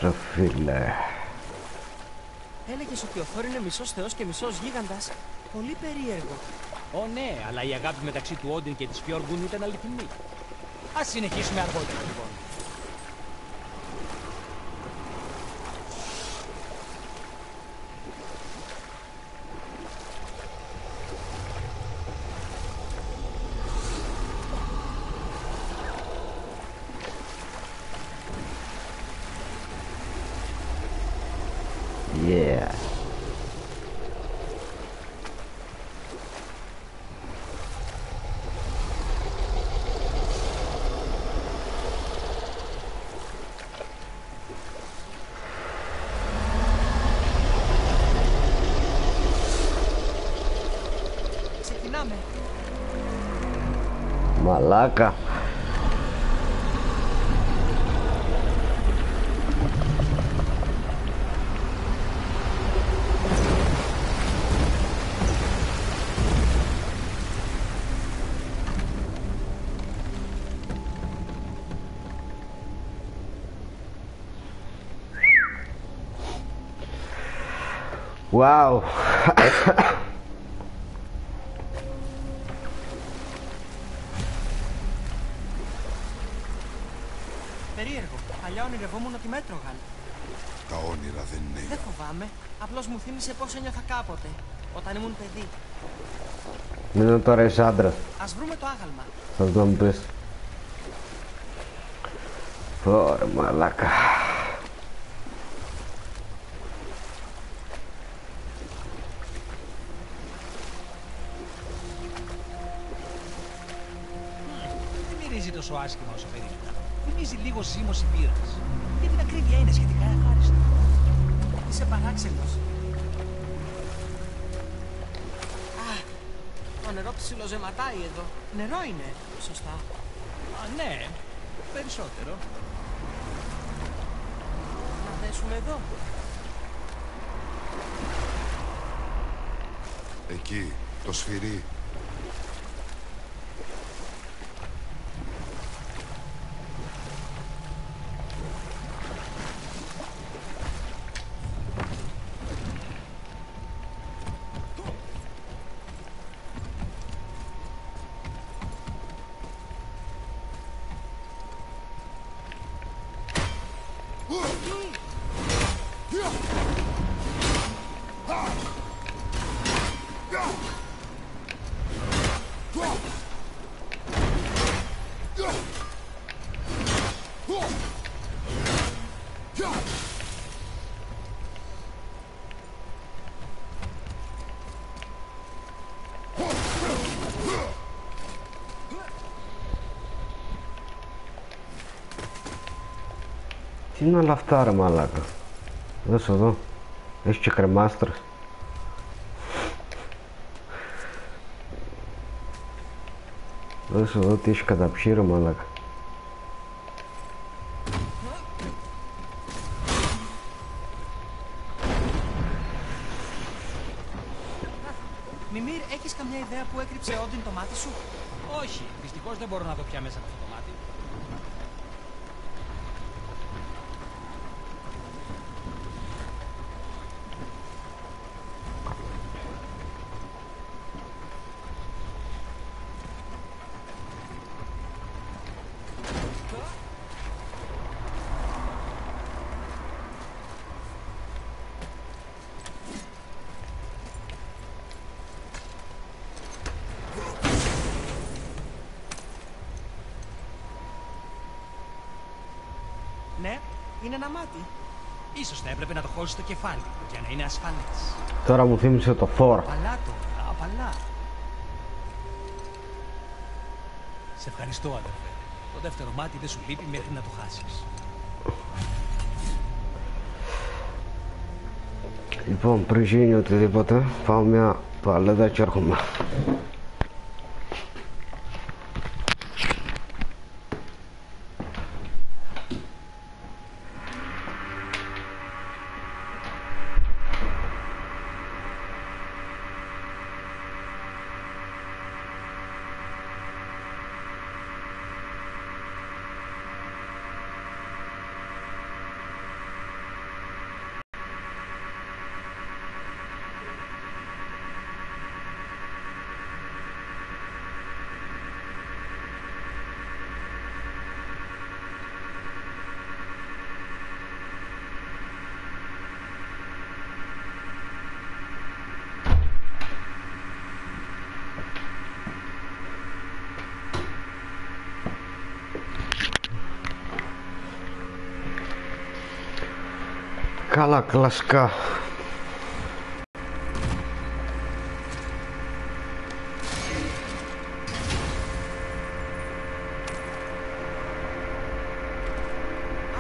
Ρε φίλε. Έλεγες ότι ο Θόρ είναι μισός θεός και μισός γίγαντας. Πολύ περίεργο. Ω ναι, αλλά η αγάπη μεταξύ του Όντιν και της Φιόργουν ήταν αληθινή. Ας συνεχίσουμε αργότερα λοιπόν. Yeah. Ξεκινάμε. Μαλάκα. Wow. ότι με έτρωγαν. Τα όνειρα δεν είναι. Δεν φοβάμαι. Απλώς μου θύμισε πώς ένιωθα κάποτε, όταν ήμουν παιδί. Είναι τώρα είσαι άντρας. Α βρούμε το άγαλμα. Θα το μου πεις. Μαλάκα. Δεν μυρίζει τόσο άσχημα όσο περίμενα. Μυρίζει λίγο σίμωση πύρας. Για την ακρίβεια είναι σχετικά ευχάριστο. Είσαι παράξενος. Α, το νερό ψιλοζεματάει εδώ. Νερό είναι, σωστά. Α, ναι, περισσότερο. Να θέσουμε εδώ. Εκεί, το σφυρί. Τι είναι όλα αυτά ρε μαλάκα; Δες εδώ. Έχεις και κρεμάστρε. Δες εδώ τι έχεις καταπιεί ρε μαλάκα. Μιμήρ, έχεις καμιά ιδέα που έκρυψε όντιν το μάτι σου. Όχι, δυστυχώς δεν μπορώ να δω πια μέσα από αυτό το μάτι. Ναι, είναι ένα μάτι. Ίσως θα έπρεπε να το χώσεις στο κεφάλι για να είναι ασφαλές. Τώρα μου θύμισε το Thor. Απαλά τώρα, απαλά. Σε ευχαριστώ, αδερφέ. Το δεύτερο μάτι δεν σου λείπει μέχρι να το χάσεις. Λοιπόν, πριν γίνει οτιδήποτε, πάω μια τουαλέτα και έρχομαι. Καλά, κλασικά.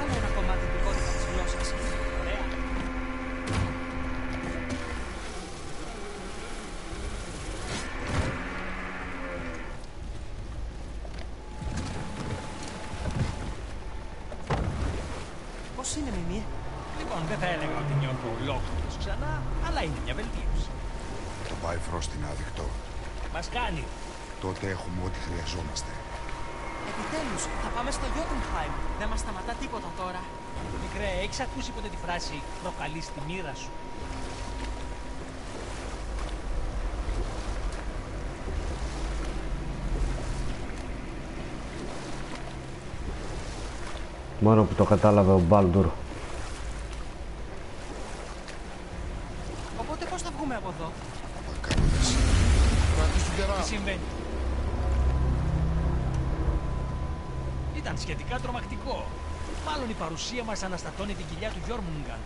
Άλλο ένα κομμάτι του κώδικα της γλώσσας. Ωραία. Πώς είναι, Μιμή? Λοιπόν, δεν θα έλεγα ότι νιώθω ολόκληρος ξανά, αλλά είναι μια βελτίωση. Το Bifrost είναι άδεικτο. Μας κάνει. Τότε έχουμε ό,τι χρειαζόμαστε. Επιτέλους, θα πάμε στο Jotunheim. Δεν μας σταματά τίποτα τώρα. Μικρέ, έχεις ακούσει ποτέ τη φράση «προκαλείς τη μοίρα σου». Μόνο που το κατάλαβε ο Μπάλντουρ. Οπότε πώς θα βγούμε από εδώ; Θα κάνουμε εσύ. Κρατήσου γερά. Τι συμβαίνει; Ήταν σχετικά τρομακτικό. Μάλλον η παρουσία μας αναστατώνει την κοιλιά του Γιόρμουνγκαν.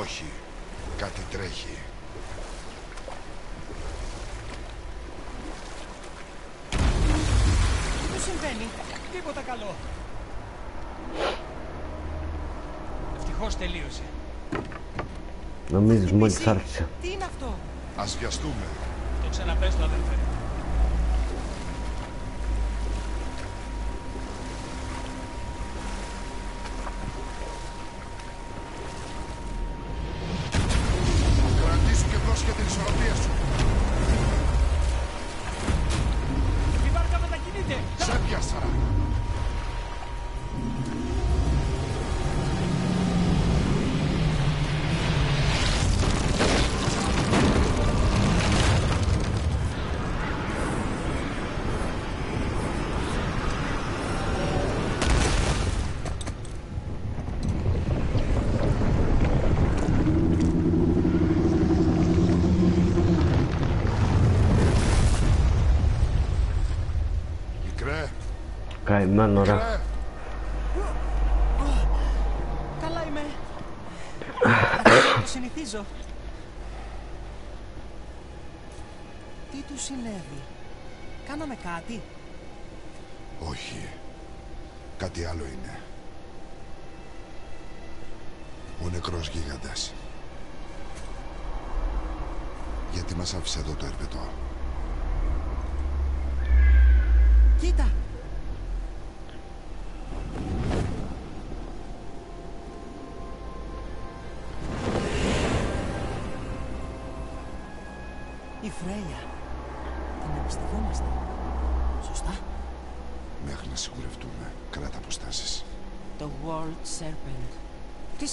Όχι. Κάτι τρέχει. Τι συμβαίνει. Τίποτα καλό. Ευτυχώς τελείωσε. Νομίζεις μόλις άρχισε. Τι είναι αυτό; Ας βιαστούμε. Το ξαναπες το αδερφέ. Καημένο ρε.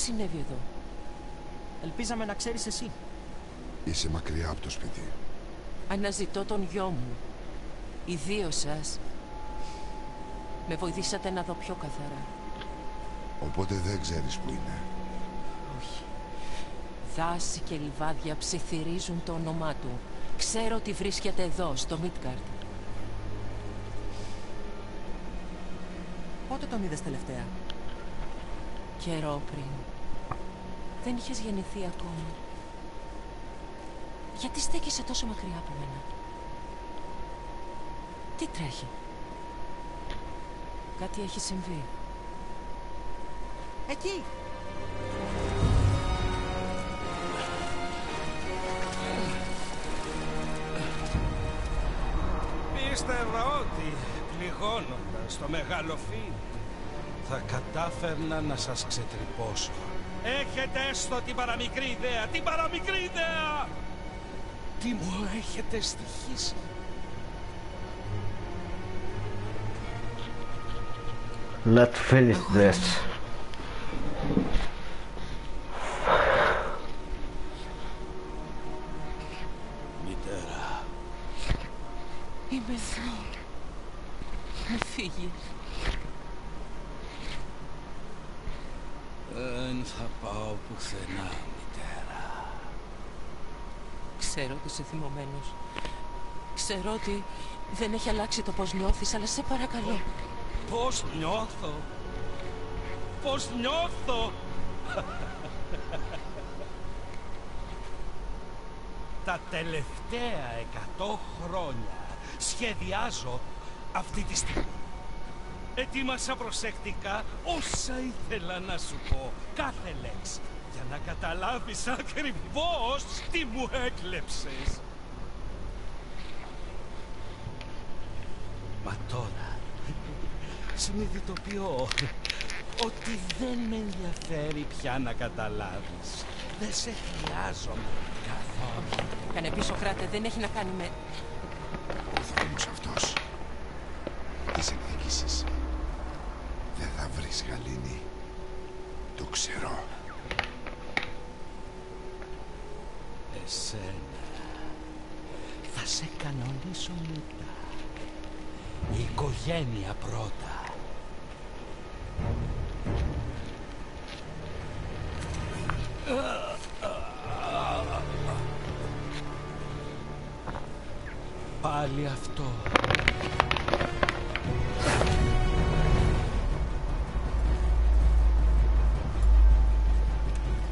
Συνέβη εδώ; Ελπίζαμε να ξέρεις εσύ. Είσαι μακριά από το σπίτι. Αναζητώ τον γιο μου. Οι δύο σας. Με βοηθήσατε να δω πιο καθαρά. Οπότε δεν ξέρεις που είναι. Όχι. Δάση και λιβάδια ψιθυρίζουν το όνομά του. Ξέρω ότι βρίσκεται εδώ, στο Μίτκαρτ. Πότε τον είδες τελευταία; Καιρό πριν. Δεν είχες γεννηθεί ακόμα. Γιατί στέκεσαι τόσο μακριά από μένα; Τι τρέχει; Κάτι έχει συμβεί. Εκεί. Πίστευα ότι πληγώνοντας το μεγάλο φίδι θα κατάφερνα να σας ξετρυπώσω. Έχετε έστω την παραμικρή ιδέα, την παραμικρή ιδέα! Τι μου έχετε στοιχήσει; Let's finish this. Μητέρα, Είμαι εδώ. Μη φύγεις. δεν θα πάω πουθενά, μητέρα. Ξέρω ότι είσαι θυμωμένος. Ξέρω ότι δεν έχει αλλάξει το πώς νιώθεις, αλλά σε παρακαλώ. Πώς νιώθω; Πώς νιώθω; Τα τελευταία εκατό χρόνια σχεδιάζω αυτή τη στιγμή. Ετοίμασα προσεκτικά όσα ήθελα να σου πω, κάθε λέξη, για να καταλάβεις ακριβώς τι μου έκλεψες. Μα τώρα συνειδητοποιώ ότι δεν με ενδιαφέρει πια να καταλάβεις. Δεν σε χρειάζομαι καθόλου. Κάνε πίσω, κράτε, δεν έχει να κάνει με... Ο δρόμος αυτός. Τις εκδικήσεις. Δεν θα βρεις γαλήνη. Το ξέρω. Εσένα θα σε κανονίσω μετά. Η οικογένεια πρώτα. Πάλι αυτό.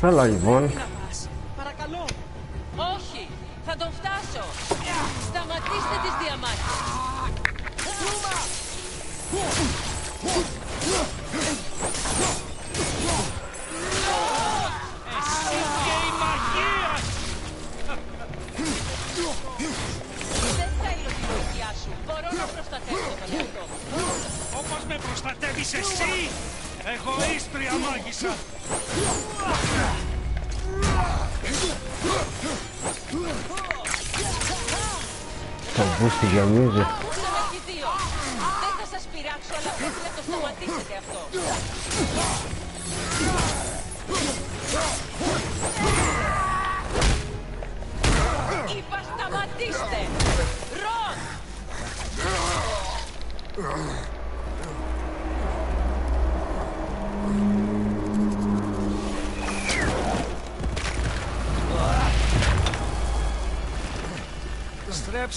Έλα λοιπόν.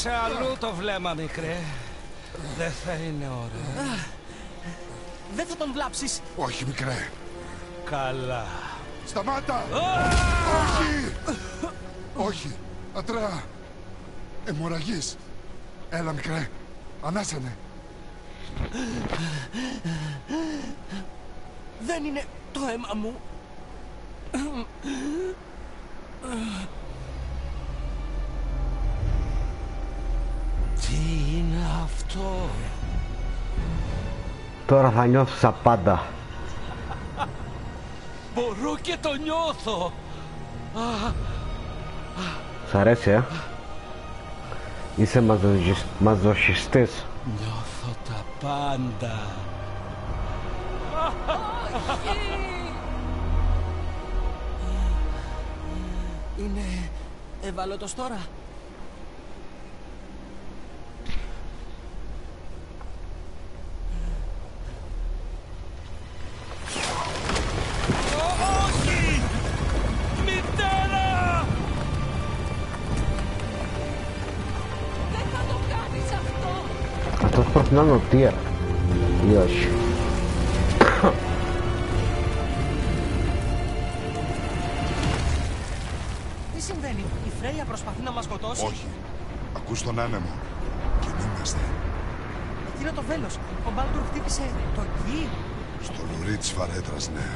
Στρέψε αλλού το βλέμμα, μικρέ. Δεν θα είναι ωραίο. Δεν θα τον βλάψεις. Όχι, μικρέ. Καλά. Σταμάτα! Όχι! Όχι! Ατρέα! Εμορραγής! Έλα, μικρέ. Ανάσανε. Δεν είναι το αίμα μου. Τώρα θα νιώθω σαν πάντα. Μπορώ και το νιώθω. Σ' αρέσει, ε; Είσαι μαζοχισ... μαζοχιστής. Νιώθω τα πάντα. Είναι ευάλωτος τώρα. Να είναι ο Τιερ. Ή όχι. Τι συμβαίνει, η Φρέια προσπαθεί να μας σκοτώσει; Όχι. Ακούς τον άνεμο. Κινούμαστε. Εκείνο το βέλος, ο Μπάλντουρ χτύπησε το γκι; Στο λουρί της φαρέτρας, ναι.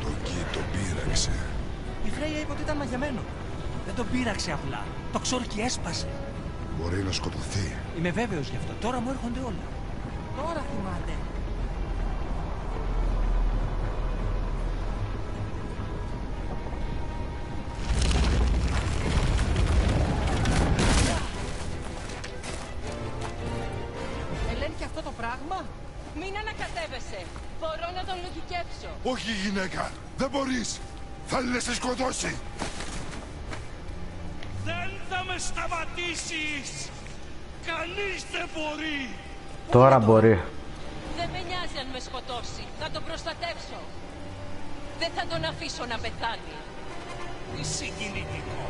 Το γκι το πείραξε. Η Φρέια είπε ότι ήταν μαγεμένο. Δεν τον πείραξε απλά. Το ξόρκι έσπασε. Μπορεί να σκοτωθεί. Είμαι βέβαιος γι' αυτό. Τώρα μου έρχονται όλα. Τώρα θυμάται. Ελέγχει αυτό το πράγμα; Μην ανακατεύεσαι. Μπορώ να τον λογικέψω. Όχι, γυναίκα. Δεν μπορείς. Θέλει να σε σκοτώσει. Σταματήσεις. Κανείς δεν μπορεί. Τώρα μπορεί. Δεν με νοιάζει αν με σκοτώσει. Θα τον προστατεύσω. Δεν θα τον αφήσω να πεθάνει. Τι συγκινητικό.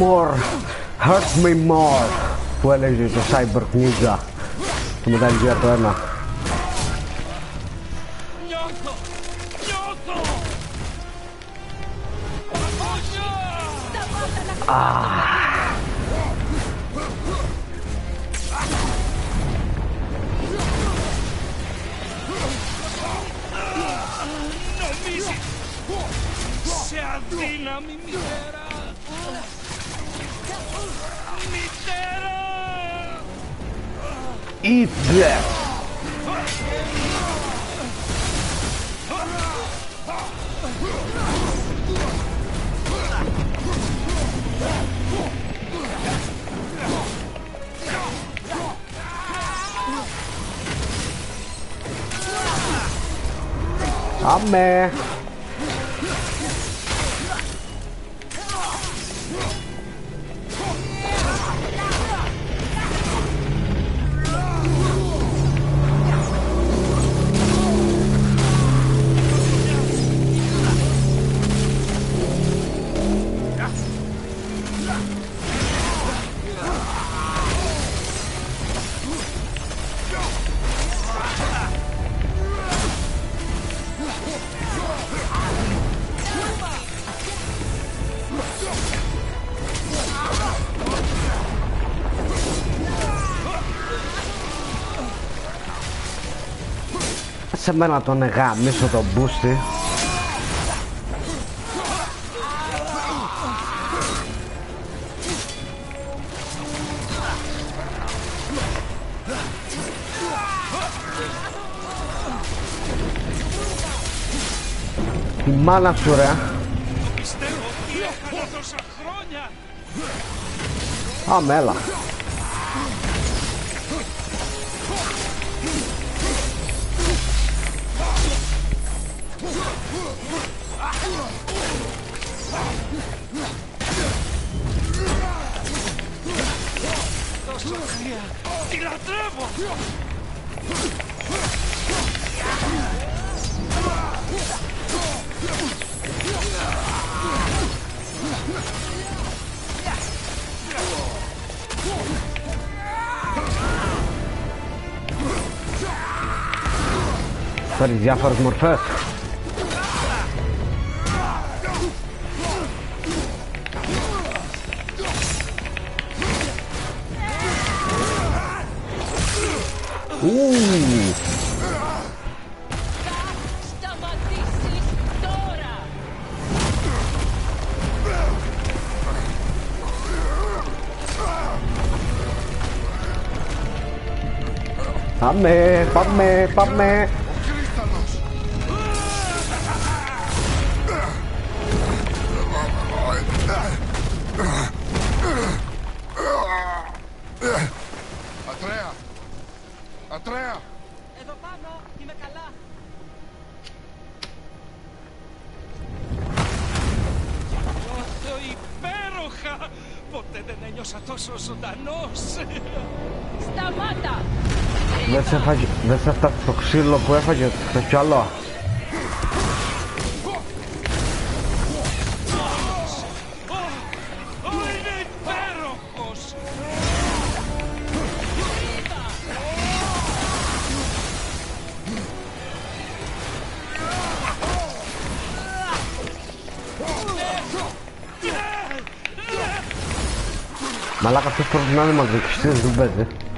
More. Hurt me more. Που έλεγε το Cyber Ninja. Το Metal Gear το 1. Άσε με να τον εγάμισω τον μπούστι. Τη μάνα σου ρε. Πιστεύω Φέρει διάφορες μορφές. Ου, Σταματήσεις τώρα! Πάμε, πάμε, πάμε. Ο ξύλο που έφαγε, θες κι άλλο; Ω, είναι υπέροχος. Μαλάκα αυτός πρέπει να είναι μαζικιστής, δεν παίζει.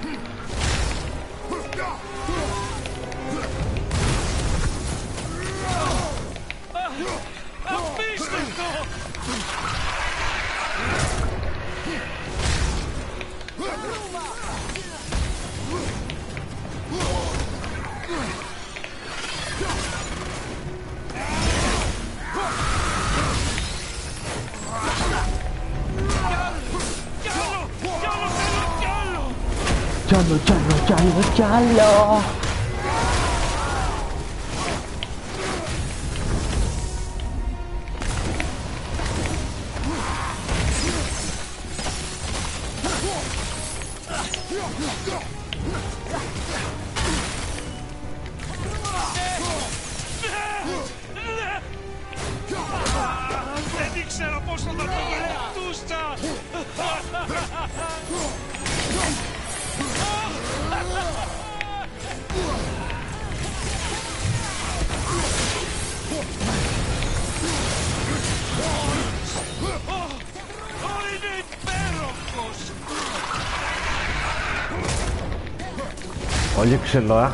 Πολύ ξύλο, ε.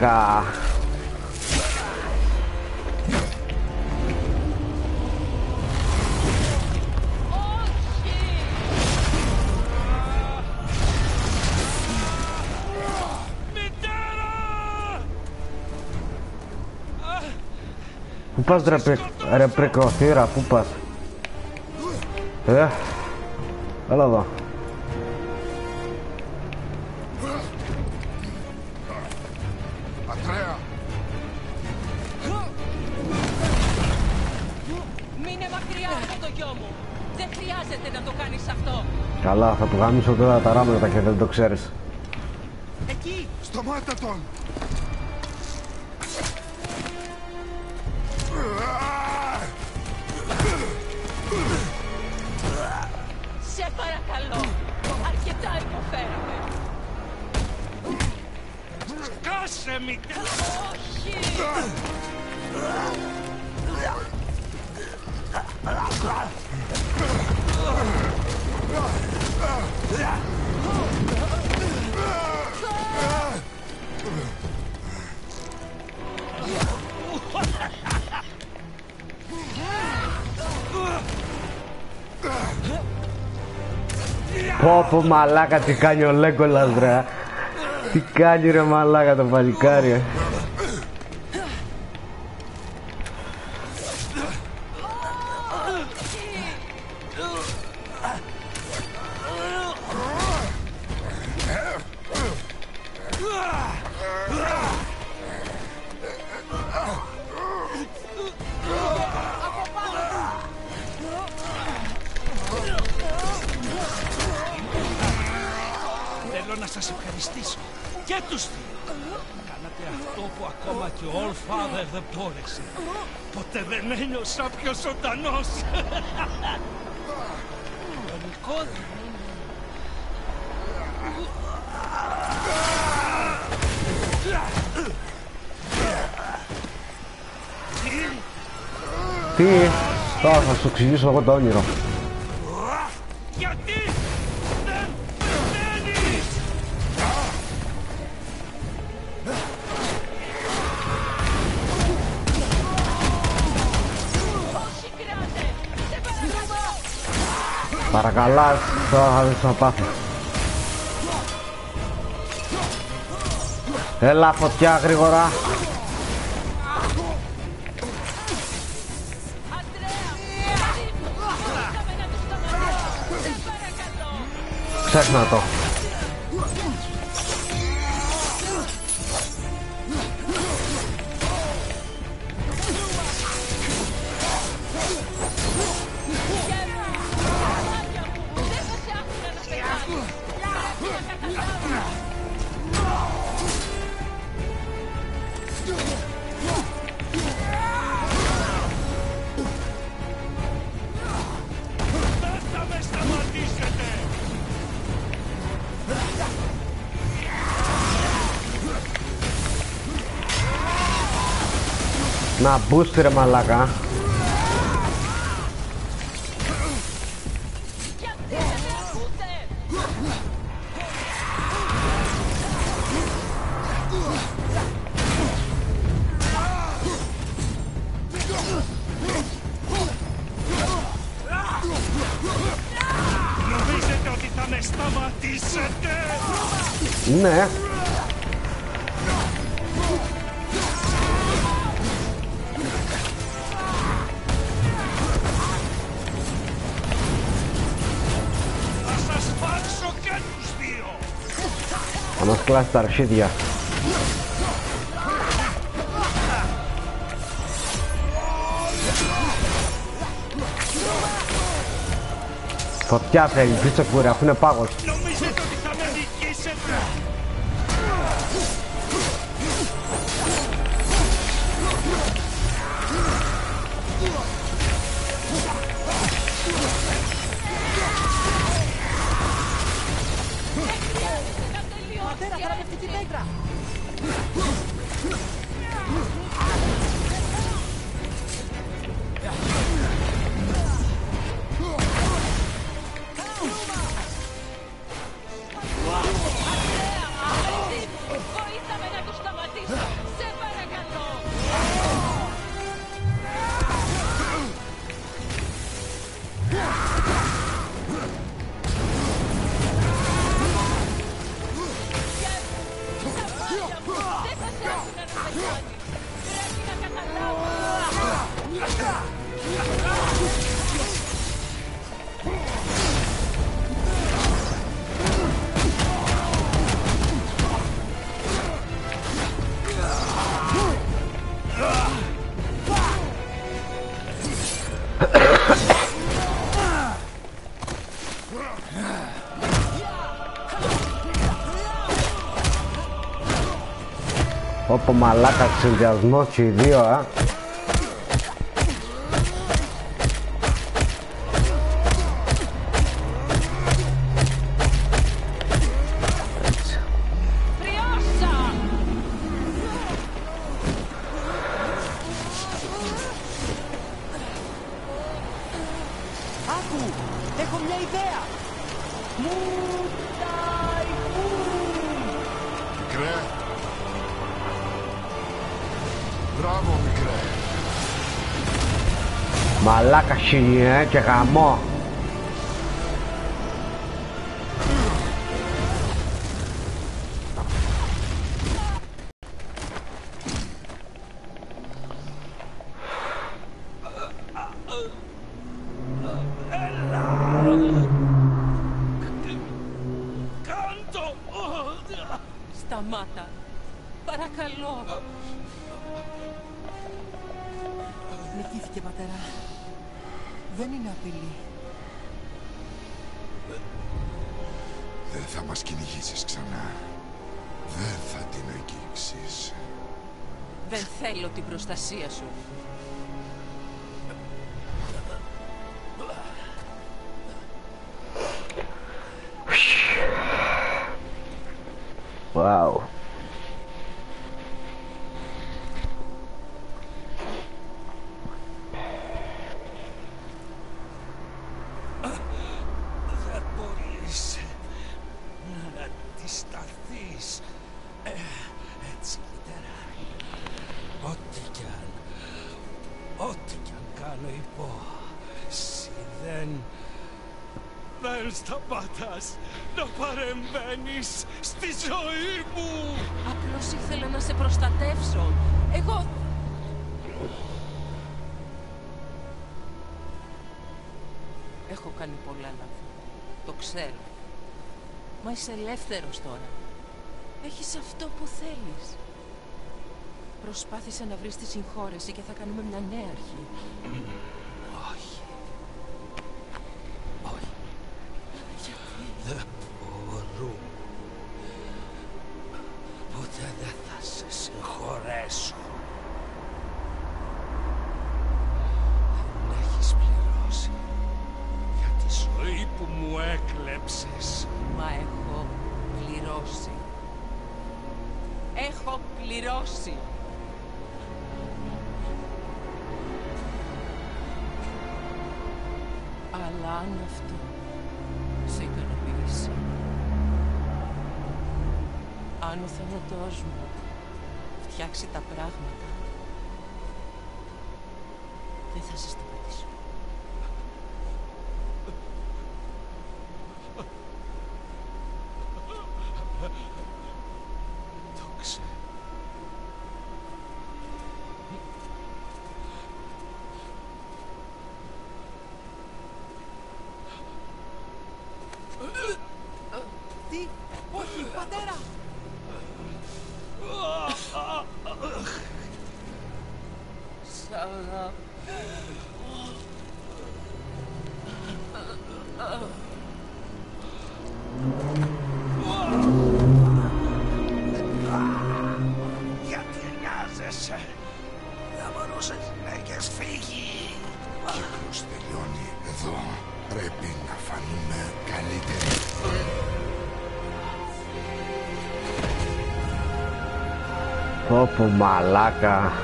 Απίστευτο. Πού πας ρε, πρι... ρε πρικοθύρα, πού πας; Ε, έλα εδώ. Ατρέα! Μείνε μακριά από το γιο μου! Δεν χρειάζεται να το κάνεις αυτό! Καλά, θα του γάμισω τώρα τα ράμματα και δεν το ξέρεις. Μαλάκα τι κάνει ο Λέγκολας ρε Τι κάνει ρε μαλάκα το παλικάρι Τώρα θα σου εξηγήσω εγώ το όνειρο Γιατί δεν πεθαίνεις! Παρακαλά Τώρα θα δεις να πάθω Έλα φωτιά γρήγορα Ξέχνα το Δεν boost ρε μαλάκα Νομίζετε ότι θα με σταματήσετε! Ναι Θα μας κλάσει τα αρχίδια Φωτιά θέλει, πίσω κούρε, αφού είναι πάγος μαλάκα συνδυασμός και οι δύο α Μαλάκα ε, και γαμό. σταματάς Μα είσαι ελεύθερος τώρα. Έχεις αυτό που θέλεις. Προσπάθησε να βρεις τη συγχώρεση και θα κάνουμε μια νέα αρχή. Πω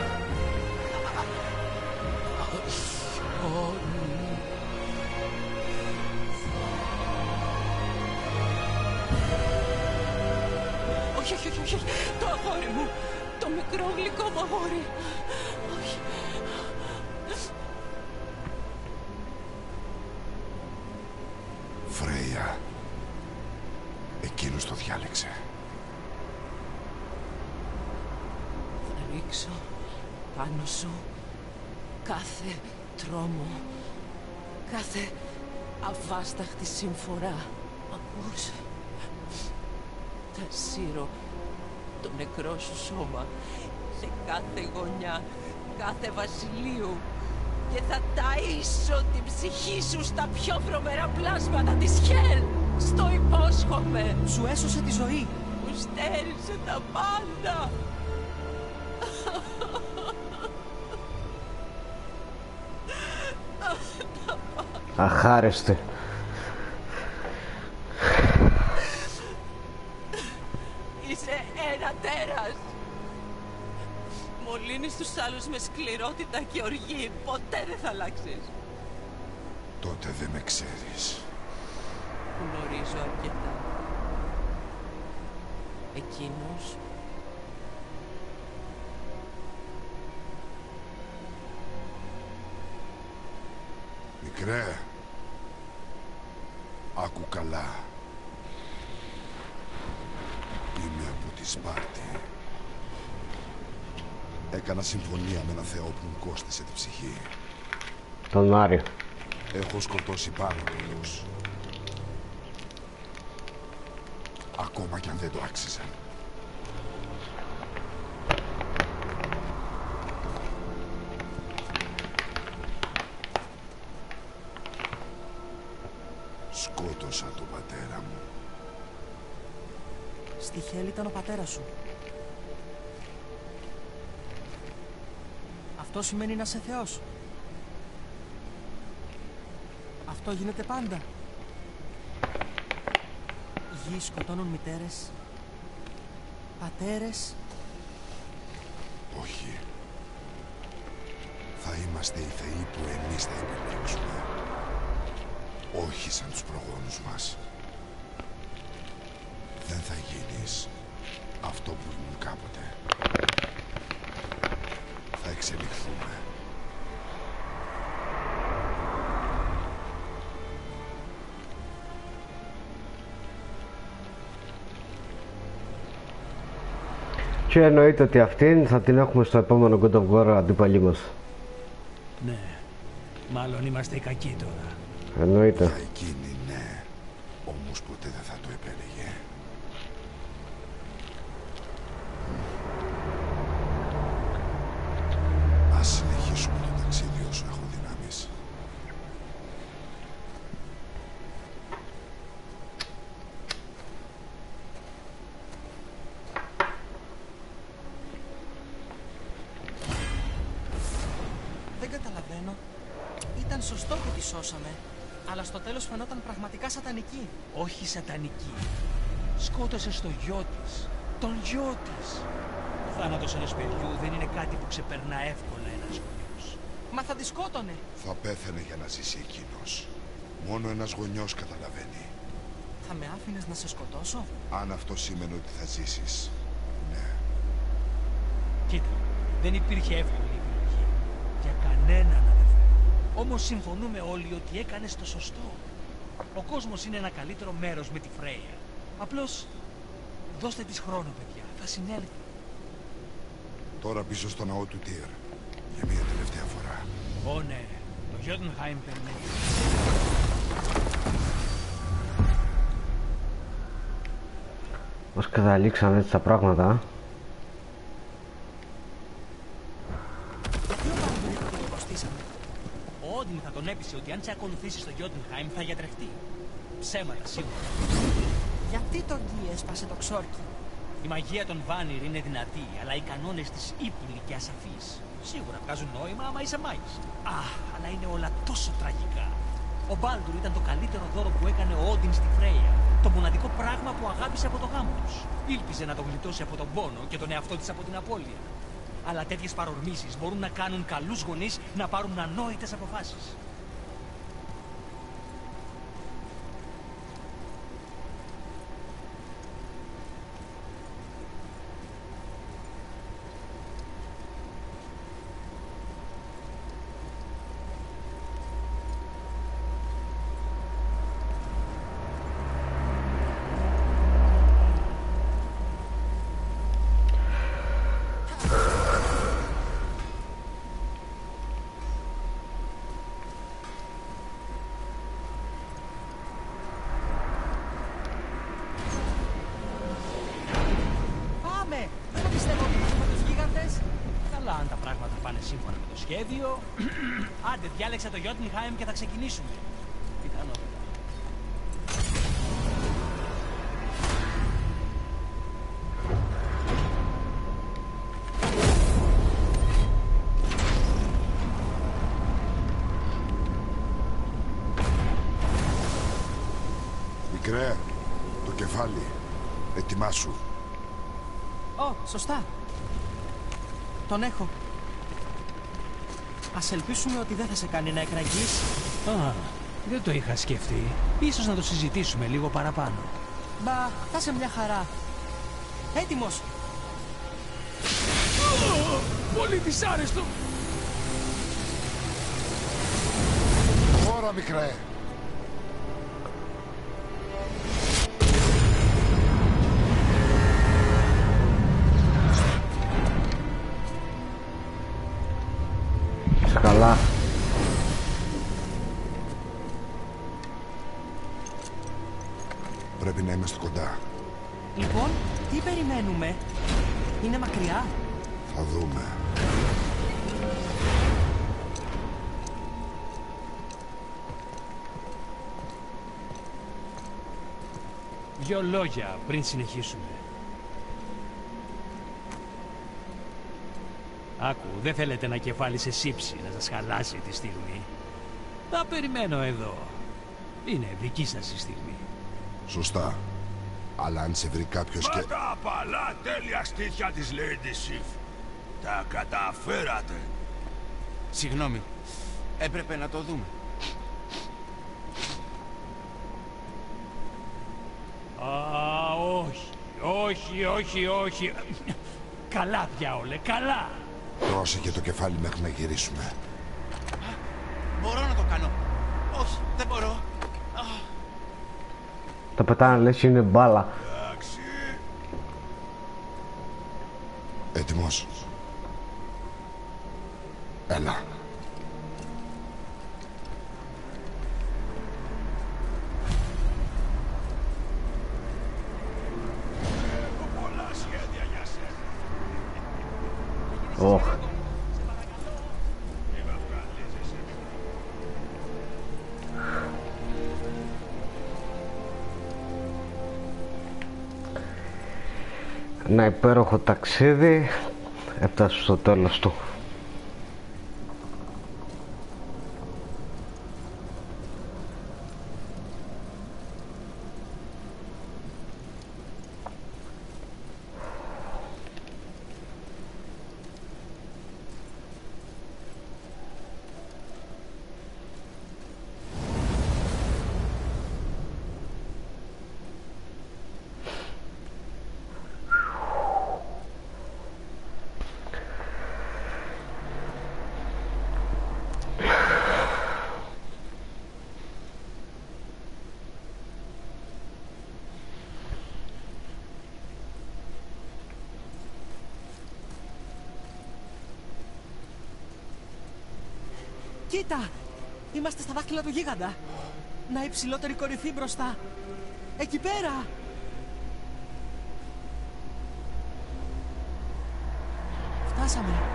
σου σώμα σε κάθε γωνιά, κάθε βασιλείου και θα ταΐσω την ψυχή σου στα πιο βρωμερά πλάσματα της Χέλ. Στο υπόσχομαι. Σου έσωσε τη ζωή. Μου στέρισε τα πάντα. Αχάρεστε. Είσαι ένα τέρας. Μολύνεις τους άλλους με σκληρότητα και οργή. Ποτέ δεν θα αλλάξεις. Τότε δεν με ξέρεις. Γνωρίζω αρκετά. Εκείνος Μικρέ, άκου καλά. Είμαι από τη Σπάρτη. Έκανα συμφωνία με ένα θεό που μου κόστησε τη ψυχή. Τον Μάριο. Έχω σκοτώσει πάρα πολλούς. Ακόμα κι αν δεν το άξιζαν. Σκότωσα τον πατέρα μου. Στη Χέλη ήταν ο πατέρας σου. Αυτό σημαίνει να είσαι θεός. Αυτό γίνεται πάντα. Γη σκοτώνουν μητέρες, πατέρες. Όχι. Θα είμαστε οι θεοί που εμείς θα επιλέξουμε. Όχι σαν τους προγόνους μας. Δεν θα γίνεις αυτό που ήμουν κάποτε. Θα εξελιχθούμε. Και εννοείται ότι αυτήν θα την έχουμε στο επόμενο God of War αντίπαλή μας. Ναι. Μάλλον είμαστε οι κακοί τώρα. Εννοείται. Για εκείνη ναι. Όμως ποτέ δεν θα το επέλεγε. Ας συνεχίσουμε το ταξίδι όσο έχω δυνάμεις. Δεν καταλαβαίνω. Ήταν σωστό που τη σώσαμε. Αλλά στο τέλος φαινόταν πραγματικά σατανική. Όχι σατανική. Σκότωσε στο γιο της. Τον γιο της. Ο θάνατος ενός παιδιού δεν είναι κάτι που ξεπερνά εύκολα ένας γονιός. Μα θα τη σκότωνε. Θα πέθανε για να ζήσει εκείνος. Μόνο ένας γονιός καταλαβαίνει. Θα με άφηνες να σε σκοτώσω; Αν αυτό σήμαινε ότι θα ζήσεις. Ναι. Κοίτα, δεν υπήρχε εύκολη επιλογή. Για κανέναν αδερφέ. Όμως συμφωνούμε όλοι ότι έκανες το σωστό. Ο κόσμος είναι ένα καλύτερο μέρος με τη Φρέια. Απλώς δώστε της χρόνο, παιδιά. Θα συνέλθει. Τώρα πίσω στο ναό του Τιερ. Για μια τελευταία φορά. Ω ναι, το Γιόντενχάιμ περιμένει. Ως καταλήξαμε έτσι τα πράγματα. Γιατί ο Μπάλντουρ είπε ότι το κοστίσαμε. Ο Όντιν θα τον έπεισε ότι αν σε ακολουθήσει στο Γιόντενχάιμ θα γιατρευτεί. Ψέματα σίγουρα. Γιατί τον Γκί έσπασε το ξόρκι. Η μαγεία των Βάνιρ είναι δυνατή, αλλά οι κανόνες της ύπουλοι και ασαφείς. Σίγουρα βγάζουν νόημα άμα είσαι μάγης. Α, αλλά είναι όλα τόσο τραγικά. Ο Μπάλντουρ ήταν το καλύτερο δώρο που έκανε ο Όντιν στη Φρέια. Το μοναδικό πράγμα που αγάπησε από το γάμο τους. Ήλπιζε να τον γλιτώσει από τον πόνο και τον εαυτό της από την απώλεια. Αλλά τέτοιες παρορμήσεις μπορούν να κάνουν καλούς γονείς να πάρουν ανόητες αποφάσεις. Πάμε! Δεν το πιστεύω ότι θα δούμε τους γίγαντες. Καλά, αν τα πράγματα πάνε σύμφωνα με το σχέδιο. Άντε, διάλεξε το Γιόντενχάιμ και θα ξεκινήσουμε. Πιθανότατα. Μικρέ, το κεφάλι. Ετοιμάσου. Ω, σωστά. Τον έχω. Ας ελπίσουμε ότι δεν θα σε κάνει να εκραγείς. Α, Δεν το είχα σκεφτεί. Ίσως να το συζητήσουμε λίγο παραπάνω. Μπα, θα σε μια χαρά. Έτοιμος. Πολύ δυσάρεστο. Τώρα μικρέ. Λόγια πριν συνεχίσουμε. Άκου, δεν θέλετε να κεφάλι σε σύψη να σας χαλάσει τη στιγμή. Θα περιμένω εδώ. Είναι δική σας η στιγμή. Σωστά. Αλλά αν σε βρει κάποιος και... Μα τα απαλά τέλεια στήθια της Lady Sif. Τα καταφέρατε. Συγγνώμη. Έπρεπε να το δούμε. Α, όχι, όχι, όχι, όχι. Καλά, διάολε, καλά. Πρόσεχε το κεφάλι μέχρι να γυρίσουμε. Μπορώ να το κάνω. Όχι, δεν μπορώ. Τα πετάνε λες είναι μπάλα. Ένα υπέροχο ταξίδι έφτασε στο τέλος του. Κοίτα! Είμαστε στα δάχτυλα του γίγαντα. Να υψηλότερη κορυφή μπροστά. Εκεί πέρα! Φτάσαμε.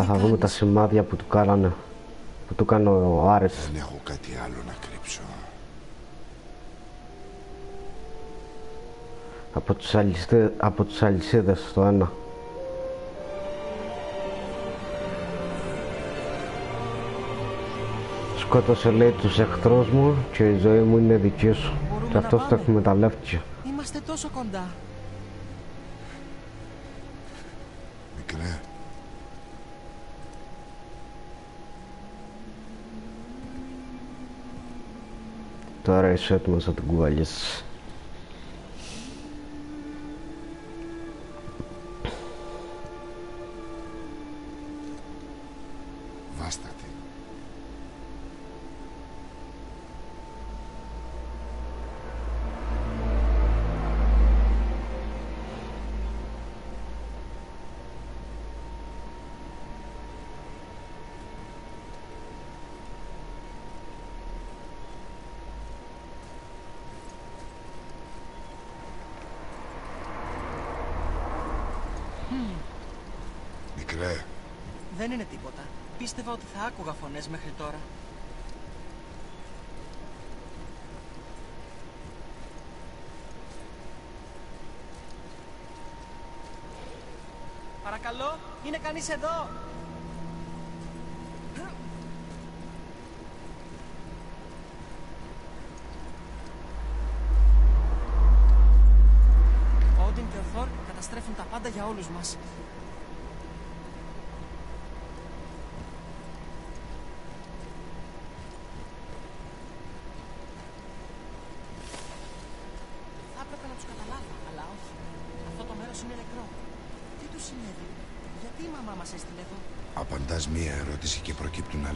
Θα, θα δούμε τα σημάδια που του κάνανε. Που του κάνει ο Άρης. Δεν έχω κάτι άλλο να κρύψω. Από τις, αλυσίδες, από τις αλυσίδες στο ένα. Σκότωσε λέει τους εχθρούς μου και η ζωή μου είναι δική σου. Μπορούμε Και να αυτός το πάμε. εκμεταλλεύτηκε. Είμαστε τόσο κοντά. Μικρέ. Τώρα είσαι έτοιμος πίστευα ότι θα άκουγα φωνές μέχρι τώρα. Παρακαλώ, είναι κανείς εδώ! Όντιν και ο Θόρ καταστρέφουν τα πάντα για όλους μας.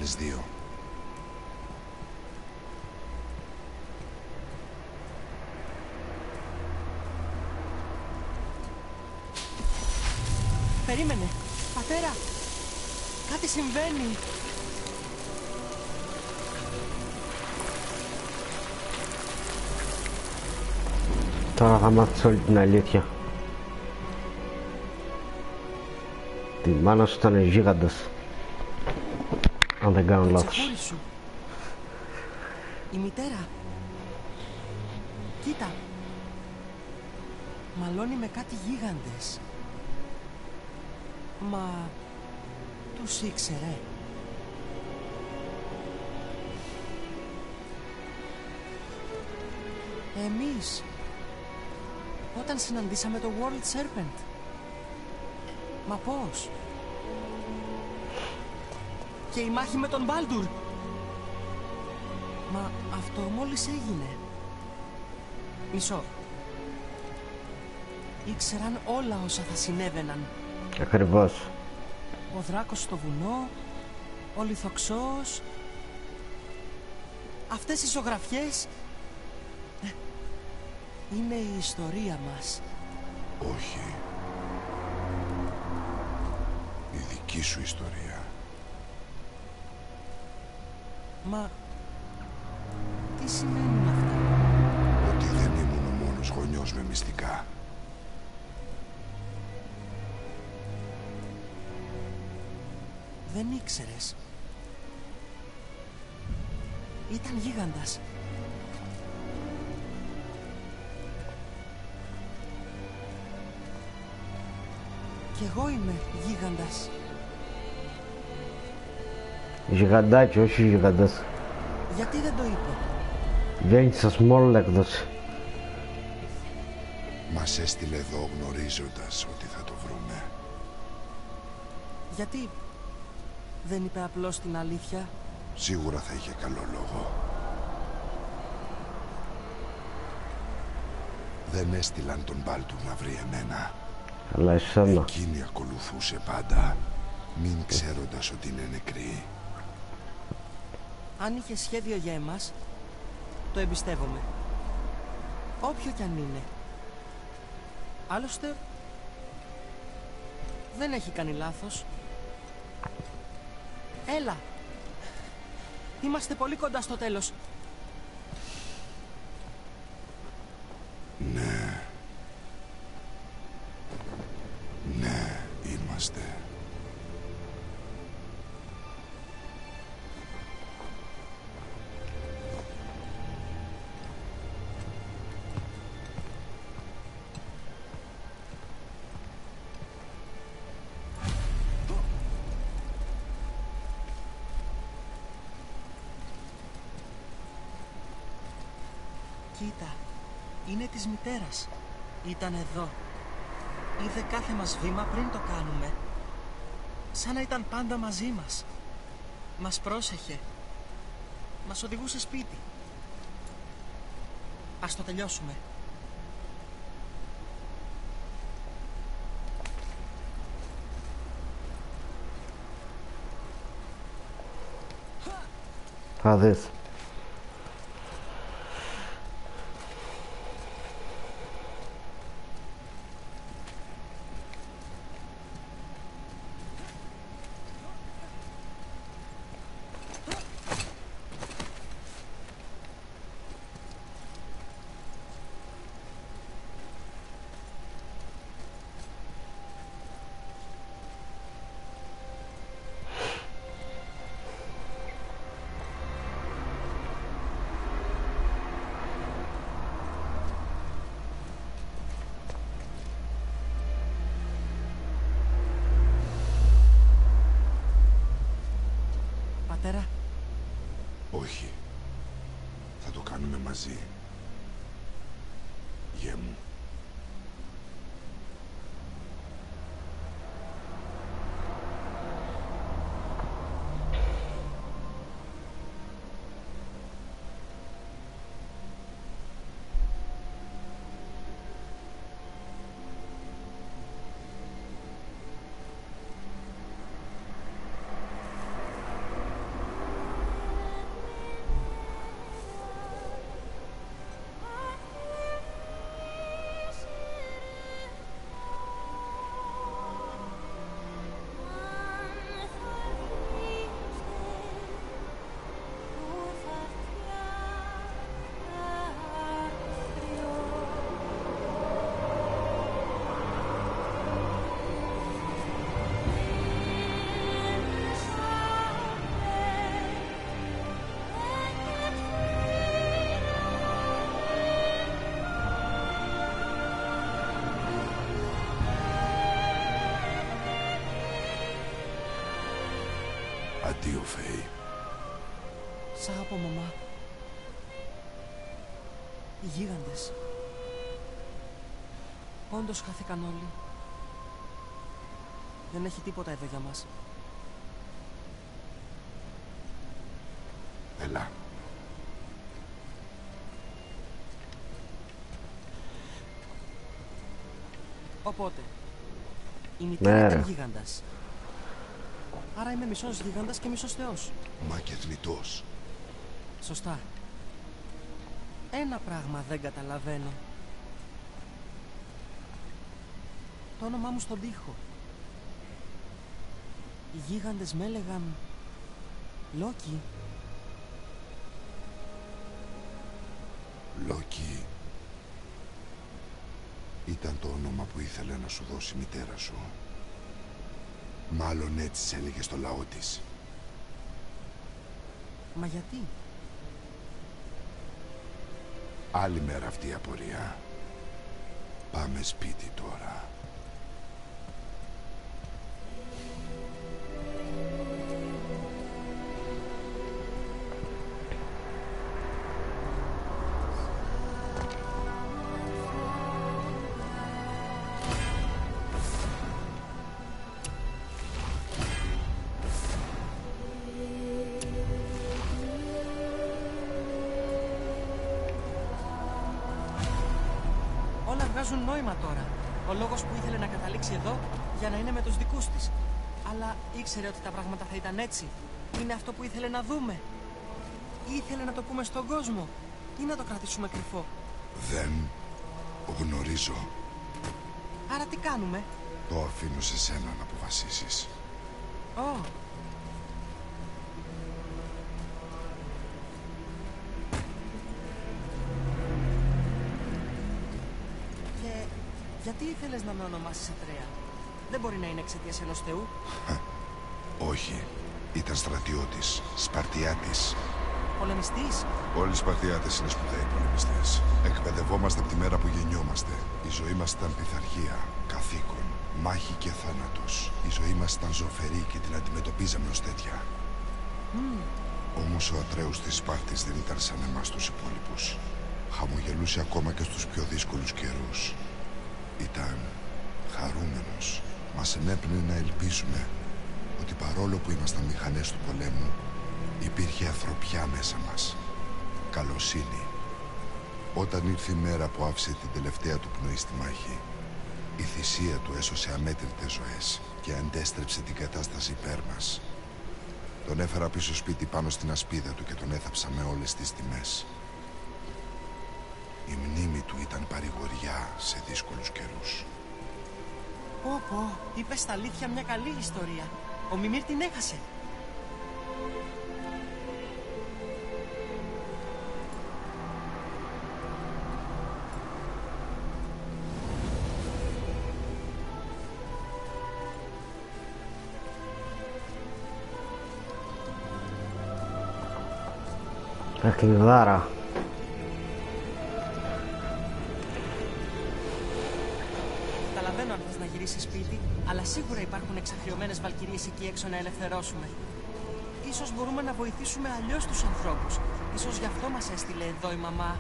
Άλλες δύο. Περίμενε, πατέρα, κάτι συμβαίνει. Τώρα θα μάθεις όλη την αλήθεια. Τη μάνα σου ήταν γίγαντας. Αν δεν κάνω λάθος. Ξεχώρι σου. Η μητέρα. Κοίτα. Μαλώνει με κάτι γίγαντες. Μα... Τους ήξερε. Εμείς. Όταν συναντήσαμε το World Serpent. Μα πώς; Και η μάχη με τον Μπάλντουρ. Μα αυτό μόλις έγινε. Μισό. Ήξεραν όλα όσα θα συνέβαιναν. Ακριβώς. Ο δράκος στο βουνό, ο λιθοξός... Αυτές οι ζωγραφιές... ε, Είναι η ιστορία μας. Όχι. Η δική σου ιστορία. Μα... Τι σημαίνουν αυτά; Ότι δεν ήμουν ο μόνος γονιός με μυστικά. Δεν ήξερες. Ήταν γίγαντας. Κι εγώ είμαι γίγαντας. Γιγαντάκι, όχι γιγαντάς. Γιατί δεν το είπε; Γέννησα small έκδοση. Μας έστειλε εδώ γνωρίζοντας ότι θα το βρούμε. Γιατί δεν είπε απλώς την αλήθεια; Σίγουρα θα είχε καλό λόγο. Δεν έστειλαν τον Μπάλτου να βρει εμένα. Αλλά εσένα. Εκείνη ακολουθούσε πάντα, μην ξέροντας ότι είναι νεκρή. Αν είχε σχέδιο για εμάς, το εμπιστεύομαι. Όποιο κι αν είναι. Άλλωστε, δεν έχει κάνει λάθος. Έλα. Είμαστε πολύ κοντά στο τέλος. Είναι της μητέρας. Ήταν εδώ. Είδε κάθε μας βήμα πριν το κάνουμε. Σαν να ήταν πάντα μαζί μας. Μας πρόσεχε. Μας οδηγούσε σπίτι. Ας το τελειώσουμε. Θα δεις. Όντως χάθηκαν όλοι. Δεν έχει τίποτα εδώ για μας. Έλα. Οπότε, η μητέρα Ναι, ήταν ρε. γίγαντας. Άρα είμαι μισός γίγαντας και μισός θεός. Μα και θνητός. Σωστά. Ένα πράγμα δεν καταλαβαίνω. Το όνομά μου στον τοίχο. Οι γίγαντες με έλεγαν... Λόκι. Λόκι. Ήταν το όνομα που ήθελε να σου δώσει η μητέρα σου. Μάλλον έτσι σε έλεγε στο λαό της. Μα γιατί; Άλλη μέρα αυτή η απορία. Πάμε σπίτι τώρα. Ήξερε ότι τα πράγματα θα ήταν έτσι. Είναι αυτό που ήθελε να δούμε. Ήθελε να το πούμε στον κόσμο ή να το κρατήσουμε κρυφό. Δεν γνωρίζω. Άρα τι κάνουμε; Το αφήνω σε σένα να αποφασίσεις. Ω, Και γιατί ήθελες να με ονομάσεις Ατρέα; Δεν μπορεί να είναι εξαιτίας ενός θεού. Όχι. Ήταν στρατιώτης, Σπαρτιάτης. Πολεμιστής. Όλοι οι Σπαρτιάτες είναι σπουδαίοι πολεμιστές. Εκπαιδευόμαστε από τη μέρα που γεννιόμαστε. Η ζωή μας ήταν πειθαρχία, καθήκον, μάχη και θάνατος. Η ζωή μας ήταν ζωφερή και την αντιμετωπίζαμε ως τέτοια. Όμως ο Ατρέους της Σπάρτης δεν ήταν σαν εμάς τους υπόλοιπους. Χαμογελούσε ακόμα και στους πιο δύσκολους καιρούς. Ήταν χαρούμενος. Μας ενέπνεε να ελπίσουμε ότι παρόλο που ήμασταν μηχανές του πολέμου, υπήρχε ανθρωπιά μέσα μας. Καλοσύνη. Όταν ήρθε η μέρα που άφησε την τελευταία του πνοή στη μάχη, η θυσία του έσωσε αμέτρητες ζωές και αντέστρεψε την κατάσταση υπέρ μας. Τον έφερα πίσω σπίτι πάνω στην ασπίδα του και τον έθαψα με όλες τις τιμές. Η μνήμη του ήταν παρηγοριά σε δύσκολους καιρούς. Πω πω, είπες στα αλήθεια μια καλή ιστορία. Ο Μιμήρ την έχασε. Αχλιδάρα. Σίγουρα υπάρχουν εξαχριωμένες βαλκυρίες εκεί έξω να ελευθερώσουμε. Ίσως μπορούμε να βοηθήσουμε αλλιώς τους ανθρώπους. Ίσως γι' αυτό μας έστειλε εδώ η μαμά.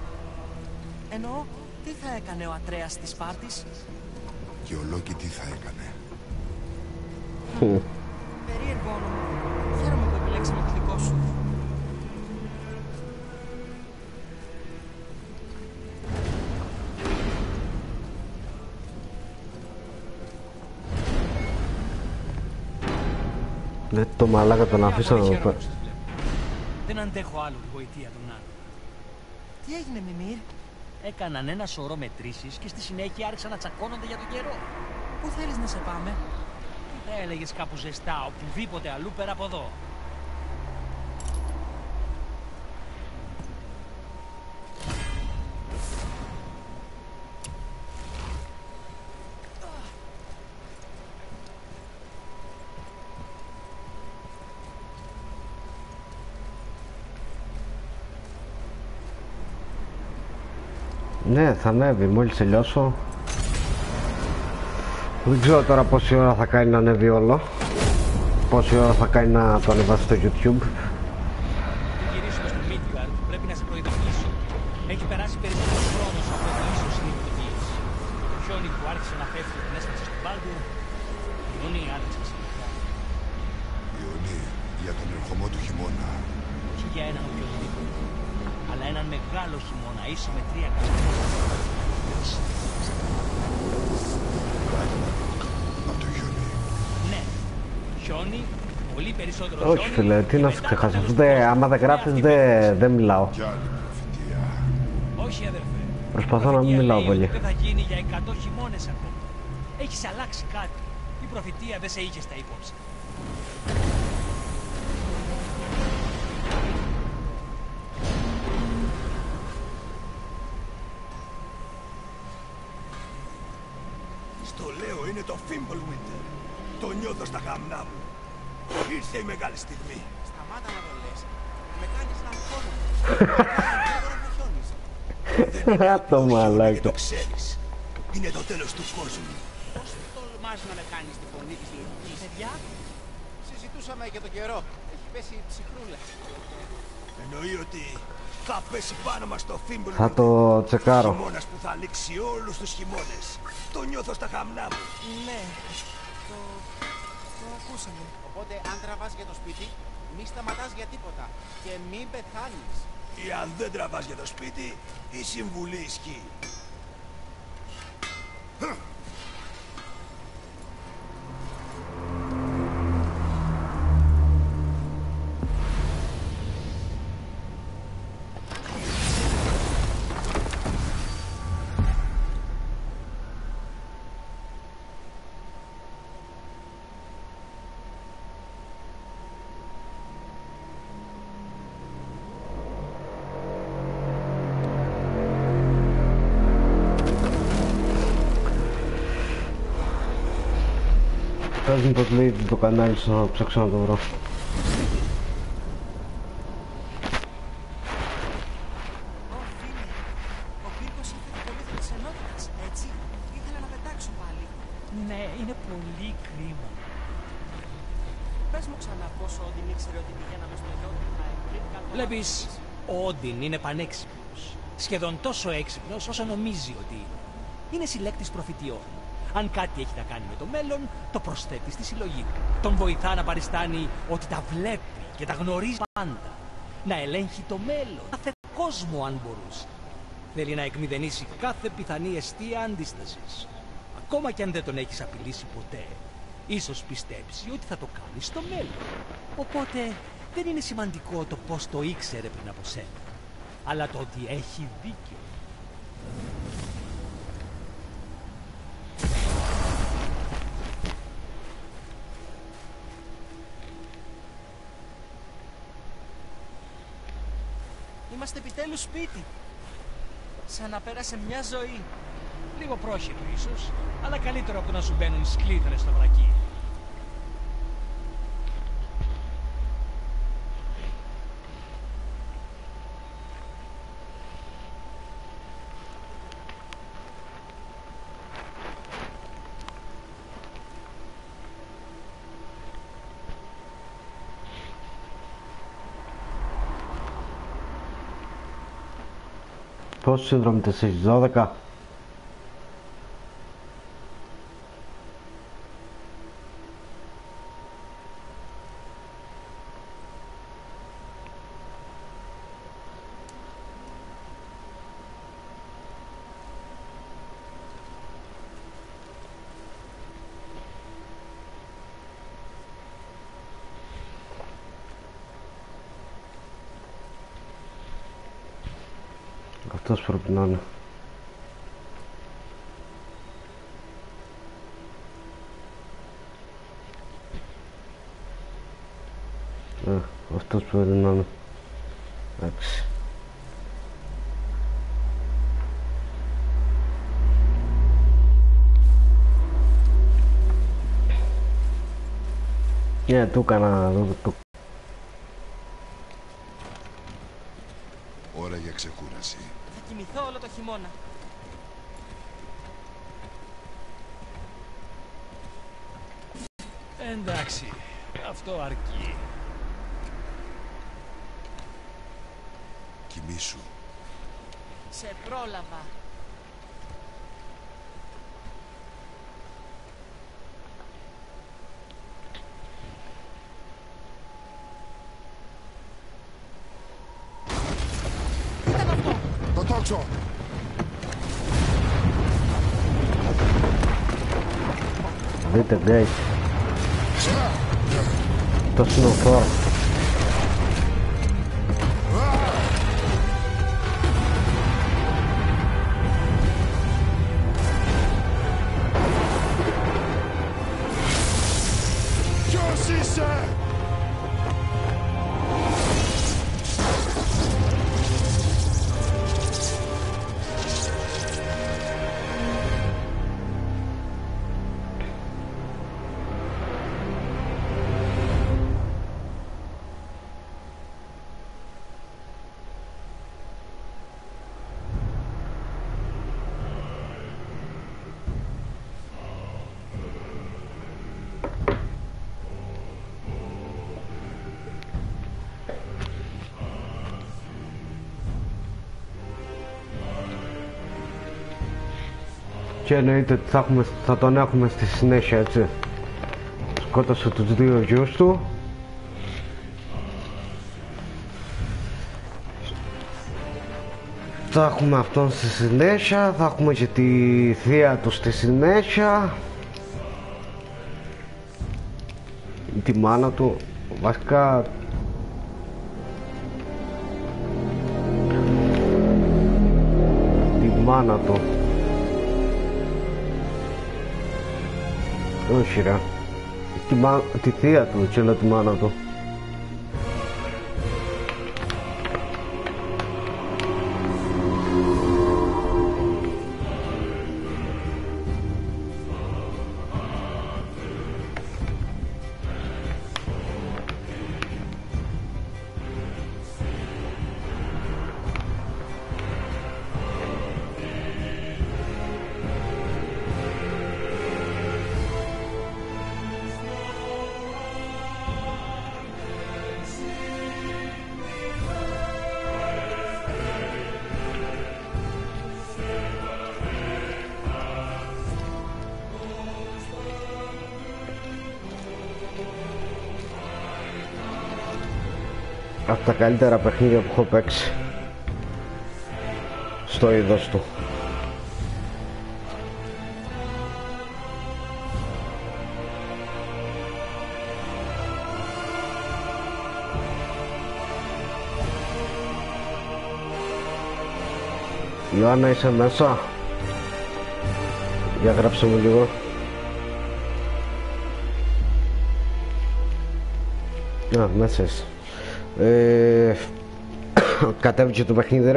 Εννοώ, τι θα έκανε ο Ατρέας της Σπάρτης. Και ο Λόκη τι θα έκανε. Δεν το μαλάκα τον αφήσω Χαίρομαι εδώ που πέρα. σας βλέπω. Δεν αντέχω άλλο τη γοητεία των άλλων. Τι έγινε, Μιμήρ; Έκαναν ένα σωρό μετρήσεις και στη συνέχεια άρχισαν να τσακώνονται για τον καιρό. Πού θέλεις να σε πάμε; Τι θα έλεγες κάπου ζεστά, οπουδήποτε αλλού πέρα από εδώ. Ναι, θα ανέβει μόλις τελειώσω. Δεν ξέρω τώρα πόση ώρα θα κάνει να ανέβει όλο. Πόση ώρα θα κάνει να το ανεβάσει στο YouTube. Φίλε, τι και να μετά σου το ξεχάσω. τέλος Αφού του δεν- χρόνου. άμα δεν Ναι, γράφεις αυτή δεν είναι. δεν μιλάω. Κι άλλη προφητεία. Όχι αδερφέ. Προσπαθώ Η να μην προφητεία μιλάω λέει πολύ. ότι Δεν θα γίνει για 100 χειμώνες ακόμα. Έχεις αλλάξει κάτι. Η προφητεία δεν σε είχε στα υπόψη. Χιόνιζε. Το Και μαλάκα. το ξέρεις. Είναι το τέλος του κόσμου. Πώς τολμάς να με κάνεις τη φωνή της λογικής. Παιδιά, Συζητούσαμε για τον καιρό. Έχει πέσει ψυχρούλα. Εννοεί ότι θα πέσει πάνω μας το Fimbulwinter. Θα το τσεκάρω. Χειμώνας που θα ανοίξει όλους τους χειμώνες. Το νιώθω στα γαμνά μου. ναι. Το... το ακούσαμε. Οπότε αν τραβάς για το σπίτι, μη σταματάς για τίποτα. Και μην πεθάνεις. Ή αν δεν τραβάς για το σπίτι, η συμβουλή ισχύει. Πες μου πως λέει το κανάλι σου να ψάξω να το βρω. Ω, φίλε. Ο πύργος έφερε πολύ θρηξενότητας, έτσι. Ήθελα να πετάξω πάλι. Ναι, είναι πολύ κρίμα. Πες μου ξανά πώς ο Όντιν ήξερε ότι πηγαίναμε στο Ιόντιχα πριν κάνω... Βλέπεις, ο Όντιν είναι πανέξυπνος. Σχεδόν τόσο έξυπνος όσο νομίζει ότι είναι. Είναι συλλέκτης προφητιών. Αν κάτι έχει να κάνει με το μέλλον, το προσθέτει στη συλλογή του. Τον βοηθά να παριστάνει ότι τα βλέπει και τα γνωρίζει πάντα. Να ελέγχει το μέλλον, κάθε κόσμο αν μπορούσε. Θέλει να εκμηδενήσει κάθε πιθανή αιστεία αντίστασης. Ακόμα και αν δεν τον έχεις απειλήσει ποτέ, ίσως πιστέψει ότι θα το κάνεις στο μέλλον. Οπότε δεν είναι σημαντικό το πώς το ήξερε πριν από σένα, αλλά το ότι έχει δίκιο. Είμαστε επιτέλους σπίτι. Σαν να πέρασε μια ζωή. Λίγο πρόσχετο ίσως, αλλά καλύτερο από το να σου μπαίνουν σκλήθρες στο βρακί. Συνδρομητές έχεις, 12. Αυτός πρέπει να είναι. Ε, αυτός πρέπει να είναι. Εντάξει. Ναι, του έκανα, του, Ώρα για ξεκούραση. Θα κοιμηθώ όλο το χειμώνα. Εντάξει, αυτό αρκεί. Κοιμήσου. Σε πρόλαβα. Το τόξο! Δείτε, guys. Το Και εννοείται ότι θα, έχουμε, θα τον έχουμε στη συνέχεια, έτσι. Σκότωσε τους δύο γιους του. Θα έχουμε αυτόν στη συνέχεια, θα έχουμε και τη θεία του στη συνέχεια. Τη μάνα του, βασικά τη μάνα του. Όχι ρε. Τη, μα... τη θεία του και λέω τη μάνα του. Καλύτερα παιχνίδια που έχω παίξει στο είδος του. Ιωάννα είσαι μέσα. Για γράψε μου λίγο. Α, μέσα είσαι ε, Κατέβηκε το παιχνίδι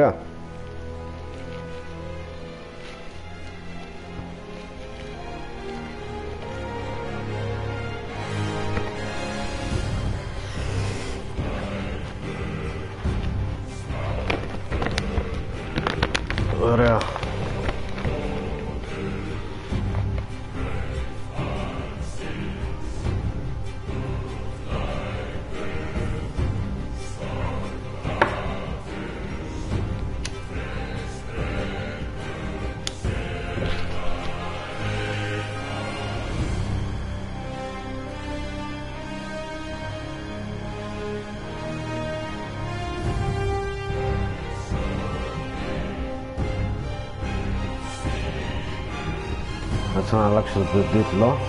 να αλλάξω τον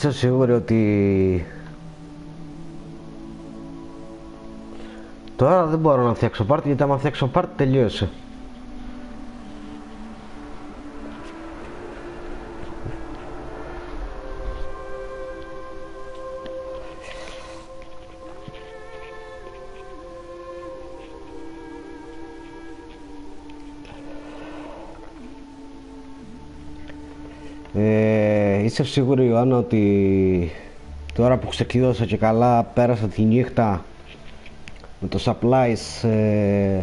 τίτλο Είσαι σίγουροι ότι Τώρα δεν μπορώ να φτιάξω πάρτι γιατί άμα φτιάξω πάρτι τελείωσε είσαι σίγουρη Ιωάννα ότι τώρα που ξεκλείδωσα και καλά πέρασα τη νύχτα με το supplies ε,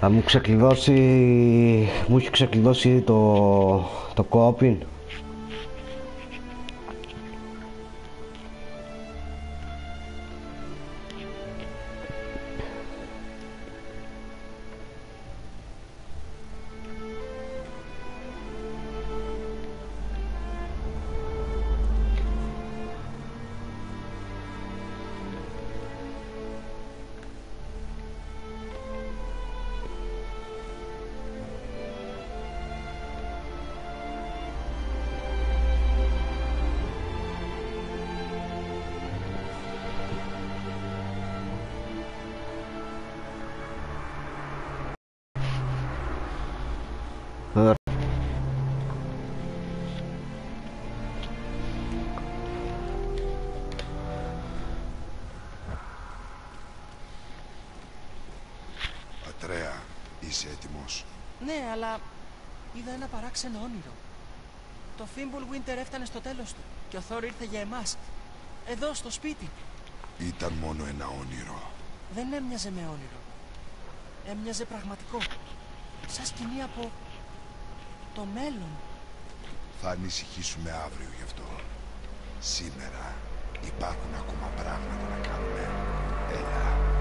θα μου ξεκλειδώσει μου έχει ξεκλειδώσει το, το κόπιν παράξενο όνειρο. Το Winter έφτανε στο τέλος του και ο Θόρ ήρθε για εμάς. Εδώ, στο σπίτι. Ήταν μόνο ένα όνειρο. Δεν έμοιαζε με όνειρο. Έμοιαζε πραγματικό. Σαν σκηνή από το μέλλον. Θα ανησυχήσουμε αύριο γι' αυτό. Σήμερα υπάρχουν ακόμα πράγματα να κάνουμε. Έλα.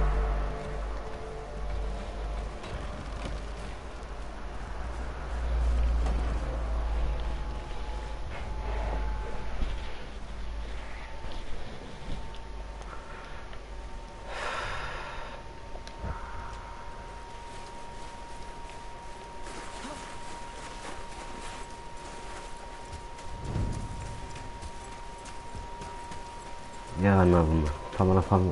Για να δούμε. Πάμε να φάμε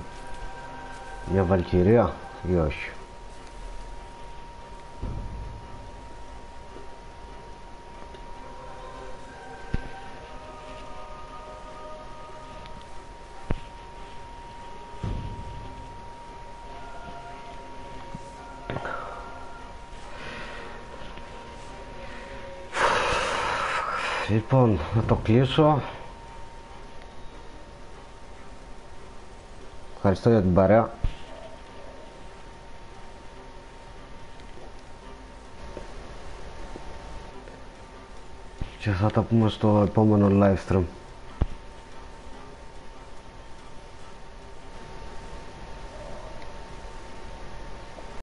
μια βαλκυρία ή όχι. Λοιπόν, να το κλείσω Ευχαριστώ για την παρέα. Και θα τα πούμε στο επόμενο live stream.